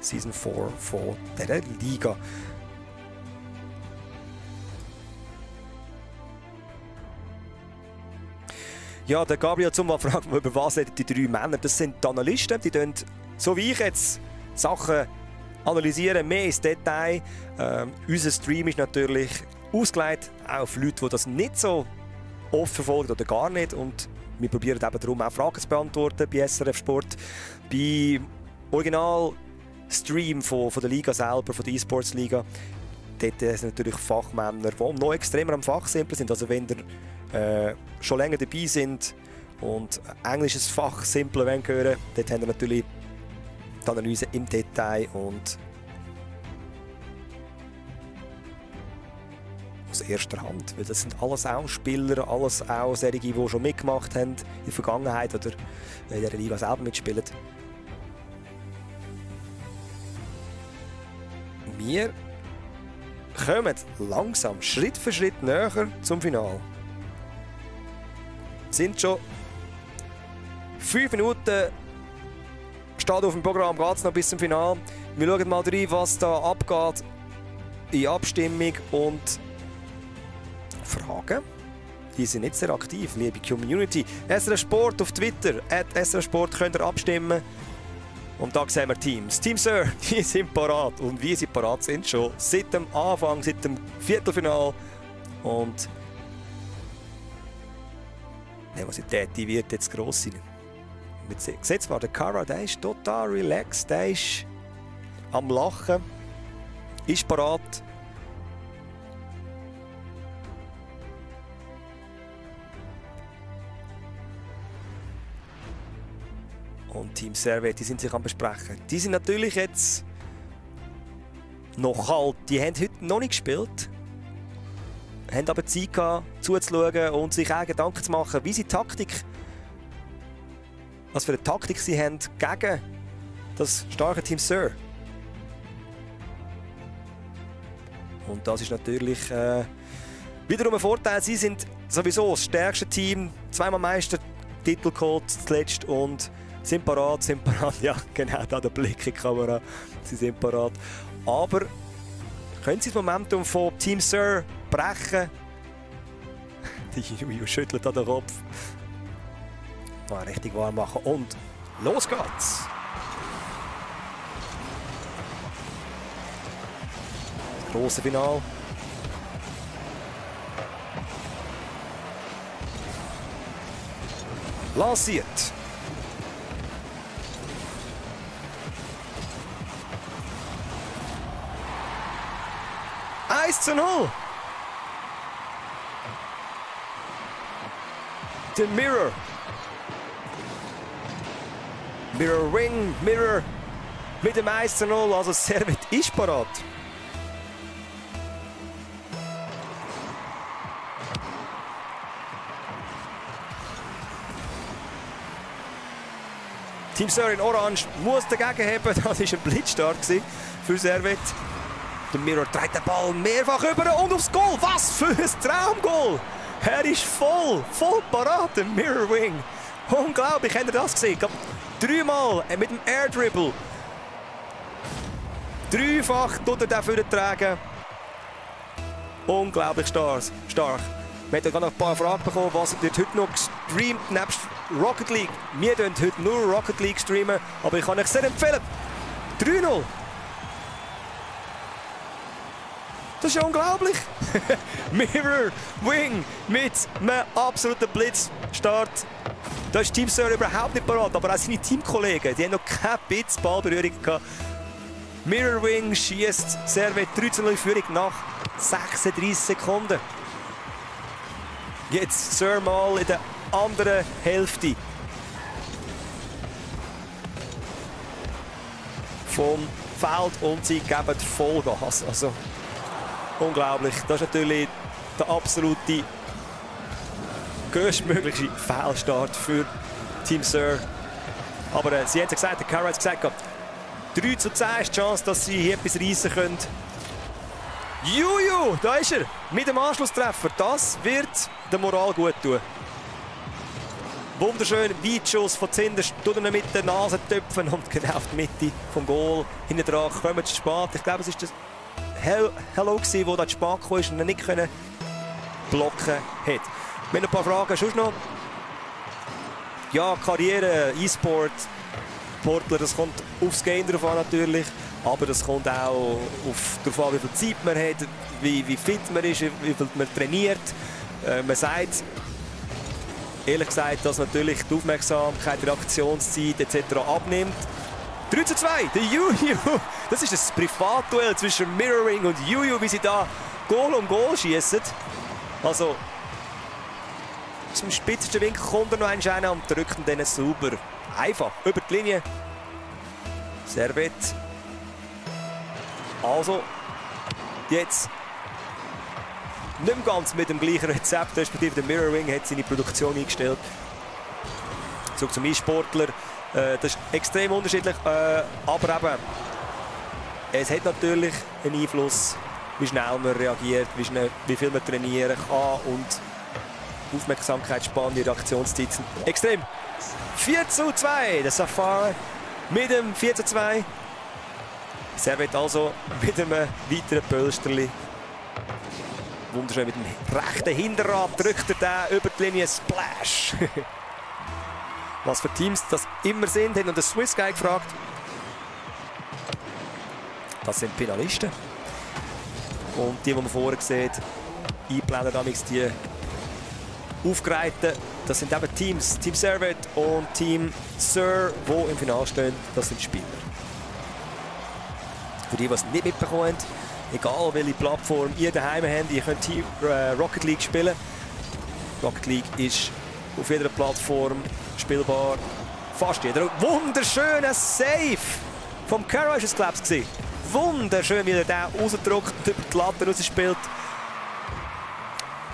B: Season 4 von dieser Liga. Ja, der Gabriel Zumba fragt mich, über was reden die drei Männer? Das sind die Analysten, die tun, so wie ich jetzt, Sachen analysieren, mehr ins Detail. Ähm, unser Stream ist natürlich ausgelegt auf Leute, die das nicht so oft verfolgen oder gar nicht. Und wir probieren eben darum auch Fragen zu beantworten bei SRF Sport. Bei Original-Stream von, von der Liga selber, von der E-Sports-Liga, dort sind natürlich Fachmänner, die noch extremer am Fachsimpeln sind. Also wenn ihr äh, schon länger dabei sind und englisches Fach simpler hören wollen, dort haben wir natürlich die Analyse im Detail und aus erster Hand. Weil das sind alles auch Spieler, alles auch solche, die schon mitgemacht haben in der Vergangenheit oder in der Liga selber mitspielen. Wir kommen langsam, Schritt für Schritt näher zum Finale. Sind schon fünf Minuten steht auf dem Programm, geht es noch bis zum Finale. Wir schauen mal rein, was da abgeht in Abstimmung und Fragen. Die sind nicht sehr aktiv, liebe Community. SRF Sport auf Twitter, at SRF Sport könnt ihr abstimmen. Und da sehen wir Teams. Team Sir, die sind parat. Und wie sie parat sind, schon seit dem Anfang, seit dem Viertelfinal. Und Nervosität, die wird jetzt gross sein. Wir sehen zwar, der Kara, der ist total relaxed, der ist am Lachen, ist parat. Und Team Servet, die sind sich am besprechen. Die sind natürlich jetzt noch kalt. Die haben heute noch nicht gespielt. Haben aber Zeit gehabt, zuzuschauen und sich auch Gedanken zu machen, wie sie Taktik, was für eine Taktik sie haben gegen das starke Team Sir. Und das ist natürlich äh, wiederum ein Vorteil. Sie sind sowieso das stärkste Team, zweimal Meistertitel geholt zuletzt und sind parat, sind parat. Ja, genau, da der Blick in die Kamera. Sie sind parat. Aber können sie das Momentum von Team Sir brechen? Die Juju schüttelt an den Kopf. Mal richtig warm machen und los geht's! Das große Finale. Lanciert. Zu 0. Der Mirror. Mirror Wing, Mirror mit dem 1 zu 0. Also Servet ist parat. Team Sir in Orange muss dagegen haben. Das war ein Blitzstart für Servet. Der Mirror dreht den Ball mehrfach über und aufs Goal. Was für ein Traumgoal! Er ist voll, voll parat, Mirror Wing. Unglaublich, habt ihr das gesehen? Dreimal mit dem Air Dribble. Dreifach tut er dafür tragen. Unglaublich stark. stark. Wir haben noch ein paar Fragen bekommen, was wird heute noch gestreamt nebst Rocket League. Wir streamen heute nur Rocket League streamen, aber ich kann euch sehr empfehlen. 3-0. Das ist ja unglaublich. Mirror Wing mit einem absoluten Blitzstart. Da ist Team Sir überhaupt nicht parat, aber auch seine Teamkollegen, die haben noch keine Bits Ballberührung gehabt. Mirror Wing schießt Servet 3 0 Führung nach 36 Sekunden. Jetzt Sir mal in der anderen Hälfte vom Feld und sie geben Vollgas. Also unglaublich. Das ist natürlich der absolute größtmögliche Fehlstart für Team Sir. Aber äh, sie haben gesagt, der Carra hat gesagt, 3 zu 10 ist die Chance, dass sie hier etwas reissen können. Juju, da ist er, mit dem Anschlusstreffer. Das wird der Moral gut tun. Wunderschön, Weitschuss von Zinders, tut ihn mit der Nase töpfen und genau auf die Mitte vom Goal. Hinten dran kommen zu spät. Ich glaube, es ist das Hello gewesen, wo da zu spät kam und er nicht können blocken hat. Wir haben ein paar Fragen. Sonst noch? Ja, Karriere, E-Sport, Sportler, das kommt aufs Game drauf an natürlich. Aber das kommt auch auf, darauf an, wie viel Zeit man hat, wie, wie fit man ist, wie viel man trainiert. Äh, man sagt, ehrlich gesagt, dass natürlich die Aufmerksamkeit, die Reaktionszeit etc. abnimmt. 3 zu 2, der Juju. Das ist das Privatduell zwischen Mirroring und Juju, wie sie da Goal um Goal schießen. Also, zum spitzesten Winkel kommt er noch einen rein und drückt ihn dann sauber. Einfach, über die Linie. Servet. Also, jetzt nicht ganz mit dem gleichen Rezept, respektive der Mirroring hat seine Produktion eingestellt. Zurück zum E-Sportler. Äh, das ist extrem unterschiedlich, äh, aber eben, es hat natürlich einen Einfluss, wie schnell man reagiert, wie, schnell, wie viel man trainieren kann und Aufmerksamkeitsspanne, Reaktionszeit sind extrem. 4 zu 2, der Safari mit dem 4 zu 2. Servet also mit einem weiteren Pölsterli. Wunderschön mit dem rechten Hinterrad drückt er den über die Linie Splash. Was für Teams das immer sind, haben der Swiss Guy gefragt. Das sind Finalisten. Und die, die man vorher sieht, einblenden damals die aufgereihten. Das sind eben Teams, Team Servet und Team Sir, die im Finale stehen. Das sind Spieler. Für die, die es nicht mitbekommen haben, egal welche Plattform ihr daheim habt, ihr könnt Team, äh, Rocket League spielen. Rocket League ist auf jeder Plattform spielbar. Fast jeder. Wunderschöner Save vom Carroll ist es, glaube Wunderschön, wie er den rausdrückt und über die Latte rausspielt.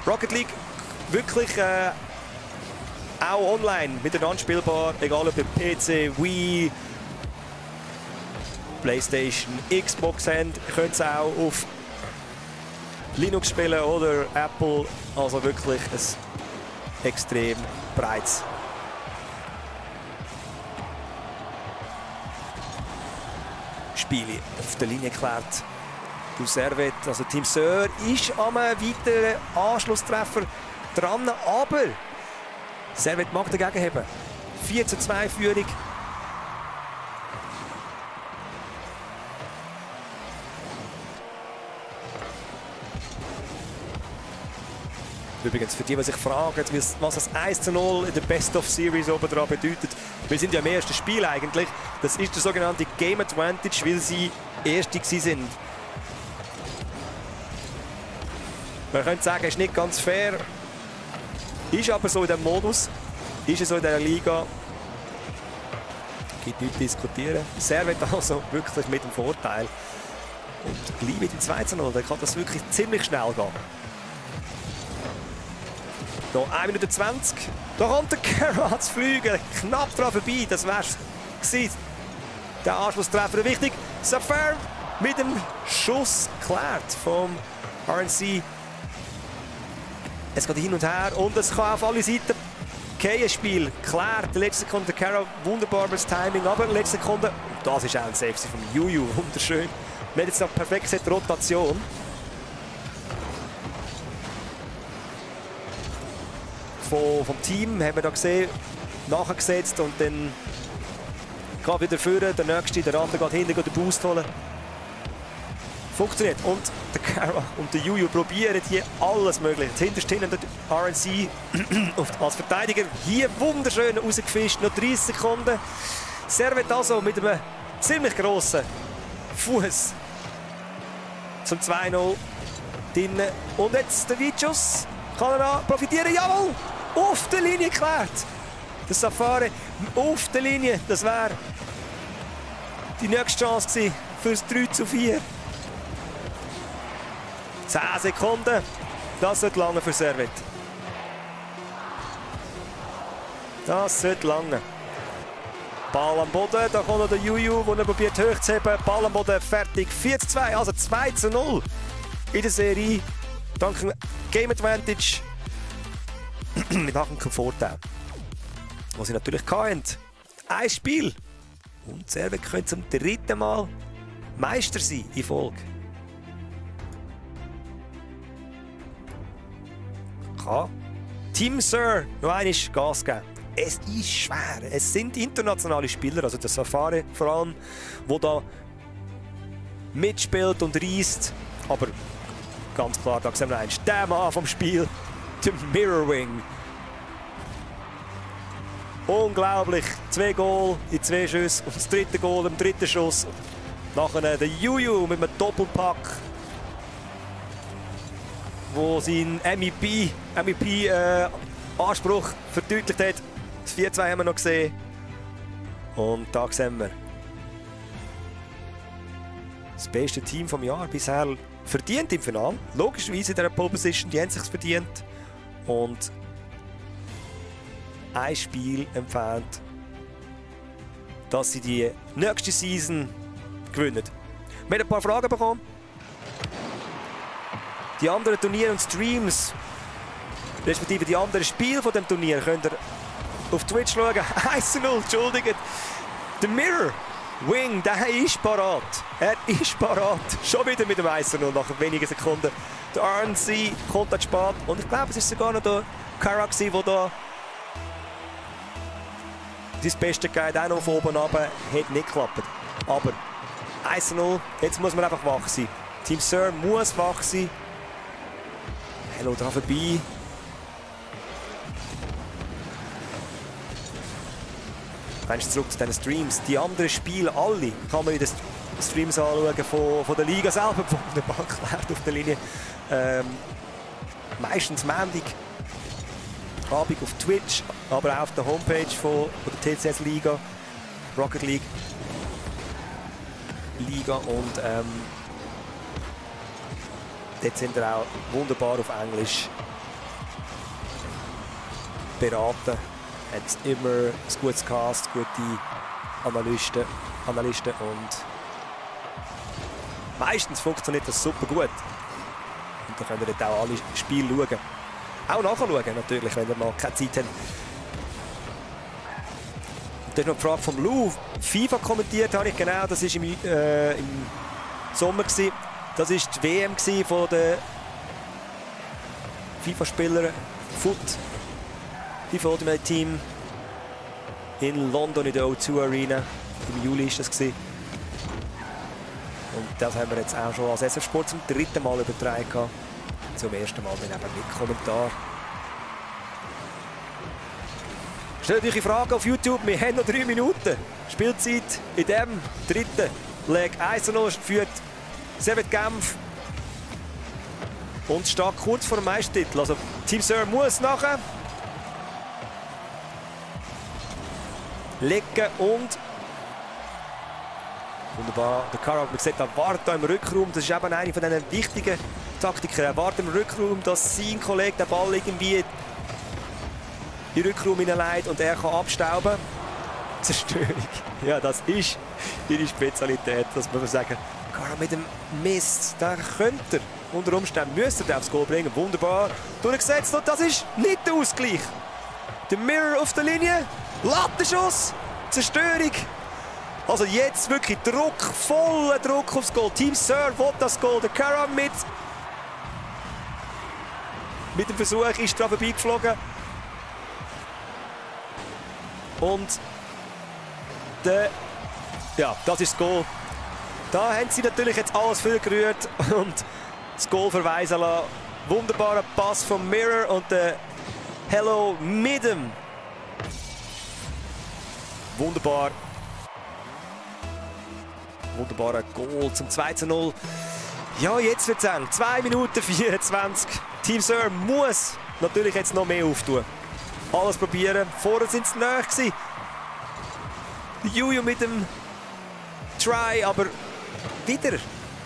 B: Rocket League wirklich äh, auch online miteinander spielbar, egal ob ihr PC, Wii, Playstation, Xbox habt, könnt es auch auf Linux spielen oder Apple, also wirklich ein extrem breites Spiel auf der Linie geklärt. Du Servet, also Team Sör ist am weiteren Anschlusstreffer dran, aber Servet mag dagegen haben. 4 zu 2 Führung. Übrigens, für die, die sich fragen, was das 1 zu 0 in der Best of Series oben dran bedeutet, wir sind ja im ersten Spiel eigentlich. Das ist der sogenannte Game Advantage, weil sie Erste sind Man könnte sagen, ist nicht ganz fair. Ist aber so in diesem Modus. Ist es so in dieser Liga. Gibt nichts diskutieren. Servet also wirklich mit dem Vorteil. Und gleich mit dem 2 zu 0, dann kann das wirklich ziemlich schnell gehen. Noch 1 Minute 20. Da kommt der Gerrard zu fliegen. Knapp dran vorbei. Das gewesen. Der Anschlusstreffer wichtig. Safar mit dem Schuss klärt vom RNC. Es geht hin und her und es kann auf alle Seiten gehen. Spiel klärt. Letzte Sekunde Carroll wunderbares Timing, aber letzte Sekunde. Und das ist auch ein Safe vom Juju. Wunderschön. Wir haben jetzt noch perfekt Rotation. Von, vom Team haben wir da gesehen, nachgesetzt und dann geht wieder führen, der nächste, der andere geht hinten, geht den Boost holen. Funktioniert. Und der Kara und der Juju probieren hier alles Mögliche. Hinterst hinten der RNC als Verteidiger hier wunderschön rausgefischt. Noch 30 Sekunden. Servet also mit einem ziemlich grossen Fuß zum 2-0 drinnen. Und jetzt der Vicius kann er profitieren. Jawohl! Auf der Linie geklärt. Der Safari auf der Linie. Das wäre die nächste Chance gewesen für das 3 zu 4. 10 Sekunden. Das sollte lange für Servet. Das sollte lange. Ball am Boden, da kommt noch der Juju, der probiert hochzuheben. Ball am Boden, fertig. 4 zu 2, also 2 zu 0 in der Serie. Dank Game Advantage mit nachher Vorteil. Was sie natürlich hatten. Ein Spiel. Und Servet können zum dritten Mal Meister sein in Folge. Kann Team Sir noch einmal Gas geben. Es ist schwer. Es sind internationale Spieler, also der Safari vor allem, wo da mitspielt und reist. Aber ganz klar, da sehen wir einen der Mann vom Spiel, der Mirrorwing. Unglaublich. Zwei Goal in zwei Schüssen und das dritte Goal im dritten Schuss. Nachher der Juju mit einem Doppelpack. Wo sein MEP, MEP äh, Anspruch verdeutlicht hat. Das 4-2 haben wir noch gesehen. Und da sehen wir. Das beste Team vom Jahr bisher verdient im Finale. Logischerweise in dieser Pole Position, die haben sich verdient. Und ein Spiel entfernt, dass sie die nächste Season gewinnen. Wir haben ein paar Fragen bekommen. Die anderen Turniere und Streams, respektive die anderen Spiele von dem Turnier, könnt ihr auf Twitch schauen. 1-0, entschuldigt. Der Mirror Wing, der ist parat. Er ist parat. Schon wieder mit dem 1-0 nach wenigen Sekunden. Der RNC kommt dann spät. Und ich glaube, es ist sogar noch der Kara, der da sein Beste gegeben, auch noch von oben runter, hat nicht geklappt. Aber 1-0, jetzt muss man einfach wach sein. Team Sir muss wach sein. Hello, da vorbei. Wenn zurück zu diesen Streams. Die anderen Spiele, alle, kann man in den Streams anschauen von, von der Liga selber. Wunderbar geklärt auf der Linie. Ähm, meistens Montag Abend auf Twitch, aber auch auf der Homepage von, der TCS Liga, Rocket League Liga und ähm, dort sind wir auch wunderbar auf Englisch beraten. Hat immer ein gutes Cast, gute Analysten, Analysten und meistens funktioniert das super gut. Da könnt ihr auch alle Spiele schauen. Auch nachschauen natürlich, wenn ihr mal keine Zeit habt. Und dann noch die Frage von Lou. FIFA kommentiert habe ich genau, das war im, äh, im Sommer. Gewesen. Das war die WM von den FIFA-Spielern Foot. FIFA Ultimate Team in London in der O2 Arena. Im Juli war das. Gewesen. Und das haben wir jetzt auch schon als SF Sport zum dritten Mal übertragen zum ersten Mal dann eben mit Kommentar. Stellt euch Fragen auf YouTube, wir haben noch drei Minuten. Spielzeit in dem dritten Leg 1-0 führt Servet Genf. und steht kurz vor dem Meistertitel. Also Team Sir muss nachher legen und wunderbar. Der Karak, man sieht, da im Rückraum. Das ist eben eine von diesen wichtigen Taktiken. Er wartet im Rückraum, dass sein Kollege den Ball irgendwie in den Rückraum hineinlegt und er kann abstauben. Zerstörung. Ja, das ist ihre Spezialität, das muss man sagen. Karak mit dem Mist, da könnte er unter Umständen müsste er aufs Goal bringen. Wunderbar durchgesetzt und das ist nicht der Ausgleich. Der Mirror auf der Linie, Lattenschuss, Zerstörung. Also jetzt wirklich Druck, voller Druck aufs Goal. Team Sir will das Goal. Der Karam mit, mit dem Versuch ist da vorbeigeflogen. Und der, ja, das ist das Goal. Da haben sie natürlich jetzt alles viel gerührt und das Goal verweisen lassen. Wunderbarer Pass vom Mirror und der Hello mit dem. Wunderbar. Wunderbarer Goal zum 2 zu 0. Ja, jetzt wird es eng. 2 Minuten 24. Team Sir muss natürlich jetzt noch mehr auftun. Alles probieren. Vorher sind näher gewesen. Juju mit dem Try, aber wieder.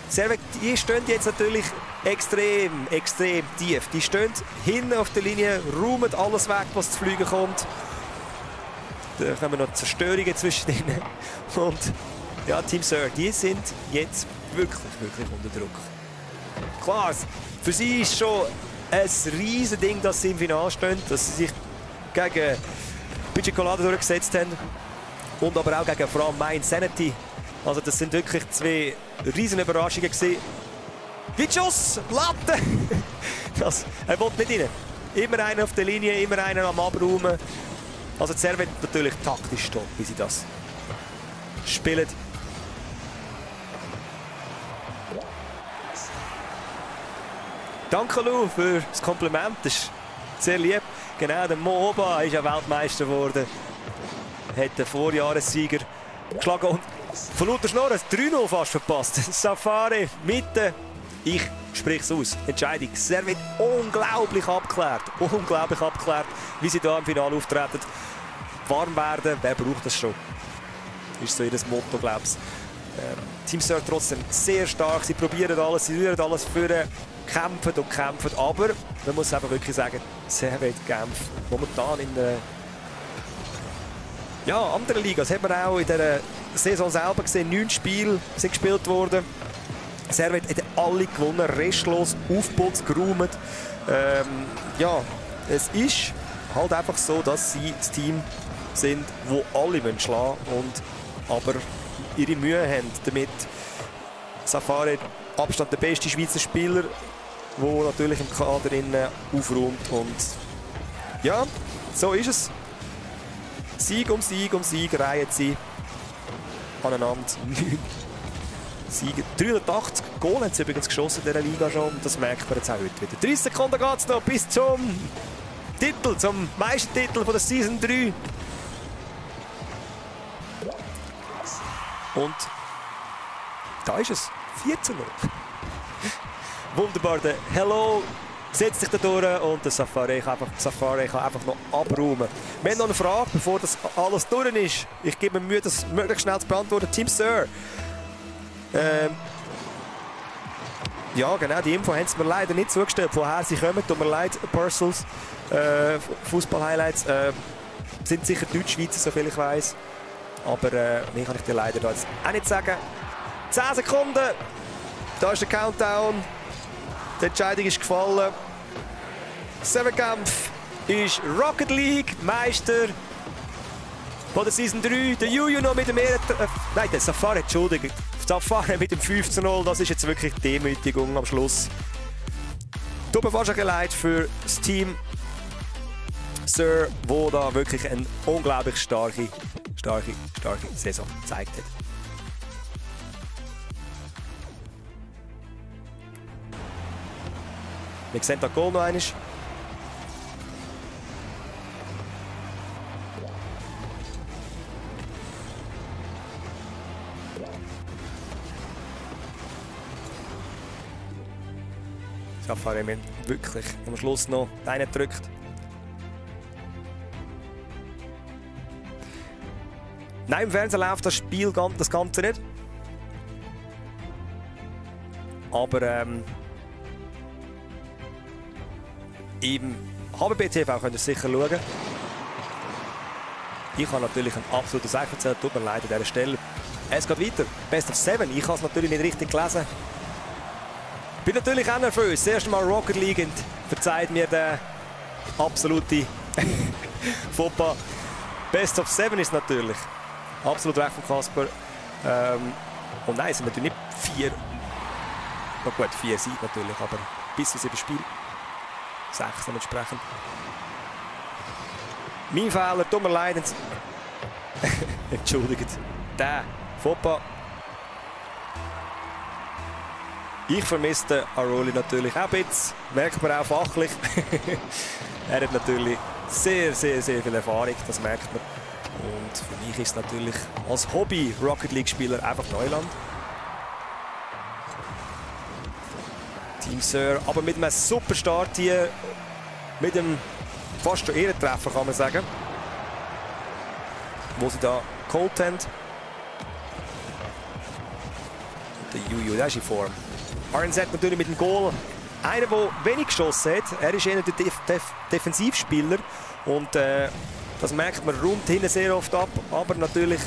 B: Servet, die stehen jetzt natürlich extrem, extrem tief. Die stehen hinten auf der Linie, räumen alles weg, was zu fliegen kommt. Da kommen noch Zerstörungen zwischen ihnen. Und ja, Team Sir, die sind jetzt wirklich, wirklich unter Druck. Klar, für sie ist schon ein riesiges Ding, dass sie im Finale stehen, dass sie sich gegen Budget Colada durchgesetzt haben und aber auch gegen vor allem Main Sanity. Also das sind wirklich zwei riesen Überraschungen gewesen. Wie Schuss, Latte! Das, er will nicht rein. Immer einer auf der Linie, immer einer am Abräumen. Also Servet natürlich taktisch top, wie sie das spielen. Danke Lou für das Kompliment, das ist sehr lieb. Genau, der Mo Oba ist ja Weltmeister geworden. Hat den Vorjahressieger geschlagen und von Luther Schnorr 3-0 fast verpasst. Safari, Mitte, ich spreche es aus. Entscheidung. Servet unglaublich abgeklärt. Unglaublich abgeklärt, wie sie hier im Finale auftreten. Warm werden, wer braucht das schon? Ist so ihr Motto, glaube ich. Ähm, Team Sir trotzdem sehr stark. Sie probieren alles, sie rühren alles für kämpfen und kämpfen. Aber man muss einfach wirklich sagen, Servet Genf momentan in der ja, anderen Liga. Das hat man auch in der Saison selber gesehen. Neun Spiele sind gespielt worden. Servet hat alle gewonnen, restlos, aufputzt, geräumt. Ähm, ja, es ist halt einfach so, dass sie das Team sind, wo alle schlagen wollen und aber ihre Mühe haben damit. Safari Abstand der beste Schweizer Spieler, der natürlich im Kader innen aufräumt und ja, so ist es. Sieg um Sieg um Sieg reihen sie aneinander. Siege. 380 Goal haben sie übrigens geschossen in dieser Liga schon. Das merkt man jetzt auch heute wieder. 30 Sekunden geht es noch bis zum Titel, zum Meistertitel von der Season 3. Und da ist es. 4 zu 0. Wunderbar. Der Hello setzt sich da durch und der Safari kann einfach, Safari kann einfach noch abräumen. Wir haben noch eine Frage, bevor das alles durch ist. Ich gebe mir Mühe, das möglichst schnell zu beantworten. Team Sir. Ähm, ja, genau, die Info haben sie mir leider nicht zugestellt. Woher sie kommen, tut mir leid, Parcels, äh, Fußball-Highlights. Äh, sind sicher Deutschschweizer, soviel ich weiß. Aber äh, mehr kann ich dir leider jetzt auch nicht sagen. 10 Sekunden. Da ist der Countdown. Die Entscheidung ist gefallen. Sevenkampf ist Rocket League Meister von der Season 3. Der Juju noch mit dem Ehren... Äh, nein, der Safari, Entschuldigung. Safari mit dem 5 0. Das ist jetzt wirklich Demütigung am Schluss. Top Wahrscheinlichkeit für das Team Sir, wo da wirklich eine unglaublich starke, starke, starke Saison gezeigt hat. Wir sehen da Goal noch einmal. Safari Emin wirklich am Schluss noch einen Nein, im Fernsehen läuft das Spiel das Ganze nicht. Aber ähm, im HBB-TV könnt ihr sicher schauen. Ich habe natürlich einen absoluten Seife erzählt, tut mir leid an dieser Stelle. Es geht weiter. Best of Seven. Ich habe es natürlich nicht richtig gelesen. Bin natürlich auch nervös. Das erste Mal Rocket League und verzeiht mir der absolute Fauxpas. Best of Seven ist natürlich. Absolut recht von Kasper. Ähm, und nein, es sind natürlich nicht vier. Na gut, vier sind natürlich, aber bis zu sieben Spiele. Sechs dann entsprechend. Mein Fehler, tut mir leid. Entschuldigt. Der Fauxpas. Ich vermisse Aroli natürlich auch ein bisschen. Merkt man auch fachlich. er hat natürlich sehr, sehr, sehr viel Erfahrung, das merkt man. Und für mich ist natürlich als Hobby Rocket League Spieler einfach Neuland. Team Sir, aber mit einem super Start hier, mit einem fast schon Ehrentreffer kann man sagen, wo sie da geholt haben. Der Juju, der ist in Form. RNZ natürlich mit dem Goal. Einer, der wenig geschossen hat. Er ist eher der Def Def Defensivspieler. Und äh, das merkt man rund hinten sehr oft ab. Aber natürlich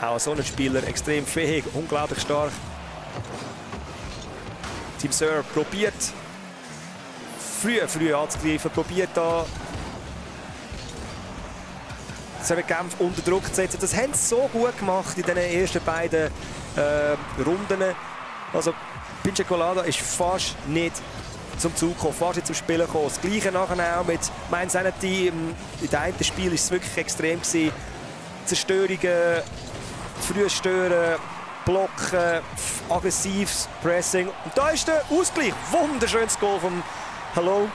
B: auch so ein Spieler extrem fähig, unglaublich stark. Team Sir probiert früh, früh anzugreifen, probiert da seinen Kampf unter Druck zu setzen. Das haben sie so gut gemacht in den ersten beiden äh, Runden. Also Pinche Colada ist fast nicht zum Zug gekommen, fast nicht zum Spielen gekommen. Das gleiche nachher auch mit Main Sanity. Im einen Spiel war es wirklich extrem. Gewesen. Zerstörungen, früh stören, blocken, aggressives Pressing. Und da ist der Ausgleich. Wunderschönes Goal vom Hello.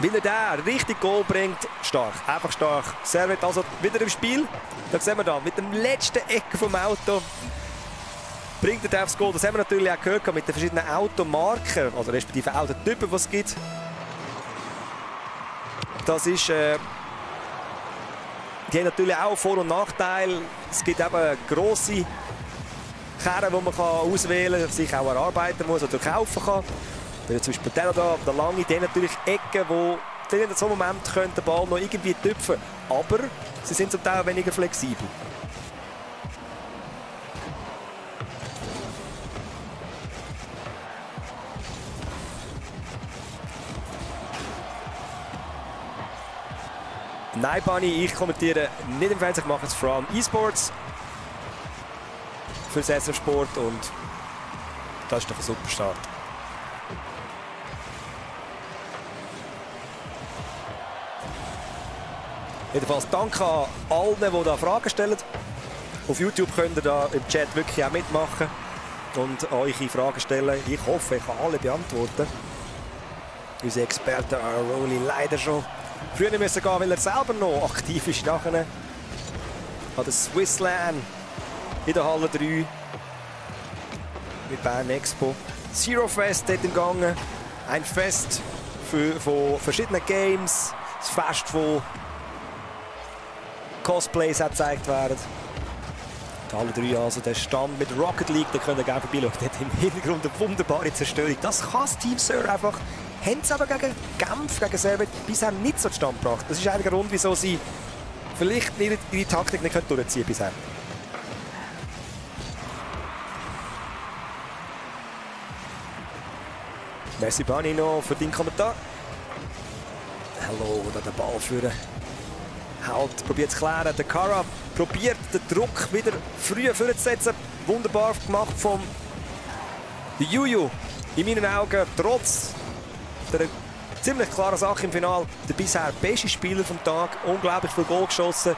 B: Weil er der richtig Goal bringt, stark, einfach stark. Servet also wieder im Spiel. Da sehen wir da, mit dem letzten Ecke vom Auto bringt er aufs Goal. Das haben wir natürlich auch gehört mit den verschiedenen Automarken, also respektive Autotypen, die es gibt. Das ist, äh, die haben natürlich auch Vor- und Nachteile. Es gibt eben grosse Kerren, die man kann auswählen kann, sich auch erarbeiten muss oder kaufen kann. Wie zum Beispiel der da, der lange, haben natürlich Ecken, wo in so einem Moment können den Ball noch irgendwie tüpfen Aber sie sind zum Teil weniger flexibel. Nein, Bunny, ich kommentiere nicht im Fernsehen, ich mache es from eSports für SF Sport und das ist doch ein super Start. Jedenfalls danke an allen, die da Fragen stellen. Auf YouTube könnt ihr da im Chat wirklich auch mitmachen und eure Fragen stellen. Ich hoffe, ich kann alle beantworten. Unser Experte Aroli leider schon früher müssen gehen, weil er selber noch aktiv ist nachher. An der Swissland in der Halle 3 mit Bern Expo. Zero Fest dort im Gange. Ein Fest für, von verschiedenen Games. Das Fest, wo Cosplays auch gezeigt werden. Halle 3 also der Stand mit Rocket League, da könnt ihr gerne vorbeischauen. Dort im Hintergrund eine wunderbare Zerstörung. Das kann das Team Sir einfach. Haben sie aber gegen Genf, gegen Servet bisher nicht so zustande gebracht. Das ist eigentlich ein Grund, wieso sie vielleicht ihre, ihre Taktik nicht durchziehen können bisher. Merci noch für deinen Kommentar. Hallo, da den Ball führen. Halt, probiert zu klären. Der Kara probiert den Druck wieder früh vorzusetzen. Wunderbar gemacht vom Juju. In meinen Augen, trotz der ziemlich klaren Sache im Finale, der bisher beste Spieler vom Tag. Unglaublich viel Goal geschossen.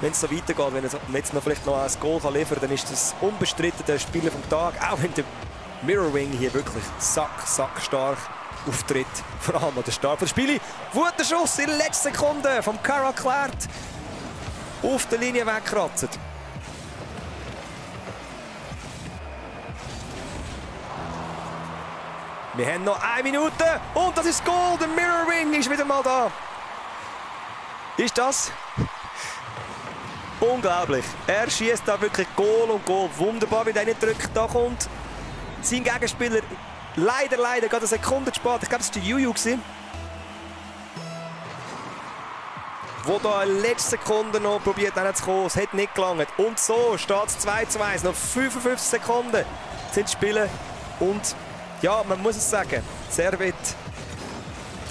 B: Wenn es so weitergeht, wenn er jetzt noch vielleicht noch ein Goal kann liefern kann, dann ist das unbestritten der Spieler vom Tag. Auch wenn der Mirrorwing hier wirklich sack, sack stark auftritt. Vor allem an der Start des Spiels. Guter Schuss in der letzten Sekunde vom Kara klärt. Auf der Linie wegkratzt. Wir haben noch eine Minute und das ist Goal. Der Mirror Ring ist wieder mal da. Ist das? Unglaublich. Er schießt da wirklich Goal und Goal. Wunderbar, wie der drückt. Da kommt sein Gegenspieler leider, leider, gerade eine Sekunde spät. Ich glaube, das war Juju. gewesen. Wo da in letzter Sekunde noch probiert kommen. Es hat nicht gelangt. Und so steht es 2 zu 1. Noch 55 Sekunden sind Spiele. Und ja, man muss es sagen, Servet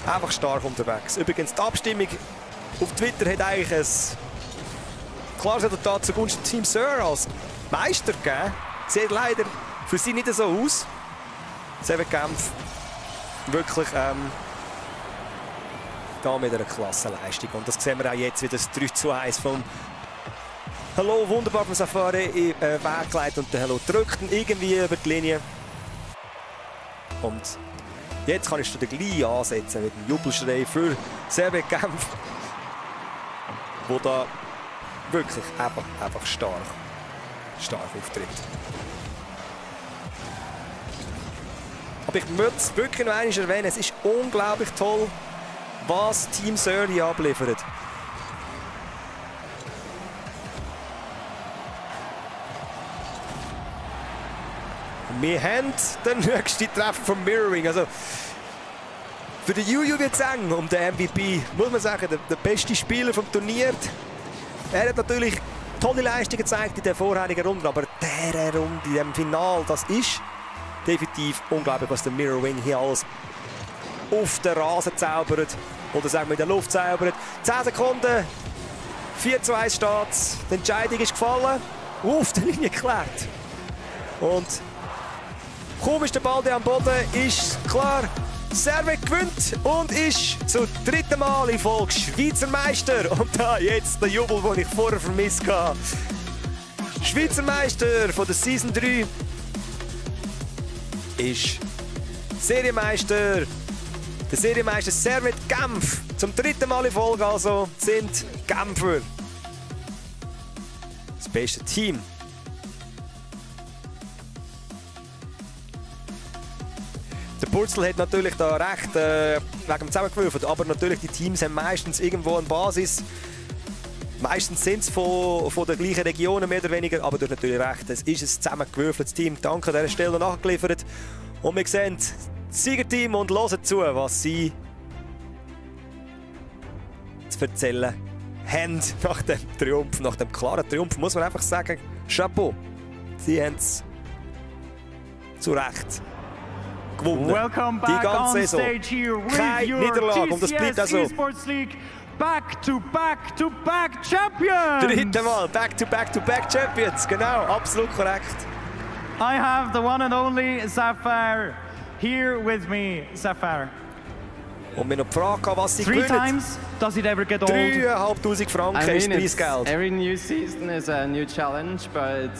B: einfach stark unterwegs. Übrigens, die Abstimmung auf Twitter hat eigentlich ein klares Resultat zugunsten Team Sir als Meister gegeben. Sieht leider für sie nicht so aus. Servet Genf wirklich ähm, da mit einer Klassenleistung. Und das sehen wir auch jetzt wieder das 3 zu 1 vom Hallo, wunderbar vom Safari äh, Weg geleitet und der Hallo drückt irgendwie über die Linie. Und jetzt kann ich schon gleich ansetzen mit dem Jubelschrei für Servet Genf. Wo da wirklich einfach, einfach stark, stark auftritt. Aber ich möchte es wirklich noch einmal erwähnen, es ist unglaublich toll, was Team Surrey abliefert. Wir haben den nächsten Treffer vom Mirroring. Also für den Juju wird es eng um den MVP. Muss man sagen, der, der beste Spieler vom Turnier. Er hat natürlich tolle Leistungen gezeigt in der vorherigen Runde, aber der Runde, in dem Final, das ist definitiv unglaublich, was der Mirroring hier alles auf den Rasen zaubert. Oder sagen wir in der Luft zaubert. 10 Sekunden, 4 zu 1 steht Die Entscheidung ist gefallen. Auf der Linie geklärt. Und kaum ist der Ball am Boden, ist klar, Servet gewinnt und ist zum dritten Mal in Folge Schweizer Meister. Und da jetzt der Jubel, den ich vorher vermisst habe. Schweizer Meister von der Season 3 ist Serienmeister. Der Serienmeister Servet Genf. Zum dritten Mal in Folge also sind Genfer das beste Team. Purzel hat natürlich da recht äh, wegen dem Zusammengewürfelt, aber natürlich die Teams haben meistens irgendwo eine Basis. Meistens sind es von, von der gleichen Regionen mehr oder weniger, aber du hast natürlich recht, es ist ein zusammengewürfeltes Team. Danke an dieser Stelle nachgeliefert. Und wir sehen das Siegerteam und hören zu, was sie zu erzählen haben nach dem Triumph, nach dem klaren Triumph, muss man einfach sagen, Chapeau. Sie haben es zu Recht gewonnen.
C: Welcome
B: Die
C: back
B: ganze
C: on
B: Saison.
C: stage here with
B: Keine
C: your
B: Niederlage und das bleibt auch
C: TCS
B: so.
C: Esports League back to back to back Champions.
B: Dritte Mal, back to back to back Champions, genau, absolut korrekt.
C: I have the one and only Zafar here with me. Zafar,
B: Und wir noch die Frage, was sie
C: three
B: gewinnen.
C: times does it ever get old?
B: 3'500 Franken
F: I
B: ist
F: mean, it's,
B: Preisgeld.
F: every new season is a new challenge, but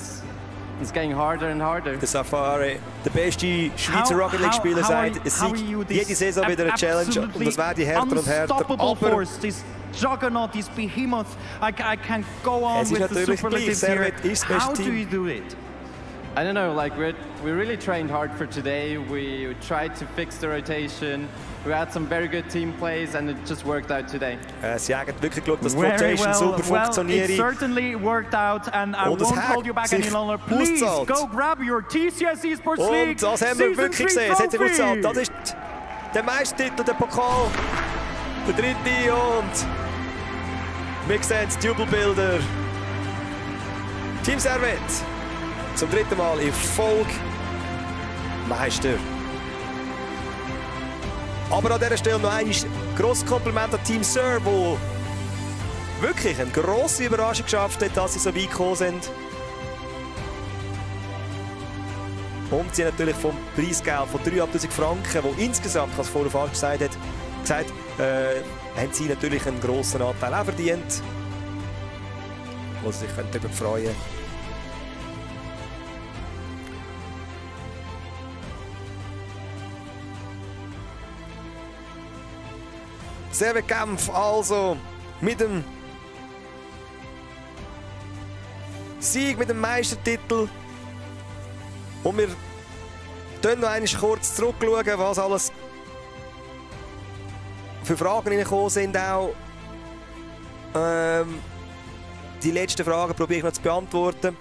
F: it's, it's getting harder and harder.
B: Der Safari, der beste Schweizer
C: How-
B: Rocket League Spieler
C: how- how are-
B: sagt, es
C: how are
B: sei jede Saison wieder eine Challenge
C: absolutely
B: und es werde härter und härter.
C: unstoppable
B: Aber
C: force, this juggernaut, this behemoth. I, I can go on
B: Es ist
C: with the
B: natürlich
C: superlatives
B: gleich,
C: here.
B: Servet ist das beste
C: How do
B: Team.
C: you do it?
F: I don't know, like we we really trained hard for today. We tried to fix the rotation. We had some very good team plays, and it just worked out today.
B: äh, sie haben wirklich geschaut, dass die Rotation
C: well,
B: super
C: well, it
B: funktioniert.
C: certainly worked out, and I
B: Und
C: won't hold you back any longer. Please
B: ausgezahlt.
C: go grab your TCS Esports League
B: Und das haben wir wirklich
C: 3
B: gesehen. Es hat sich ausgezahlt. Das ist der Meistertitel, der Pokal. Der dritte und wir sehen die Jubelbilder. Team Servet zum dritten Mal in Folge Meister. Aber an dieser Stelle noch ein grosses Kompliment an Team Sir, wo wirklich eine grosse Überraschung geschafft hat, dass sie so weit gekommen sind. Und sie natürlich vom Preisgeld von 3'500 Franken, wo insgesamt, was vorher falsch gesagt hat, gesagt, äh, haben sie natürlich einen grossen Anteil auch verdient. Wo sie sich darüber freuen können. Genf also mit dem Sieg, mit dem Meistertitel. Und wir Dann noch einmal kurz zurückschauen, was alles für Fragen reingekommen sind auch. Ähm, die letzten Fragen probiere ich noch zu beantworten.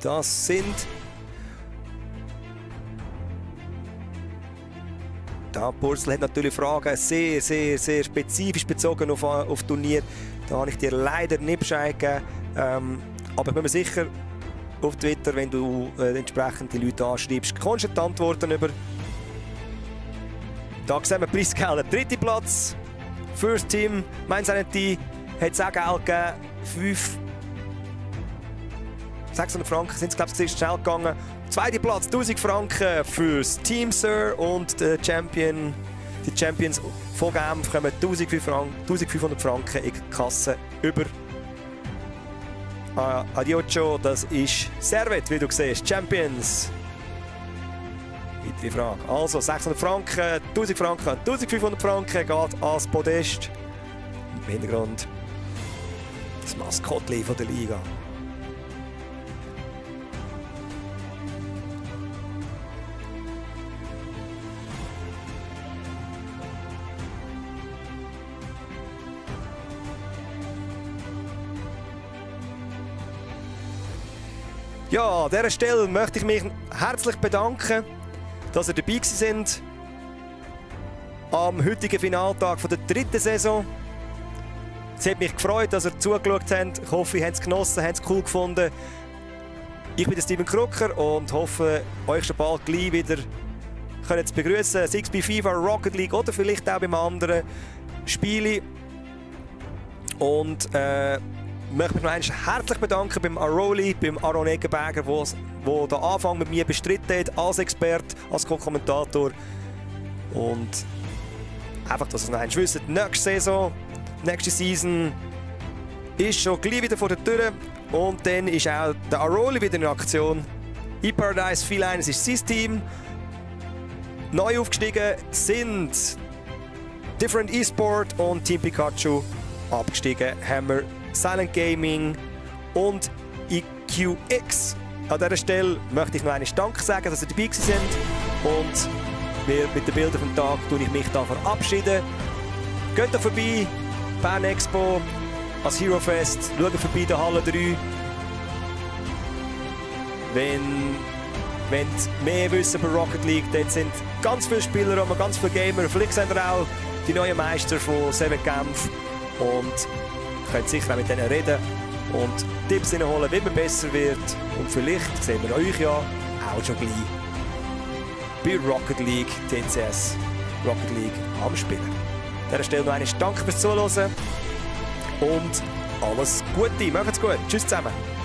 B: Das sind Da Purzel hat natürlich Fragen sehr, sehr, sehr spezifisch bezogen auf, auf Turnier. Da habe ich dir leider nicht Bescheid gegeben. Ähm, aber ich bin mir sicher, auf Twitter, wenn du äh, entsprechend die Leute anschreibst, kommst du Antworten über. Da sehen wir Preisgelder. Dritter Platz, First Team, Mainz NT hat es auch Geld gegeben. 5 600 Franken sind es, glaube ich, schnell gegangen. Zweiter Platz, 1000 Franken fürs Team Sir und der Champion, die Champions von Genf kommen 1500 Franken in die Kasse über. Ah, Adiocho, das ist Servet, wie du siehst. Champions. Weitere Frage. Also 600 Franken, 1000 Franken, 1500 Franken geht als Podest. Im Hintergrund das Maskottli von der Liga. Ja, an dieser Stelle möchte ich mich herzlich bedanken, dass ihr dabei sind am heutigen Finaltag der dritten Saison. Es hat mich gefreut, dass ihr zugeschaut habt. Ich hoffe, ihr habt es genossen, habt es cool gefunden. Ich bin Steven Krucker und hoffe, euch schon bald gleich wieder können zu begrüßen. Sei es bei FIFA, Rocket League oder vielleicht auch beim anderen Spiele. Und äh, möchte mich noch einmal herzlich bedanken beim Aroli, beim Aaron Eggenberger, der den Anfang mit mir bestritten hat, als Experte, als Co-Kommentator. Und einfach, dass ihr noch einmal wisst, nächste Saison, nächste Season ist schon gleich wieder vor der Tür. Und dann ist auch der Aroli wieder in Aktion. E-Paradise Felines ist sein Team. Neu aufgestiegen sind Different eSport und Team Pikachu. Abgestiegen haben wir Silent Gaming und EQX. An dieser Stelle möchte ich noch einmal Danke sagen, dass ihr dabei sind und wir mit den Bildern vom Tag tue ich mich da verabschieden. Geht doch vorbei, Bern Expo, als Hero Fest, schaut vorbei der Halle 3. Wenn wenn mehr wissen über Rocket League, dort sind ganz viele Spieler, ganz viele Gamer. Vielleicht sind auch die neuen Meister von Seven Genf. Und könnt sicher auch mit denen reden und Tipps holen, wie man besser wird. Und vielleicht sehen wir euch ja auch schon gleich bei Rocket League TCS Rocket League am Spielen. An dieser Stelle noch einmal Danke fürs Zuhören und alles Gute. Macht's gut. Tschüss zusammen.